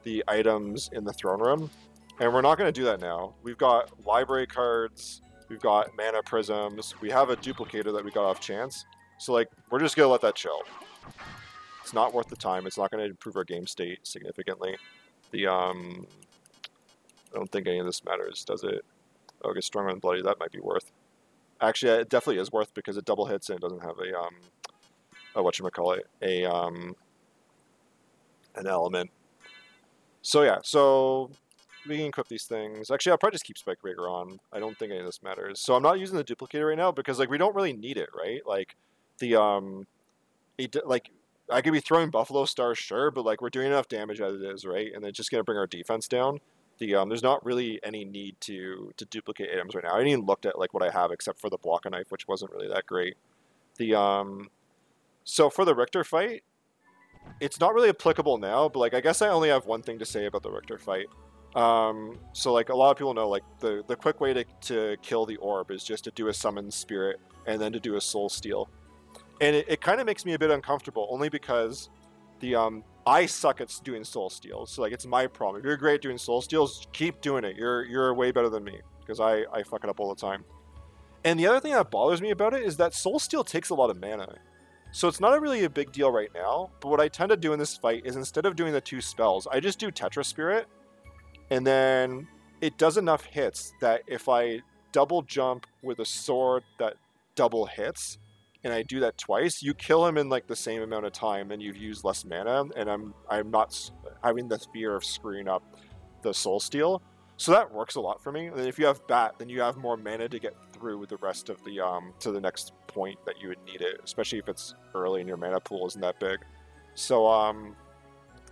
the items in the throne room. And we're not going to do that now. We've got library cards, we've got mana prisms, we have a duplicator that we got off chance. So like, we're just going to let that chill. It's not worth the time. It's not going to improve our game state significantly. The, um, I don't think any of this matters, does it? Oh, get stronger and bloody, that might be worth. Actually, it definitely is worth because it double hits and it doesn't have a, um, a whatchamacallit, a, um, an element. So yeah, so we can equip these things. Actually, I'll probably just keep Spike Breaker on. I don't think any of this matters. So I'm not using the duplicator right now because like we don't really need it, right? Like the um, it, like I could be throwing Buffalo Stars, sure, but like we're doing enough damage as it is, right? And it's just gonna bring our defense down. The um, there's not really any need to to duplicate items right now. I even looked at like what I have except for the block knife, which wasn't really that great. The um, so for the Richter fight, it's not really applicable now, but like I guess I only have one thing to say about the Richter fight. Um, so like a lot of people know, like the the quick way to to kill the orb is just to do a summon spirit and then to do a soul steal, and it, it kind of makes me a bit uncomfortable only because the um I suck at doing soul steals, so like it's my problem. If you're great at doing soul steals, keep doing it. You're you're way better than me because I I fuck it up all the time. And the other thing that bothers me about it is that soul steal takes a lot of mana. So it's not really a big deal right now, but what I tend to do in this fight is instead of doing the two spells, I just do Tetra Spirit, and then it does enough hits that if I double jump with a sword that double hits, and I do that twice, you kill him in like the same amount of time, and you've used less mana, and I'm I'm not having the fear of screwing up the soul steal. So that works a lot for me. And if you have bat, then you have more mana to get through with the rest of the um to the next point that you would need it, especially if it's early and your mana pool isn't that big. So um,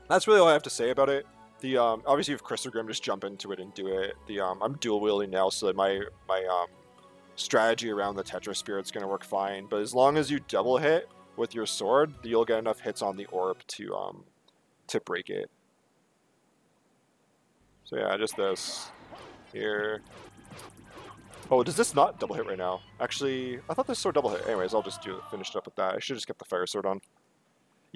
that's really all I have to say about it. The um, obviously if Crissaegrim just jump into it and do it. The um, I'm dual wielding now, so my my um strategy around the Tetra Spirit's going to work fine. But as long as you double hit with your sword, you'll get enough hits on the orb to um, to break it. So yeah, just this here. Oh, does this not double hit right now? Actually, I thought this sword double hit. Anyways, I'll just do finish it up with that. I should just get the fire sword on.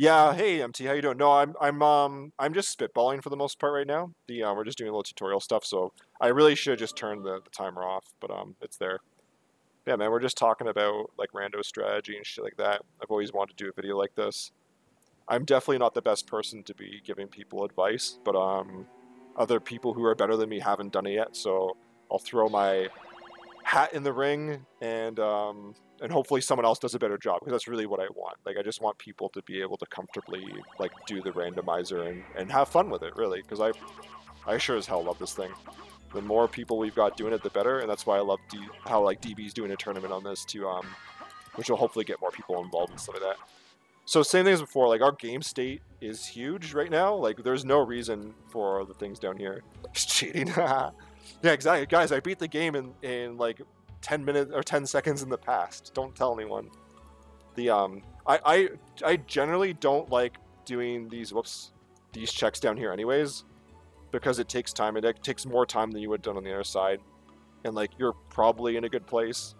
Yeah, hey MT, how you doing? No, I'm I'm um I'm just spitballing for the most part right now. The uh, we're just doing a little tutorial stuff, so I really should just turn the, the timer off, but um it's there yeah, man, we're just talking about like rando strategy and shit like that. I've always wanted to do a video like this. I'm definitely not the best person to be giving people advice, but um, other people who are better than me haven't done it yet, so I'll throw my hat in the ring and um, and hopefully someone else does a better job because that's really what I want. Like I just want people to be able to comfortably like do the randomizer and, and have fun with it really because I I sure as hell love this thing the more people we've got doing it, the better. And that's why I love D how like DB's doing a tournament on this to, um, which will hopefully get more people involved and stuff like that. So same thing as before, like our game state is huge right now. Like there's no reason for the things down here. [laughs] It's cheating. [laughs] yeah, exactly. Guys, I beat the game in, in like 10 minutes or 10 seconds in the past. Don't tell anyone. The um I I I generally don't like doing these whoops these checks down here anyways because it takes time. It takes more time than you would have done on the other side, and like you're probably in a good place.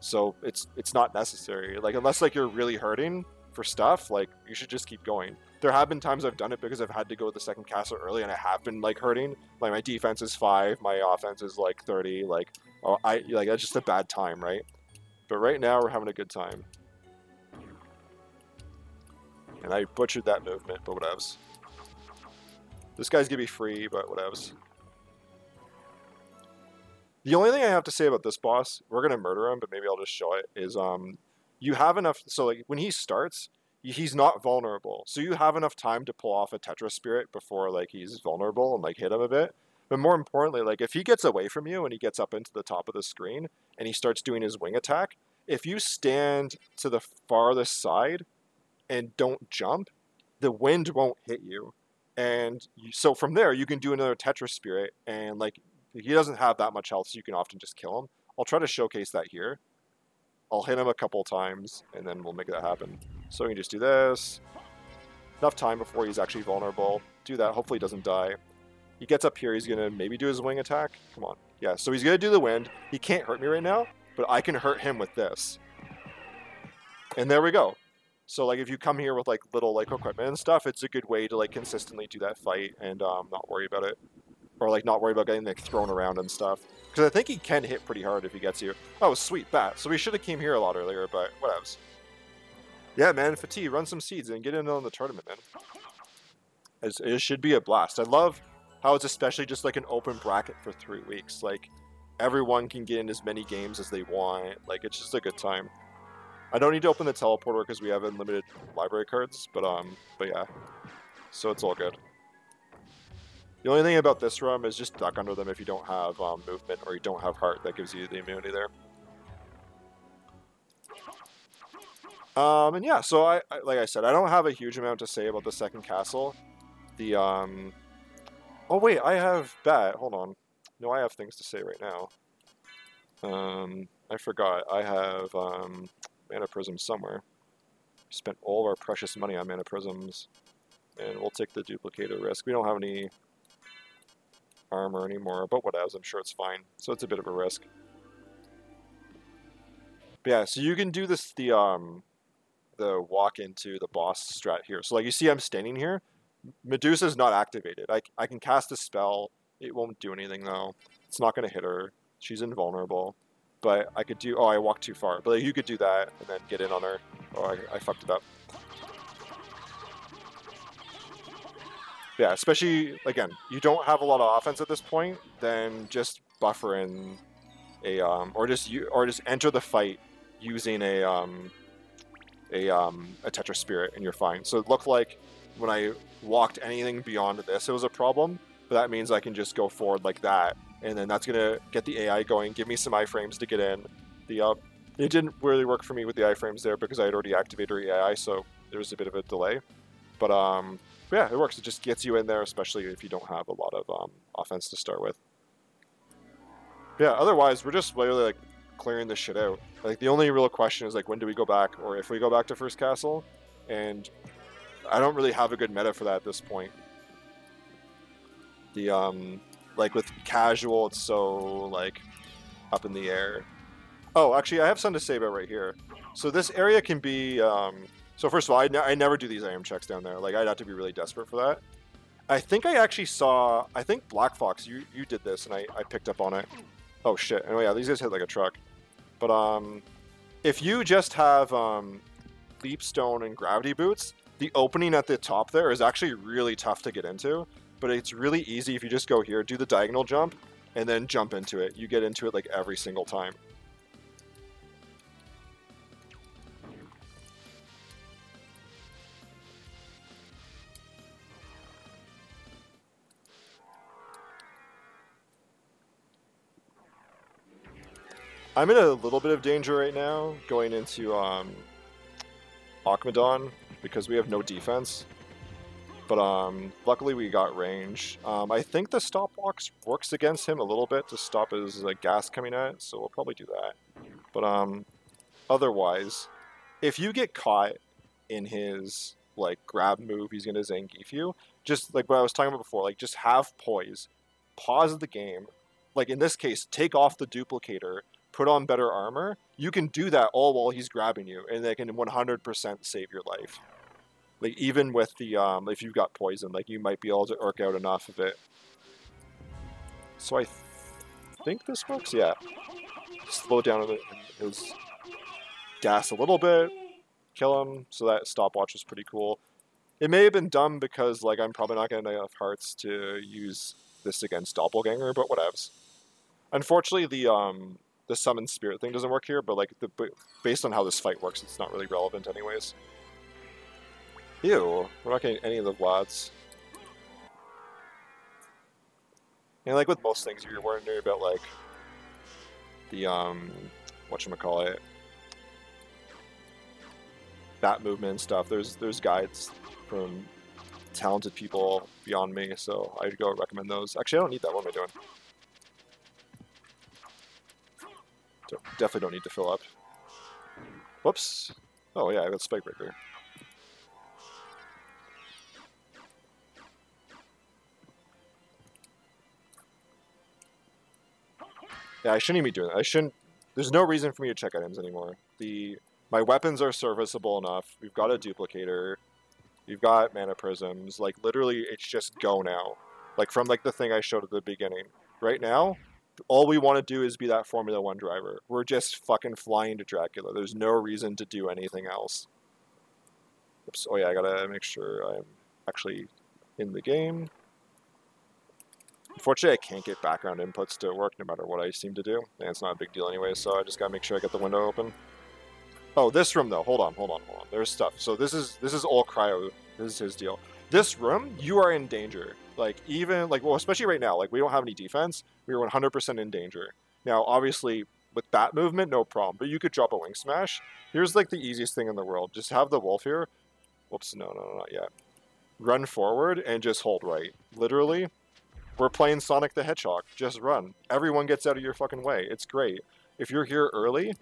So it's it's not necessary. Like unless like you're really hurting for stuff, like you should just keep going. There have been times I've done it because I've had to go to the second castle early, and I have been like hurting. Like my defense is five, my offense is like thirty. Like oh, I like that's just a bad time, right? But right now we're having a good time. And I butchered that movement, but whatevs. This guy's gonna be free, but whatevs. The only thing I have to say about this boss, we're gonna murder him, but maybe I'll just show it, is um, you have enough, so like when he starts, he's not vulnerable. So you have enough time to pull off a Tetra Spirit before like he's vulnerable and like hit him a bit. But more importantly, like if he gets away from you and he gets up into the top of the screen and he starts doing his wing attack, if you stand to the farthest side and don't jump, the wind won't hit you and you, so from there you can do another Tetra Spirit, and like he doesn't have that much health, so you can often just kill him. I'll try to showcase that here. I'll hit him a couple times, and then we'll make that happen. So we can just do this. Enough time before he's actually vulnerable. Do that. Hopefully he doesn't die. He gets up here. He's going to maybe do his wing attack. Come on. Yeah, so he's going to do the wind. He can't hurt me right now, but I can hurt him with this. And there we go. So like if you come here with like little like equipment and stuff, it's a good way to like consistently do that fight and um, not worry about it, or like not worry about getting like thrown around and stuff. Because I think he can hit pretty hard if he gets you. Oh, sweet bat. So we should have came here a lot earlier, but whatevs. Yeah, man, fatigue. Run some seeds and get in on the tournament, man. It's, it should be a blast. I love how it's especially just like an open bracket for three weeks. Like everyone can get in as many games as they want. Like it's just a good time. I don't need to open the teleporter because we have unlimited library cards, but um, but yeah, so it's all good. The only thing about this room is just duck under them if you don't have um, movement or you don't have heart. That gives you the immunity there. Um, and yeah, so I, I, like I said, I don't have a huge amount to say about the second castle. The um, oh wait, I have bet. Hold on, no, I have things to say right now. Um, I forgot. I have um, mana prisms somewhere. Spent all of our precious money on mana prisms, and we'll take the duplicator risk. We don't have any armor anymore, but whatevs, I'm sure it's fine. So it's a bit of a risk. But yeah, so you can do this the um the walk into the boss strat here. So like you see I'm standing here. Medusa's not activated. I, I can cast a spell. It won't do anything though. It's not going to hit her. She's invulnerable. But I could do... Oh, I walked too far. But like, you could do that and then get in on her. Oh, I, I fucked it up. Yeah, especially, again, you don't have a lot of offense at this point, then just buffer in a... Um, or just you, or just enter the fight using a... Um, a, um, a Tetra Spirit and you're fine. So it looked like when I walked anything beyond this, it was a problem, but that means I can just go forward like that and then that's gonna get the AI going, give me some iframes to get in. The uh, it didn't really work for me with the iframes there because I had already activated AI, so there was a bit of a delay. But um, yeah, it works. It just gets you in there, especially if you don't have a lot of um, offense to start with. Yeah, otherwise we're just literally like clearing this shit out. Like the only real question is like when do we go back, or if we go back to first castle, and I don't really have a good meta for that at this point. The um, like with casual, it's so like up in the air. Oh, actually, I have something to say about right here. So this area can be. Um, so first of all, I, I never do these IM checks down there. Like I'd have to be really desperate for that. I think I actually saw. I think Black Fox, you you did this, and I I picked up on it. Oh shit! Oh yeah, these guys hit like a truck. But um, if you just have um, leap stone and gravity boots, the opening at the top there is actually really tough to get into but it's really easy if you just go here, do the diagonal jump, and then jump into it. You get into it like every single time. I'm in a little bit of danger right now going into um, because we have no defense. But um, luckily we got range. Um, I think the stopwatch works against him a little bit to stop his uh, gas coming out, so we'll probably do that. But um, otherwise, if you get caught in his like grab move, he's gonna Zangief you. Just like what I was talking about before, like just have poise, pause the game. Like in this case, take off the duplicator, put on better armor. You can do that all while he's grabbing you, and they can 100% save your life like even with the um, if you've got poison, like you might be able to irk out enough of it. So I th think this works. Yeah, slow down his gas a little bit, kill him. So that stopwatch was pretty cool. It may have been dumb because like I'm probably not getting enough hearts to use this against doppelganger, but whatevs. Unfortunately, the um the summon spirit thing doesn't work here, but like the based on how this fight works, it's not really relevant anyways. Ew, we're not getting any of the Vlads. And like with most things, you're wondering about like the um, what call it, that movement and stuff. There's there's guides from talented people beyond me, so I'd go recommend those. Actually, I don't need that. What am I doing? So definitely don't need to fill up. Whoops. Oh yeah, I got Spike Breaker. Yeah, I shouldn't even be doing that. I shouldn't. There's no reason for me to check items anymore. The my weapons are serviceable enough. We've got a duplicator. We've got mana prisms. Like literally, it's just go now. Like from like the thing I showed at the beginning. Right now, all we want to do is be that Formula One driver. We're just fucking flying to Dracula. There's no reason to do anything else. Oops. Oh yeah, I gotta make sure I'm actually in the game. Unfortunately, I can't get background inputs to work no matter what I seem to do. And it's not a big deal anyway, so I just gotta make sure I get the window open. Oh, this room though. Hold on, hold on, hold on. There's stuff. So this is this is all cryo. This is his deal. This room, you are in danger. Like even like well, especially right now. Like we don't have any defense. We are 100% in danger. Now, obviously, with that movement, no problem. But you could drop a wing smash. Here's like the easiest thing in the world. Just have the wolf here. Whoops, no, no, no not yet. Run forward and just hold right. Literally, we're playing Sonic the Hedgehog. Just run. Everyone gets out of your fucking way. It's great. If you're here early,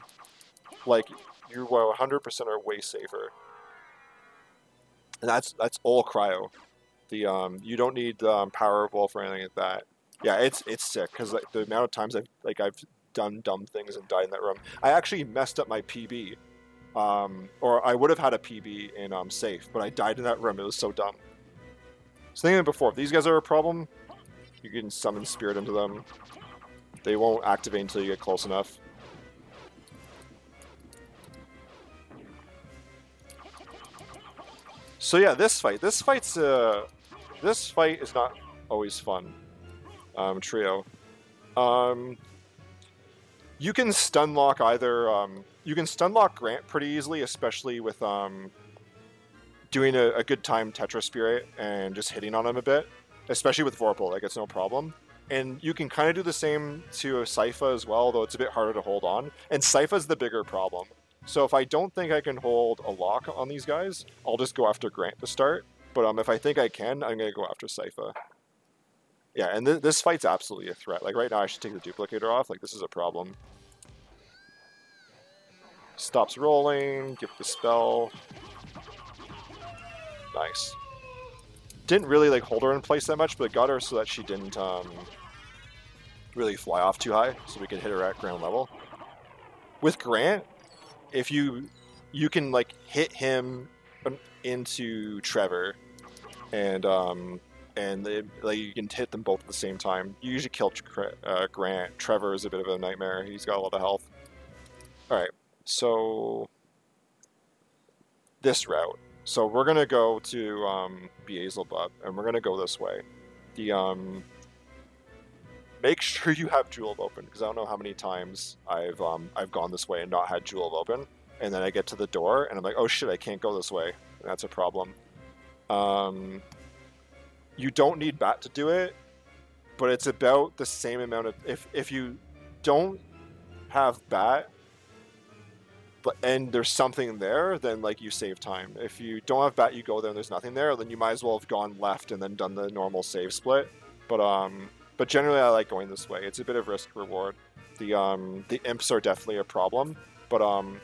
like, you 100% are way safer. And that's that's all cryo. The um, you don't need um, power wolf or anything like that. Yeah, it's it's sick because like, the amount of times I've like I've done dumb things and died in that room. I actually messed up my PB Um, or I would have had a PB in um, safe, but I died in that room. It was so dumb. So thinking before, if these guys are a problem, you can summon spirit into them. They won't activate until you get close enough. So yeah, this fight. This fight's uh, this fight is not always fun. Um, trio. Um, you can stun lock either. Um, you can stun lock Grant pretty easily, especially with um, doing a, a good time Tetra Spirit and just hitting on him a bit. Especially with Vorpal, like it's no problem. And you can kind of do the same to Sypha as well, though it's a bit harder to hold on. And Sypha's the bigger problem. So if I don't think I can hold a lock on these guys, I'll just go after Grant to start. But um, if I think I can, I'm going to go after Sypha. Yeah, and th this fight's absolutely a threat. Like, right now I should take the duplicator off. Like, this is a problem. Stops rolling, give the spell. Nice. Didn't really, like, hold her in place that much, but got her so that she didn't, um, really fly off too high, so we could hit her at ground level. With Grant, if you you can like hit him into Trevor, and um, and they, like you can hit them both at the same time. You usually kill uh, Grant. Trevor is a bit of a nightmare. He's got a lot of health. All right, so this route. So we're gonna go to um, Beelzebub, and we're gonna go this way. The um, make sure you have Jewel of Open because I don't know how many times I've um, I've gone this way and not had Jewel of Open, and then I get to the door and I'm like, oh shit, I can't go this way. And that's a problem. Um, you don't need Bat to do it, but it's about the same amount of if if you don't have Bat, but and there's something there, then like you save time. If you don't have Bat, you go there and there's nothing there, then you might as well have gone left and then done the normal save split. But um, but generally, I like going this way. It's a bit of risk reward. The um, the imps are definitely a problem, but um,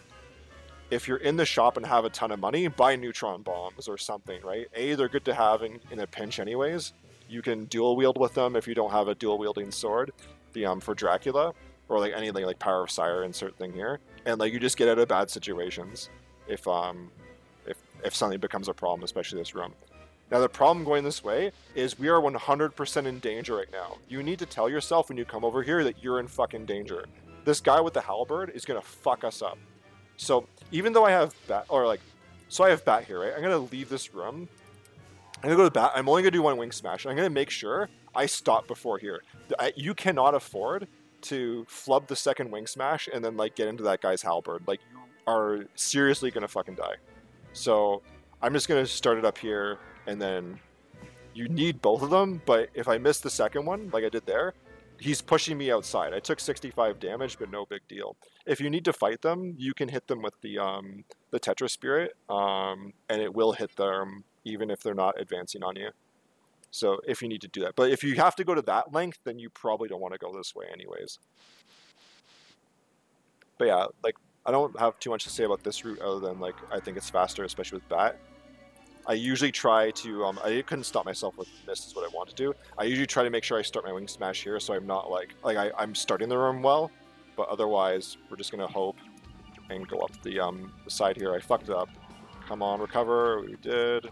if you're in the shop and have a ton of money, buy neutron bombs or something, right? A, they're good to have in, in a pinch, anyways. You can dual wield with them if you don't have a dual wielding sword. The um for Dracula or like anything like Power of Sire insert thing here, and like you just get out of bad situations if um if if something becomes a problem, especially this room. Now, the problem going this way is we are 100% in danger right now. You need to tell yourself when you come over here that you're in fucking danger. This guy with the halberd is going to fuck us up. So, even though I have bat, or like, so I have bat here, right? I'm going to leave this room. I'm going to go to bat. I'm only going to do one wing smash. I'm going to make sure I stop before here. You cannot afford to flub the second wing smash and then, like, get into that guy's halberd. Like, you are seriously going to fucking die. So, I'm just going to start it up here and then you need both of them. But if I miss the second one, like I did there, he's pushing me outside. I took 65 damage, but no big deal. If you need to fight them, you can hit them with the um, the Tetra Spirit, um, and it will hit them even if they're not advancing on you. So if you need to do that, but if you have to go to that length, then you probably don't want to go this way anyways. But yeah, like I don't have too much to say about this route other than like I think it's faster, especially with Bat. I usually try to, um, I couldn't stop myself with this is what I want to do. I usually try to make sure I start my wing smash here so I'm not like, like I, I'm starting the room well, but otherwise we're just going to hope and go up the, um, the side here. I fucked up. Come on, recover. We did.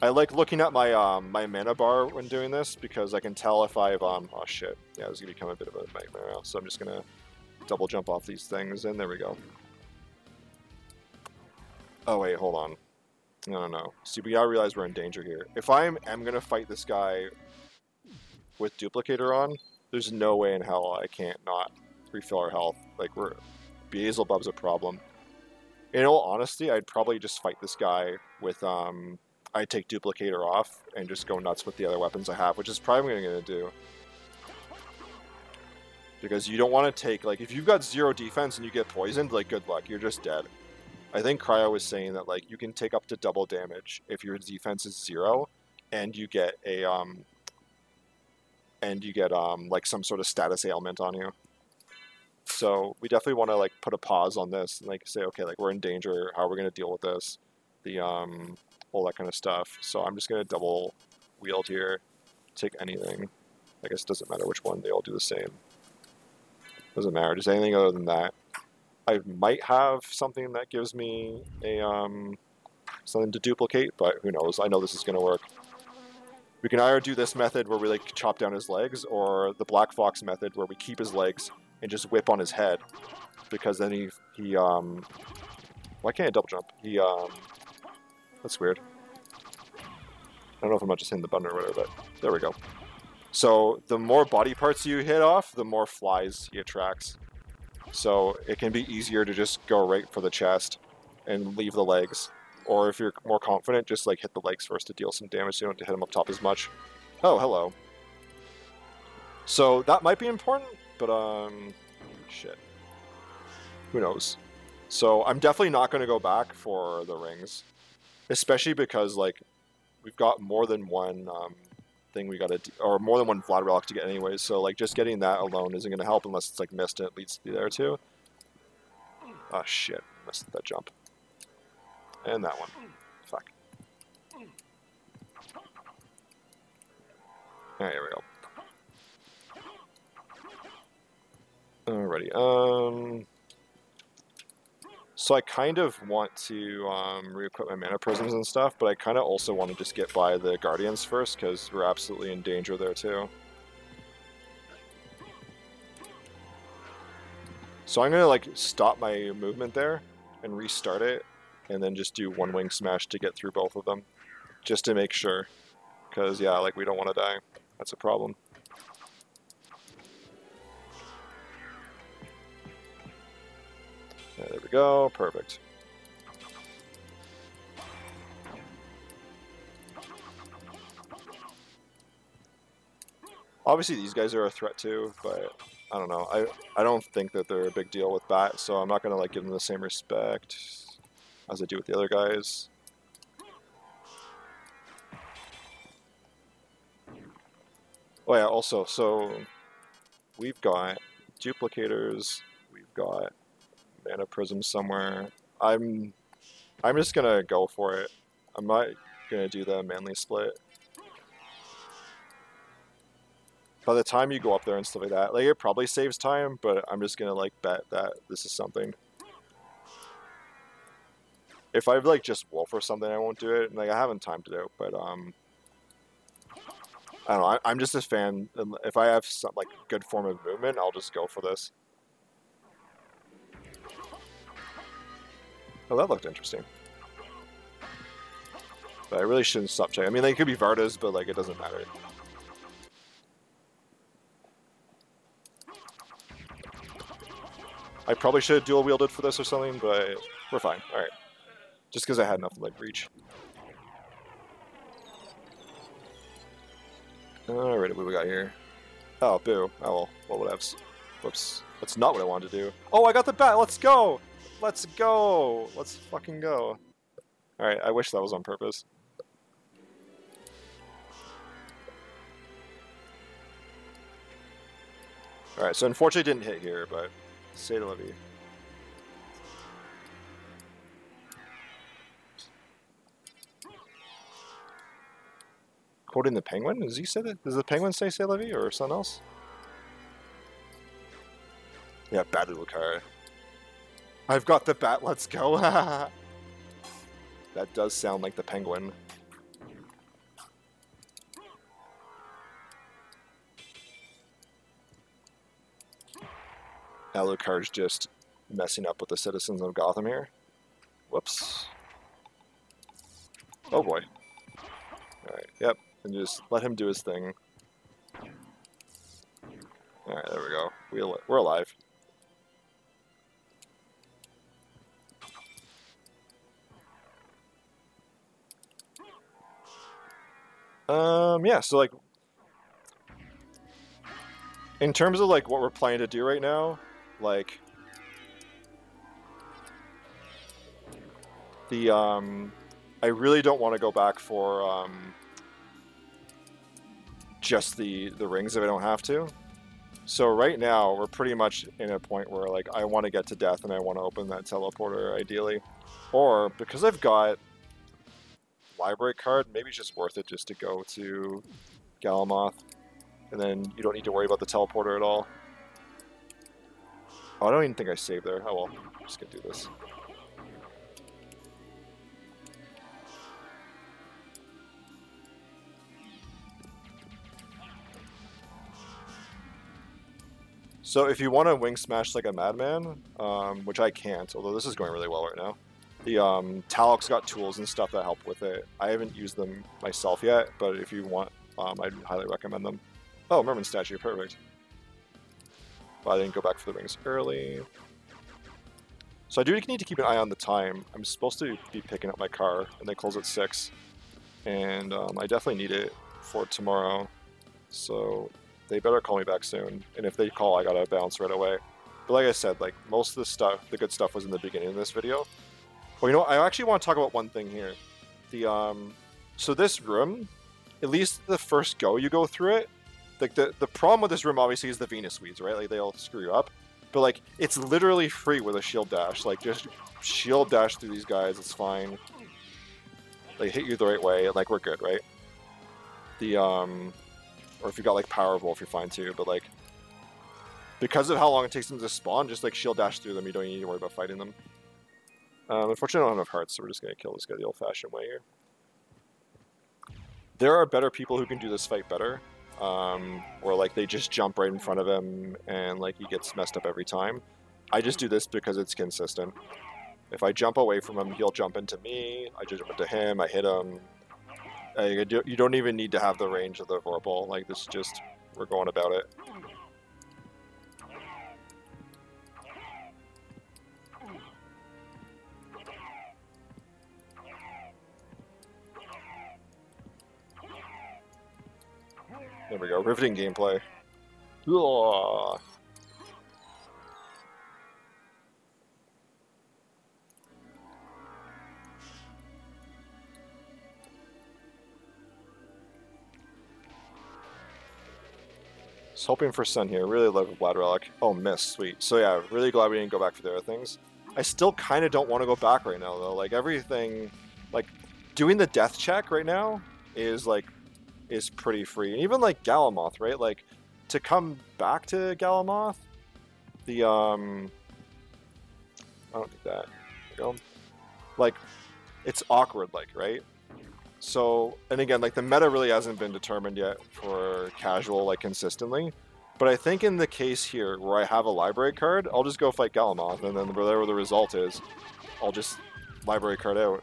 I like looking at my um, my mana bar when doing this because I can tell if I've um oh shit yeah this is gonna become a bit of a nightmare so I'm just gonna double jump off these things and there we go. Oh wait, hold on. No, no, no. See, we gotta realize we're in danger here. If I am, am gonna fight this guy with Duplicator on, there's no way in hell I can't not refill our health. Like, we're... Beelzebub's a problem. In all honesty, I'd probably just fight this guy with, um... I'd take Duplicator off and just go nuts with the other weapons I have, which is probably what I'm gonna do. Because you don't want to take, like, if you've got zero defense and you get poisoned, like, good luck, you're just dead. I think Cryo was saying that like you can take up to double damage if your defense is zero, and you get a um, and you get um like some sort of status ailment on you. So we definitely want to like put a pause on this and like say, okay, like we're in danger. How are we going to deal with this? The um, all that kind of stuff. So I'm just going to double wield here, take anything. I guess it doesn't matter which one. They all do the same. Doesn't matter. Just anything other than that. I might have something that gives me a um, something to duplicate, but who knows? I know this is going to work. We can either do this method where we like chop down his legs, or the Black Fox method where we keep his legs and just whip on his head, because then he he um. Why can't I double jump? He um. That's weird. I don't know if I'm not just hitting the button or whatever, but there we go. So the more body parts you hit off, the more flies he attracts. So it can be easier to just go right for the chest and leave the legs. Or if you're more confident, just like hit the legs first to deal some damage so you don't have to hit them up top as much. Oh, hello. So that might be important, but um, shit. Who knows? So I'm definitely not going to go back for the rings, especially because like we've got more than one um, thing we got to, or more than one Vlad Relic to get anyways. So like just getting that alone isn't going to help unless it's like missed and it leads to there too. Oh shit, missed that jump. And that one. Fuck. Alright, here we go. Alrighty, um... So I kind of want to um, re-equip my mana prisms and stuff, but I kind of also want to just get by the guardians first, because we're absolutely in danger there too. So I'm to like stop my movement there and restart it, and then just do one wing smash to get through both of them, just to make sure. Because yeah, like we don't want to die. That's a problem. There we go, perfect. Obviously these guys are a threat too, but I don't know. I, I don't think that they're a big deal with Bat, so I'm not going to like give them the same respect as I do with the other guys. Oh yeah, also, so we've got duplicators, we've got mana prism somewhere. I'm I'm just gonna go for it. I'm not gonna do the manly split. By the time you go up there and stuff like that, like it probably saves time, but I'm just gonna like bet that this is something. If I've like just wolf or something, I won't do it. Like I haven't timed it out, but um, I don't know. I, am just a fan. If I have some like good form of movement, I'll just go for this. Oh, that looked interesting. But I really shouldn't stop checking. I mean, they could be Vardas, but like it doesn't matter. I probably should have dual wielded for this or something, but we're fine. Alright. Just because I had enough like reach. Alright, what we got here? Oh, boo. Oh, well, what whatevs. Whoops. That's not what I wanted to do. Oh, I got the bat! Let's go! Let's go! Let's fucking go. Alright, I wish that was on purpose. Alright, so unfortunately didn't hit here, but say to Levy. Quoting the penguin? Does he say that? Does the penguin say say Levy or something else? Yeah, Battle Lucario. I've got the bat, let's go. [laughs] that does sound like the penguin. Alucard's just messing up with the citizens of Gotham here. Whoops. Oh boy. Alright, yep. And just let him do his thing. Alright, there we go. We, we're alive. Um, yeah, so like, in terms of like what we're planning to do right now, like, the, um, I really don't want to go back for, um, just the, the rings if I don't have to. So right now, we're pretty much in a point where, like, I want to get to death and I want to open that teleporter, ideally. Or, because I've got library card, maybe it's just worth it just to go to Galamoth, and then you don't need to worry about the teleporter at all. Oh, I don't even think I saved there. Oh well, just gonna do this. So if you want to wing smash like a madman, um, which I can't, although this is going really well right now, the um, Talic's got tools and stuff that help with it. I haven't used them myself yet, but if you want, um, I'd highly recommend them. Oh, Merman statue, perfect. But I didn't go back for the rings early. So I do need to keep an eye on the time. I'm supposed to be picking up my car, and they close at 6. And um, I definitely need it for tomorrow. So they better call me back soon. And if they call, I gotta bounce right away. But like I said, like most of the stuff, the good stuff was in the beginning of this video. Well, you know, what? I actually want to talk about one thing here. The um, so this room, at least the first go you go through it, like the the problem with this room obviously is the Venus weeds, right? Like they all screw you up. But like it's literally free with a shield dash. Like just shield dash through these guys, it's fine. They hit you the right way, like we're good, right? The um, or if you got like power wolf, you're fine too. But like because of how long it takes them to spawn, just like shield dash through them. You don't need to worry about fighting them. Um, unfortunately, I don't have enough hearts, so we're just going to kill this guy the old-fashioned way here. There are better people who can do this fight better, um, or like they just jump right in front of him and like he gets messed up every time. I just do this because it's consistent. If I jump away from him, he'll jump into me. I jump into him. I hit him. Uh, you don't even need to have the range of the Vorpal. Like this, just we're going about it. There we go, riveting gameplay. Ugh. Just hoping for Sun here. Really love a Blood Relic. Oh, miss. Sweet. So yeah, really glad we didn't go back for the other things. I still kind of don't want to go back right now, though. Like, everything... Like, doing the death check right now is, like, is pretty free. And even like Galamoth, right? Like to come back to Galamoth, the um, I don't think that. Go. Like, it's awkward, like right. So, and again, like the meta really hasn't been determined yet for casual, like consistently. But I think in the case here, where I have a library card, I'll just go fight Galamoth, and then whatever the result is, I'll just library card out.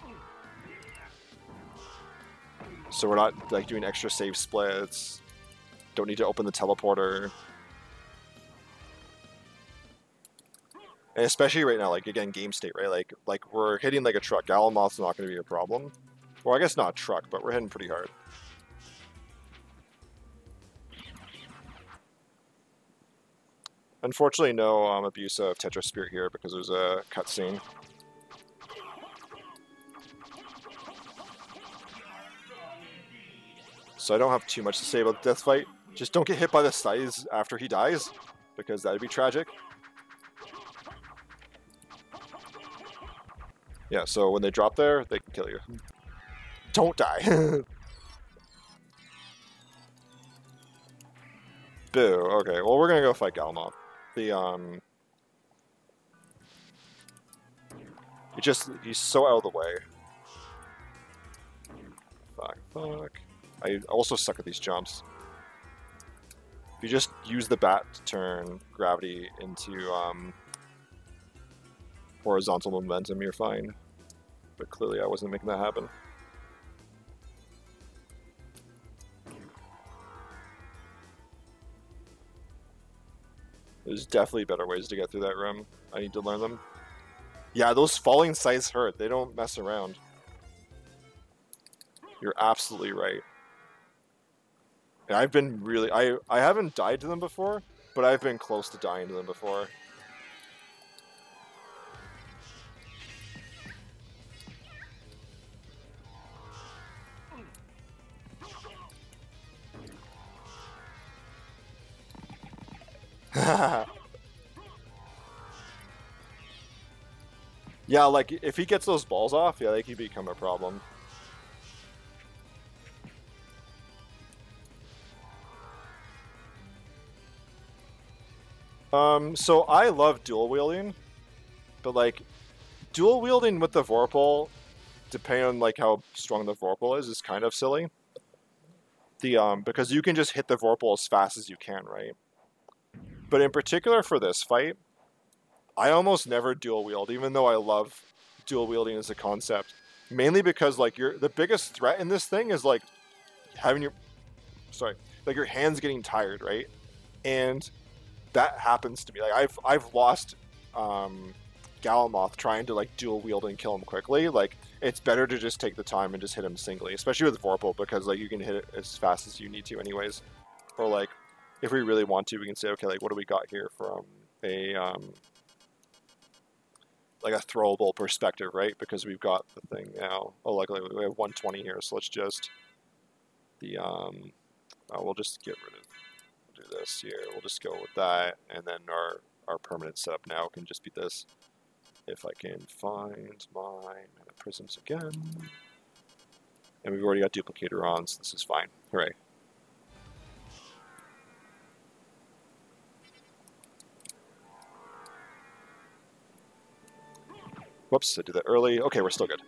So we're not like doing extra save splits. Don't need to open the teleporter. And especially right now, like again, game state, right? Like like we're hitting like a truck. Galamoth's not going to be a problem. Well, I guess not truck, but we're hitting pretty hard. Unfortunately, no um, abuse of Tetra Spirit here because there's a cutscene. So I don't have too much to say about Death Fight. Just don't get hit by the scythes after he dies, because that'd be tragic. Yeah, so when they drop there, they can kill you. Don't die. [laughs] Boo. Okay, well we're gonna go fight Galamoth. The um He just he's so out of the way. Fuck, fuck. I also suck at these jumps. If you just use the bat to turn gravity into um, horizontal momentum, you're fine. But clearly I wasn't making that happen. There's definitely better ways to get through that room. I need to learn them. Yeah, those falling sights hurt. They don't mess around. You're absolutely right. And I've been really I I haven't died to them before, but I've been close to dying to them before. [laughs] yeah, like if he gets those balls off, yeah, they could become a problem. Um, so I love dual wielding, but like dual wielding with the Vorpal, depending on like how strong the Vorpal is, is kind of silly. The um because you can just hit the Vorpal as fast as you can, right? But in particular for this fight, I almost never dual wield, even though I love dual wielding as a concept. Mainly because like your the biggest threat in this thing is like having your sorry, like your hands getting tired, right? And that happens to me. Like I've I've lost um Galamoth trying to like dual wield and kill him quickly. Like it's better to just take the time and just hit him singly, especially with Vorpal because like you can hit it as fast as you need to anyways. Or like if we really want to, we can say okay, like what do we got here from a um like a throwable perspective, right? Because we've got the thing now. Oh, luckily we have 120 here, so let's just the um. Oh, we'll just get rid of this here. We'll just go with that, and then our our permanent setup now can just be this. If I can find my prisms again, and we've already got duplicator on, so this is fine. Hooray! Whoops, I did that early. Okay, we're still good.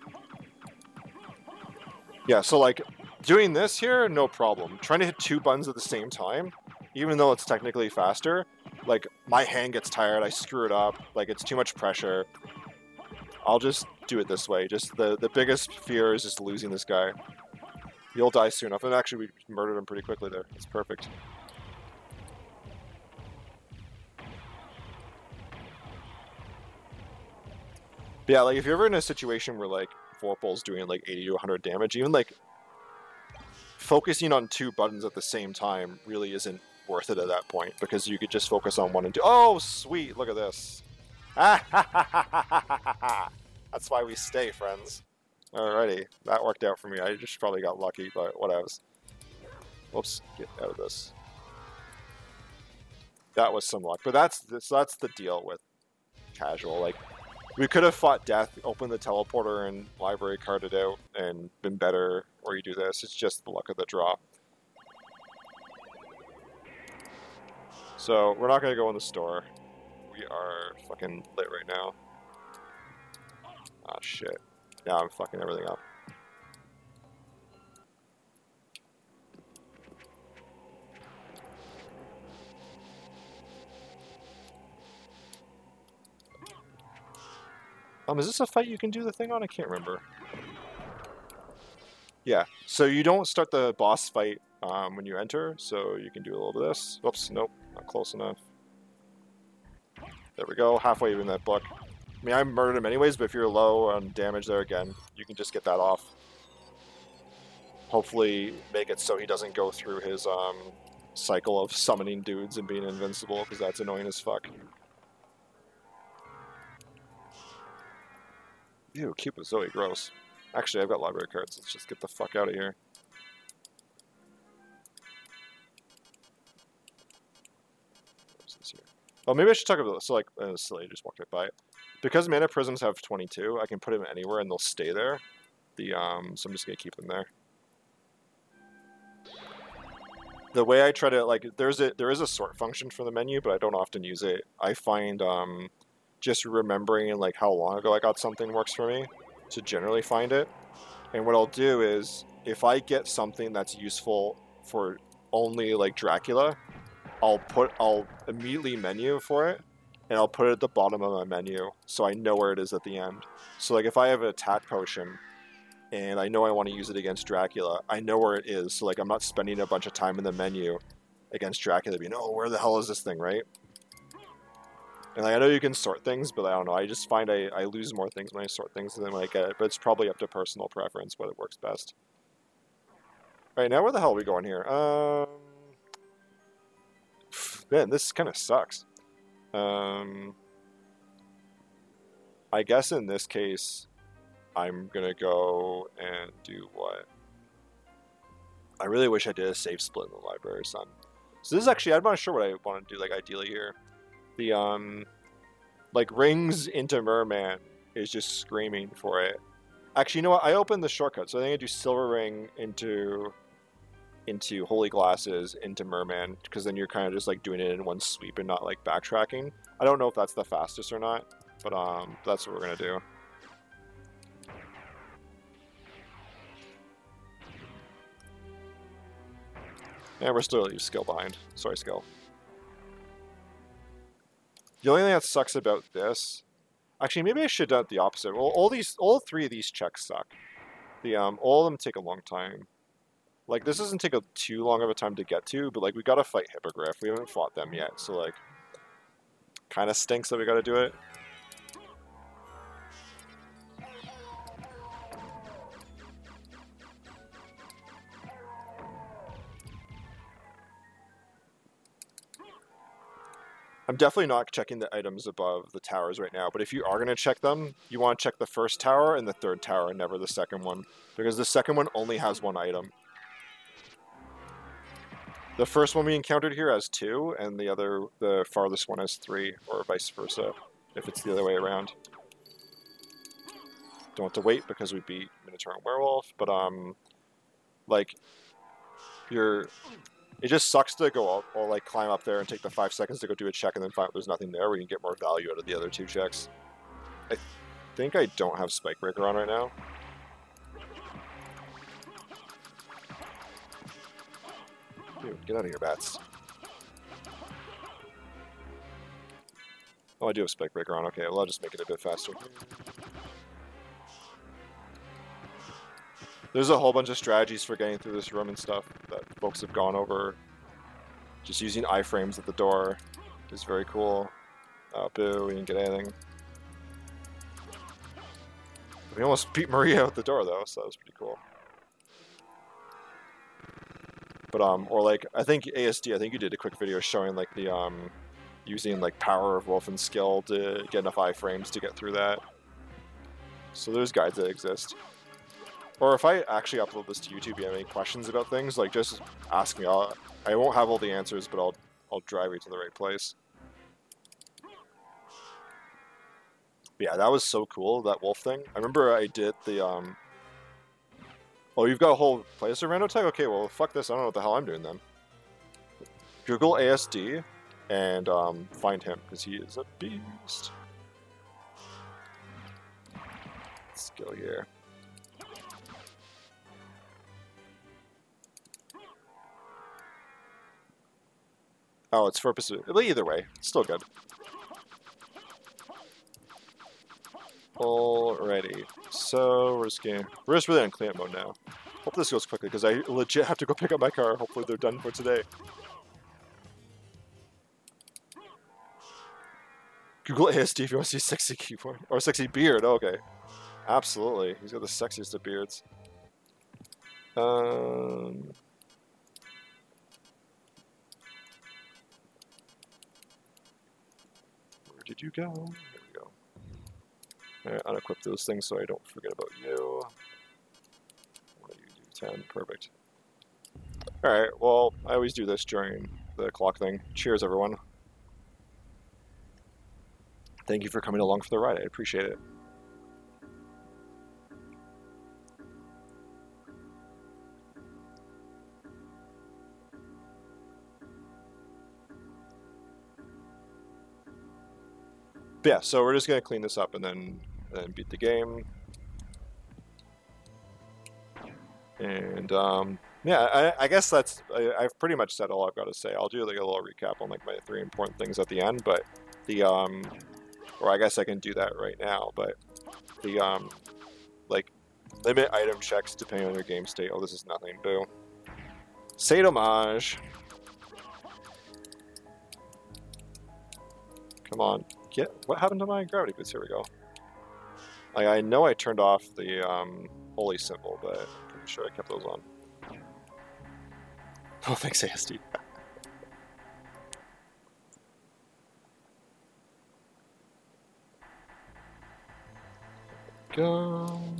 Yeah, so like, doing this here, no problem. Trying to hit two buttons at the same time, even though it's technically faster, like, my hand gets tired, I screw it up, like, it's too much pressure. I'll just do it this way. Just the, the biggest fear is just losing this guy. He'll die soon enough. And actually, we murdered him pretty quickly there. It's perfect. But yeah, like if you're ever in a situation where like Vorpal's doing like 80 to 100 damage, even like focusing on two buttons at the same time really isn't worth it at that point because you could just focus on one and two. Oh, sweet! Look at this. [laughs] That's why we stay, friends. Alrighty, that worked out for me. I just probably got lucky, but what else? Whoops, get out of this. That was some luck, but that's so that's the deal with casual. Like we could have fought death, opened the teleporter, and library carded out, and been better. Or you do this. It's just the luck of the draw. So we're not gonna go in the store. We are fucking lit right now. Ah shit. Now I'm fucking everything up. Um, is this a fight you can do the thing on? I can't remember. Yeah, so you don't start the boss fight um, when you enter, so you can do a little bit of this. Oops, nope, not close enough. There we go, halfway in that book. I mean, I murdered him anyways, but if you're low on damage there again, you can just get that off. Hopefully make it so he doesn't go through his um, cycle of summoning dudes and being invincible, because that's annoying as fuck. Ew, Cupid Zoe, gross. Actually, I've got library cards. Let's just get the fuck out of here. Oh, maybe I should talk about this. So, like, uh, silly, I just walked right by. Because mana prisms have 22, I can put them anywhere and they'll stay there. The um, So I'm just going to keep them there. The way I try to, like, there's a there is a sort function for the menu, but I don't often use it. I find um, just remembering like how long ago I got something works for me to generally find it. And what I'll do is if I get something that's useful for only like Dracula, I'll put I'll immediately menu for it and I'll put it at the bottom of my menu so I know where it is at the end. So like if I have an attack potion and I know I want to use it against Dracula, I know where it is. So like I'm not spending a bunch of time in the menu against Dracula being, oh, where the hell is this thing, right? And like, I know you can sort things, but I don't know. I just find I, I lose more things when I sort things than when I get it. But it's probably up to personal preference what it works best. All right, now where the hell are we going here? Um, man, this kind of sucks. Um, I guess in this case, I'm gonna go and do what? I really wish I did a safe split in the library, son. So this is actually, I'm not sure what I want to do, like, ideally here the um like rings into merman is just screaming for it actually you know what i opened the shortcut so i think i do silver ring into into Holy Glasses, into Merman, because then you're kind of just like doing it in one sweep and not like backtracking. I don't know if that's the fastest or not, but um, that's what we're gonna do. And we're still skill behind. Sorry, skill. The only thing that sucks about this, actually, maybe I should done it the opposite. Well, all these, all three of these checks suck. The um, all of them take a long time. Like this doesn't take a too long of a time to get to, but like we gotta fight Hippogriff. We haven't fought them yet, so like, kind of stinks that we gotta do it. I'm definitely not checking the items above the towers right now, but if you are going to check them, you want to check the first tower and the third tower, and never the second one, because the second one only has one item. The first one we encountered here has two, and the other, the farthest one has three, or vice versa, if it's the other way around. Don't have to wait because we beat Minotaur and Werewolf, but um, like, you're it just sucks to go up or like climb up there and take the five seconds to go do a check and then find there's nothing there where you can get more value out of the other two checks. I think I don't have Spike Breaker on right now. Dude, get out of here, bats. Oh, I do have Spike Breaker on. Okay, well, I'll just make it a bit faster. there's a whole bunch of strategies for getting through this room and stuff that folks have gone over. Just using iframes at the door is very cool. Uh, boo, we didn't get anything. We almost beat Maria out the door though, so that was pretty cool. But um, or like I think ASD, I think you did a quick video showing like the um, using like power of Wolfen skill to get enough iframes to get through that. So there's guides that exist. Or if I actually upload this to YouTube, you have any questions about things, like just ask me. I'll, I won't have all the answers, but I'll I'll drive you to the right place. But yeah, that was so cool, that wolf thing. I remember I did the, um... Oh, you've got a whole place of random tech? Okay, well, fuck this. I don't know what the hell I'm doing then. Google ASD and um, find him, because he is a beast. Let's go here. Oh, it's for Pacific. Either way, it's still good. Alrighty. So we're just gonna we're just really in cleanup mode now. Hope this goes quickly because I legit have to go [laughs] pick up my car. Hopefully they're done for today. Google ASD if you want to see sexy keyboard or sexy beard. Oh, okay, absolutely. He's got the sexiest of beards. Um. Where did you go? Right, unequip those things so I don't forget about you. What do you do? 10, perfect. Alright, well, I always do this during the clock thing. Cheers, everyone. Thank you for coming along for the ride. I appreciate it. Yeah, so we're just gonna clean this up and then then beat the game. And um, yeah, I, I, guess that's I, have pretty much said all I've got to say. I'll do like a little recap on like my three important things at the end, but the um, or I guess I can do that right now. But the um, like limit item checks depending on your game state. Oh, this is nothing. Boo. Say homage. Come on. Get what happened to my gravity boots? Here we go. Like, I know I turned off the um, holy symbol, but I'm pretty sure I kept those on. [laughs] Oh, thanks, ASD. [laughs] go.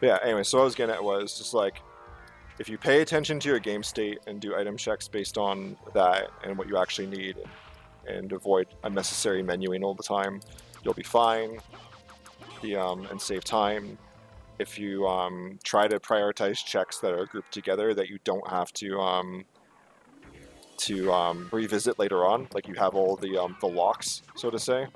But yeah, anyway, so I was getting at was just like, if you pay attention to your game state and do item checks based on that and what you actually need, and avoid unnecessary menuing all the time, you'll be fine. The um, and save time. If you um, try to prioritize checks that are grouped together that you don't have to um, to um, revisit later on, like you have all the um, the locks, so to say,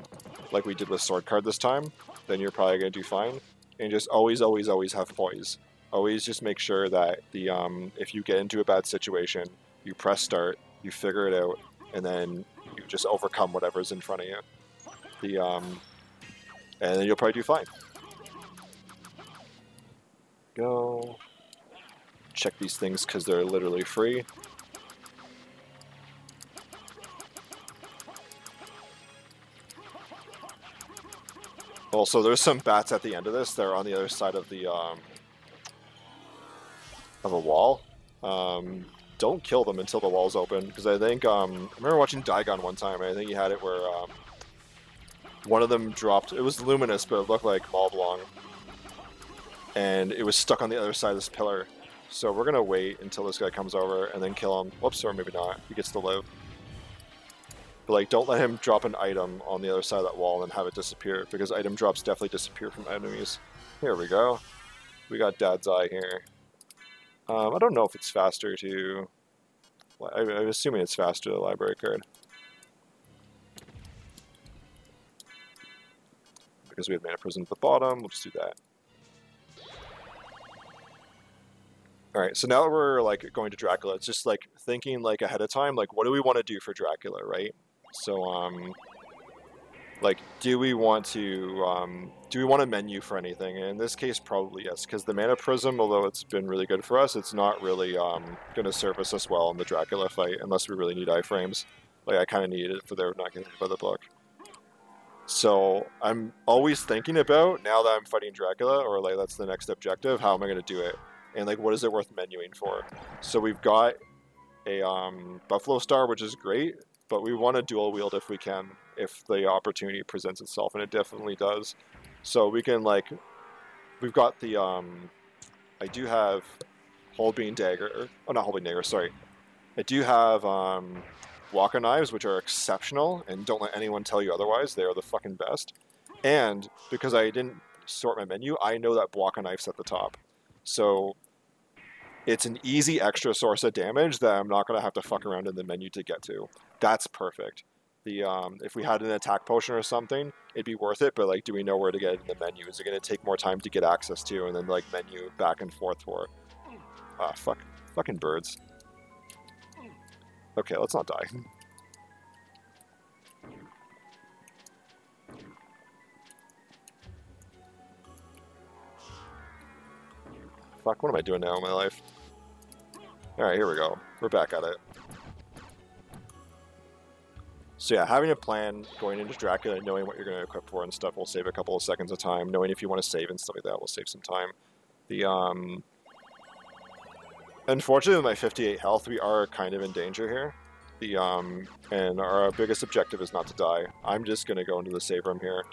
like we did with sword card this time, then you're probably gonna do fine. And just always, always, always have poise. Always just make sure that the um, if you get into a bad situation, you press start, you figure it out, and then you just overcome whatever's in front of you. The um, and then you'll probably do fine. Go check these things because they're literally free. Also, there's some bats at the end of this. They're on the other side of the um, of a wall. Um, don't kill them until the wall's open, because I think um, I remember watching Daigon one time. I think he had it where um, one of them dropped. It was luminous, but it looked like Moblong, and it was stuck on the other side of this pillar. So we're gonna wait until this guy comes over and then kill him. Whoops, or maybe not. He gets to live. But like, don't let him drop an item on the other side of that wall and have it disappear, because item drops definitely disappear from enemies. Here we go. We got Vlad's Eye here. Um, I don't know if it's faster to... I, I'm assuming it's faster to the library card. Because we have Mana Prism at the bottom, we'll just do that. Alright, so now that we're like going to Dracula, it's just like thinking like ahead of time, like what do we want to do for Dracula, right? So, um, like, do we want to, um, do we want a menu for anything? And in this case, probably yes, because the Mana Prism, although it's been really good for us, it's not really um, going to service us well in the Dracula fight, unless we really need iframes. Like, I kind of need it for their not getting hit by the book. So, I'm always thinking about, now that I'm fighting Dracula, or like that's the next objective, how am I going to do it? And like, what is it worth menuing for? So we've got a um, Buffalo Star, which is great, but we want to dual wield if we can, if the opportunity presents itself, and it definitely does. So we can like, we've got the, um, I do have Holbein Dagger, oh not Holbein Dagger, sorry. I do have um, Bwaka Knives, which are exceptional, and don't let anyone tell you otherwise, they are the fucking best. And because I didn't sort my menu, I know that Bwaka Knife's at the top. So it's an easy extra source of damage that I'm not going to have to fuck around in the menu to get to. That's perfect. The um, if we had an attack potion or something, it'd be worth it. But like, do we know where to get it in the menu? Is it going to take more time to get access to, and then like menu back and forth for? Ah, fuck, fucking birds. Okay, let's not die. [laughs] Fuck, what am I doing now in my life? Alright, here we go. We're back at it. So yeah, having a plan, going into Dracula, knowing what you're going to equip for and stuff will save a couple of seconds of time. Knowing if you want to save and stuff like that will save some time. The, um... Unfortunately, with my 58 health, we are kind of in danger here. The, um... And our biggest objective is not to die. I'm just going to go into the save room here.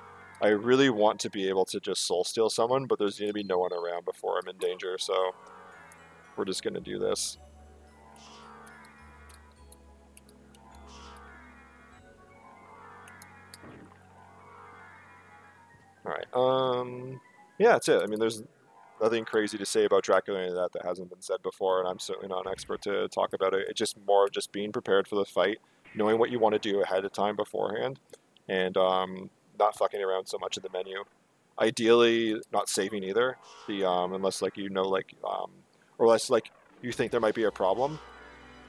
I really want to be able to just soul steal someone, but there's going to be no one around before I'm in danger, so we're just going to do this. Alright, um, yeah, that's it. I mean, there's nothing crazy to say about Dracula or that that hasn't been said before, and I'm certainly not an expert to talk about it. It's just more of just being prepared for the fight, knowing what you want to do ahead of time beforehand, and um, not fucking around so much in the menu. Ideally, not saving either, the um, unless like you know like um, or unless like you think there might be a problem,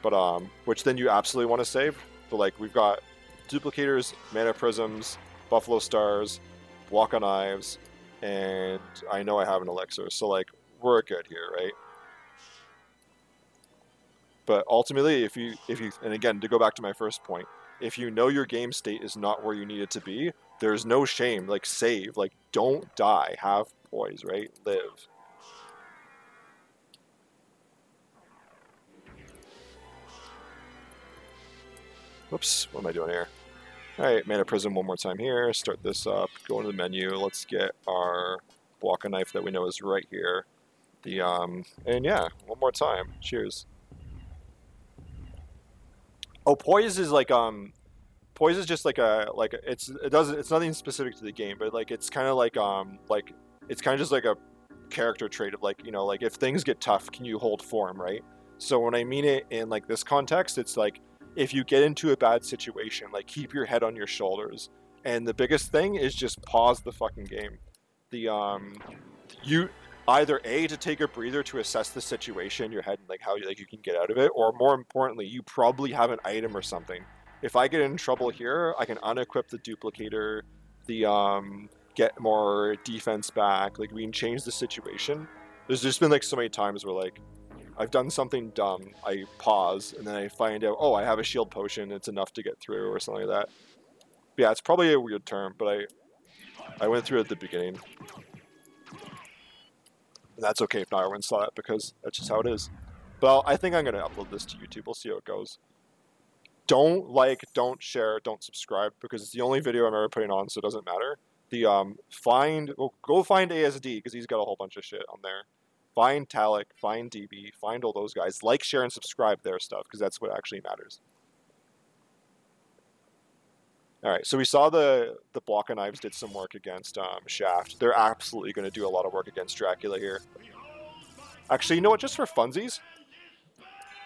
but um, which then you absolutely want to save. But like we've got duplicators, mana prisms, buffalo stars, Bwaka Knives, and I know I have an elixir, so like we're good here, right? But ultimately, if you if you and again to go back to my first point, if you know your game state is not where you need it to be, there's no shame. Like save, like don't die, have poise, right? Live. Whoops, what am I doing here? Alright, Mana Prism one more time here. Start this up. Go into the menu. Let's get our Bwaka Knife that we know is right here. The um, And yeah, one more time. Cheers. Oh, Poise is like, um, poise is just like a like it's it doesn't it's nothing specific to the game, but like it's kind of like um like it's kind of just like a character trait of like you know like if things get tough, can you hold form, right? So when I mean it in like this context, it's like if you get into a bad situation, like keep your head on your shoulders. And the biggest thing is just pause the fucking game. The um you either a to take a breather to assess the situation in your head and like how you like you can get out of it, or more importantly, you probably have an item or something. If I get in trouble here, I can unequip the duplicator, the um get more defense back. Like we can change the situation. There's just been like so many times where like I've done something dumb. I pause and then I find out, oh, I have a shield potion. It's enough to get through or something like that. But yeah, it's probably a weird term, but I I went through it at the beginning. And that's okay if not everyone saw it because that's just how it is. But I think I'm going to upload this to YouTube. We'll see how it goes. Don't like, don't share, don't subscribe because it's the only video I'm ever putting on, so it doesn't matter. The um, find, well, go find ASD because he's got a whole bunch of shit on there. Find Talic, find DB, find all those guys. Like, share, and subscribe their stuff because that's what actually matters. All right, so we saw the the Bwaka knives did some work against um, Shaft. They're absolutely going to do a lot of work against Dracula here. Actually, you know what? Just for funsies,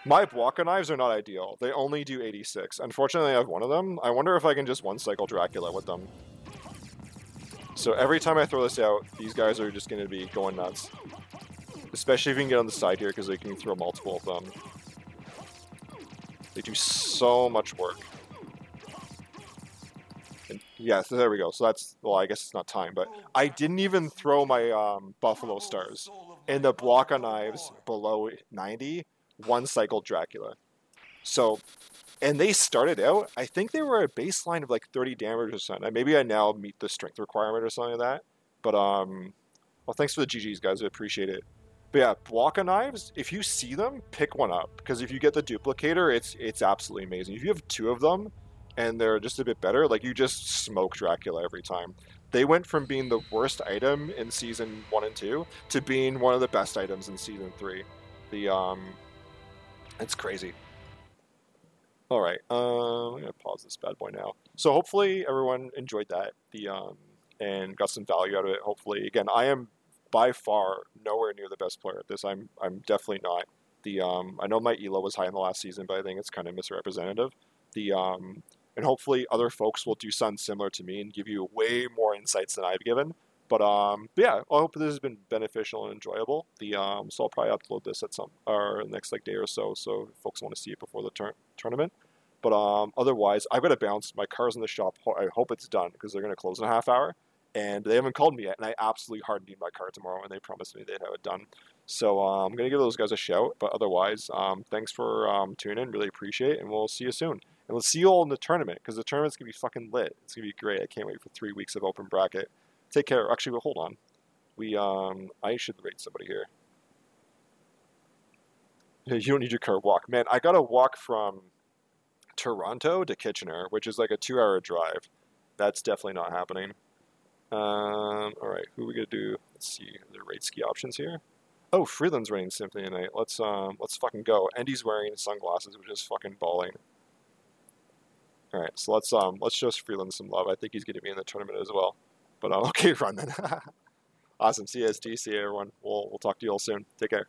my Bwaka knives are not ideal. They only do 86. Unfortunately, I have one of them. I wonder if I can just one cycle Dracula with them. So every time I throw this out, these guys are just going to be going nuts. Especially if you can get on the side here, because they can throw multiple of them. They do so much work. And yeah, so there we go. So that's, well, I guess it's not time, but I didn't even throw my um, Buffalo Stars. In the Bwaka knives below 90, one cycle Dracula. So, and they started out, I think they were a baseline of like 30 damage or something. Maybe I now meet the strength requirement or something like that. But, um, well, thanks for the GGs, guys. I appreciate it. But yeah, Bwaka knives, if you see them, pick one up. Because if you get the duplicator, it's it's absolutely amazing. If you have two of them, and they're just a bit better, like you just smoke Dracula every time. They went from being the worst item in season one and two to being one of the best items in season three. The um, it's crazy. All right, um, I'm gonna pause this bad boy now. So hopefully everyone enjoyed that the um and got some value out of it. Hopefully, again, I am by far nowhere near the best player at this. I'm I'm definitely not. The um, I know my elo was high in the last season, but I think it's kind of misrepresentative. The um, and hopefully other folks will do something similar to me and give you way more insights than I've given. But um, but yeah, I hope this has been beneficial and enjoyable. The um, so I'll probably upload this at some or next like day or so, so folks want to see it before the tur- tournament. But um, otherwise, I've got to bounce. My car's in the shop. I hope it's done because they're going to close in a half hour, and they haven't called me yet. And I absolutely hard need my car tomorrow, and they promised me they'd have it done. So uh, I'm going to give those guys a shout. But otherwise, um, thanks for um, tuning in. Really appreciate it, and we'll see you soon. And we'll see you all in the tournament because the tournament's gonna be fucking lit. It's gonna be great. I can't wait for three weeks of open bracket. Take care. Actually, well, hold on. We um, I should rate somebody here. [laughs] You don't need your car walk, man. I gotta walk from Toronto to Kitchener, which is like a two-hour drive. That's definitely not happening. Um, all right, who are we gonna do? Let's see the rate ski options here. Oh, Freeland's running Symphony tonight. Let's um, let's fucking go. Andy's wearing sunglasses, which is fucking balling. All right, so let's um let's show Freeland some love. I think he's to be in the tournament as well. But uh, [laughs] okay, run then. [laughs] awesome. CST. See you, everyone. We'll we'll talk to you all soon. Take care.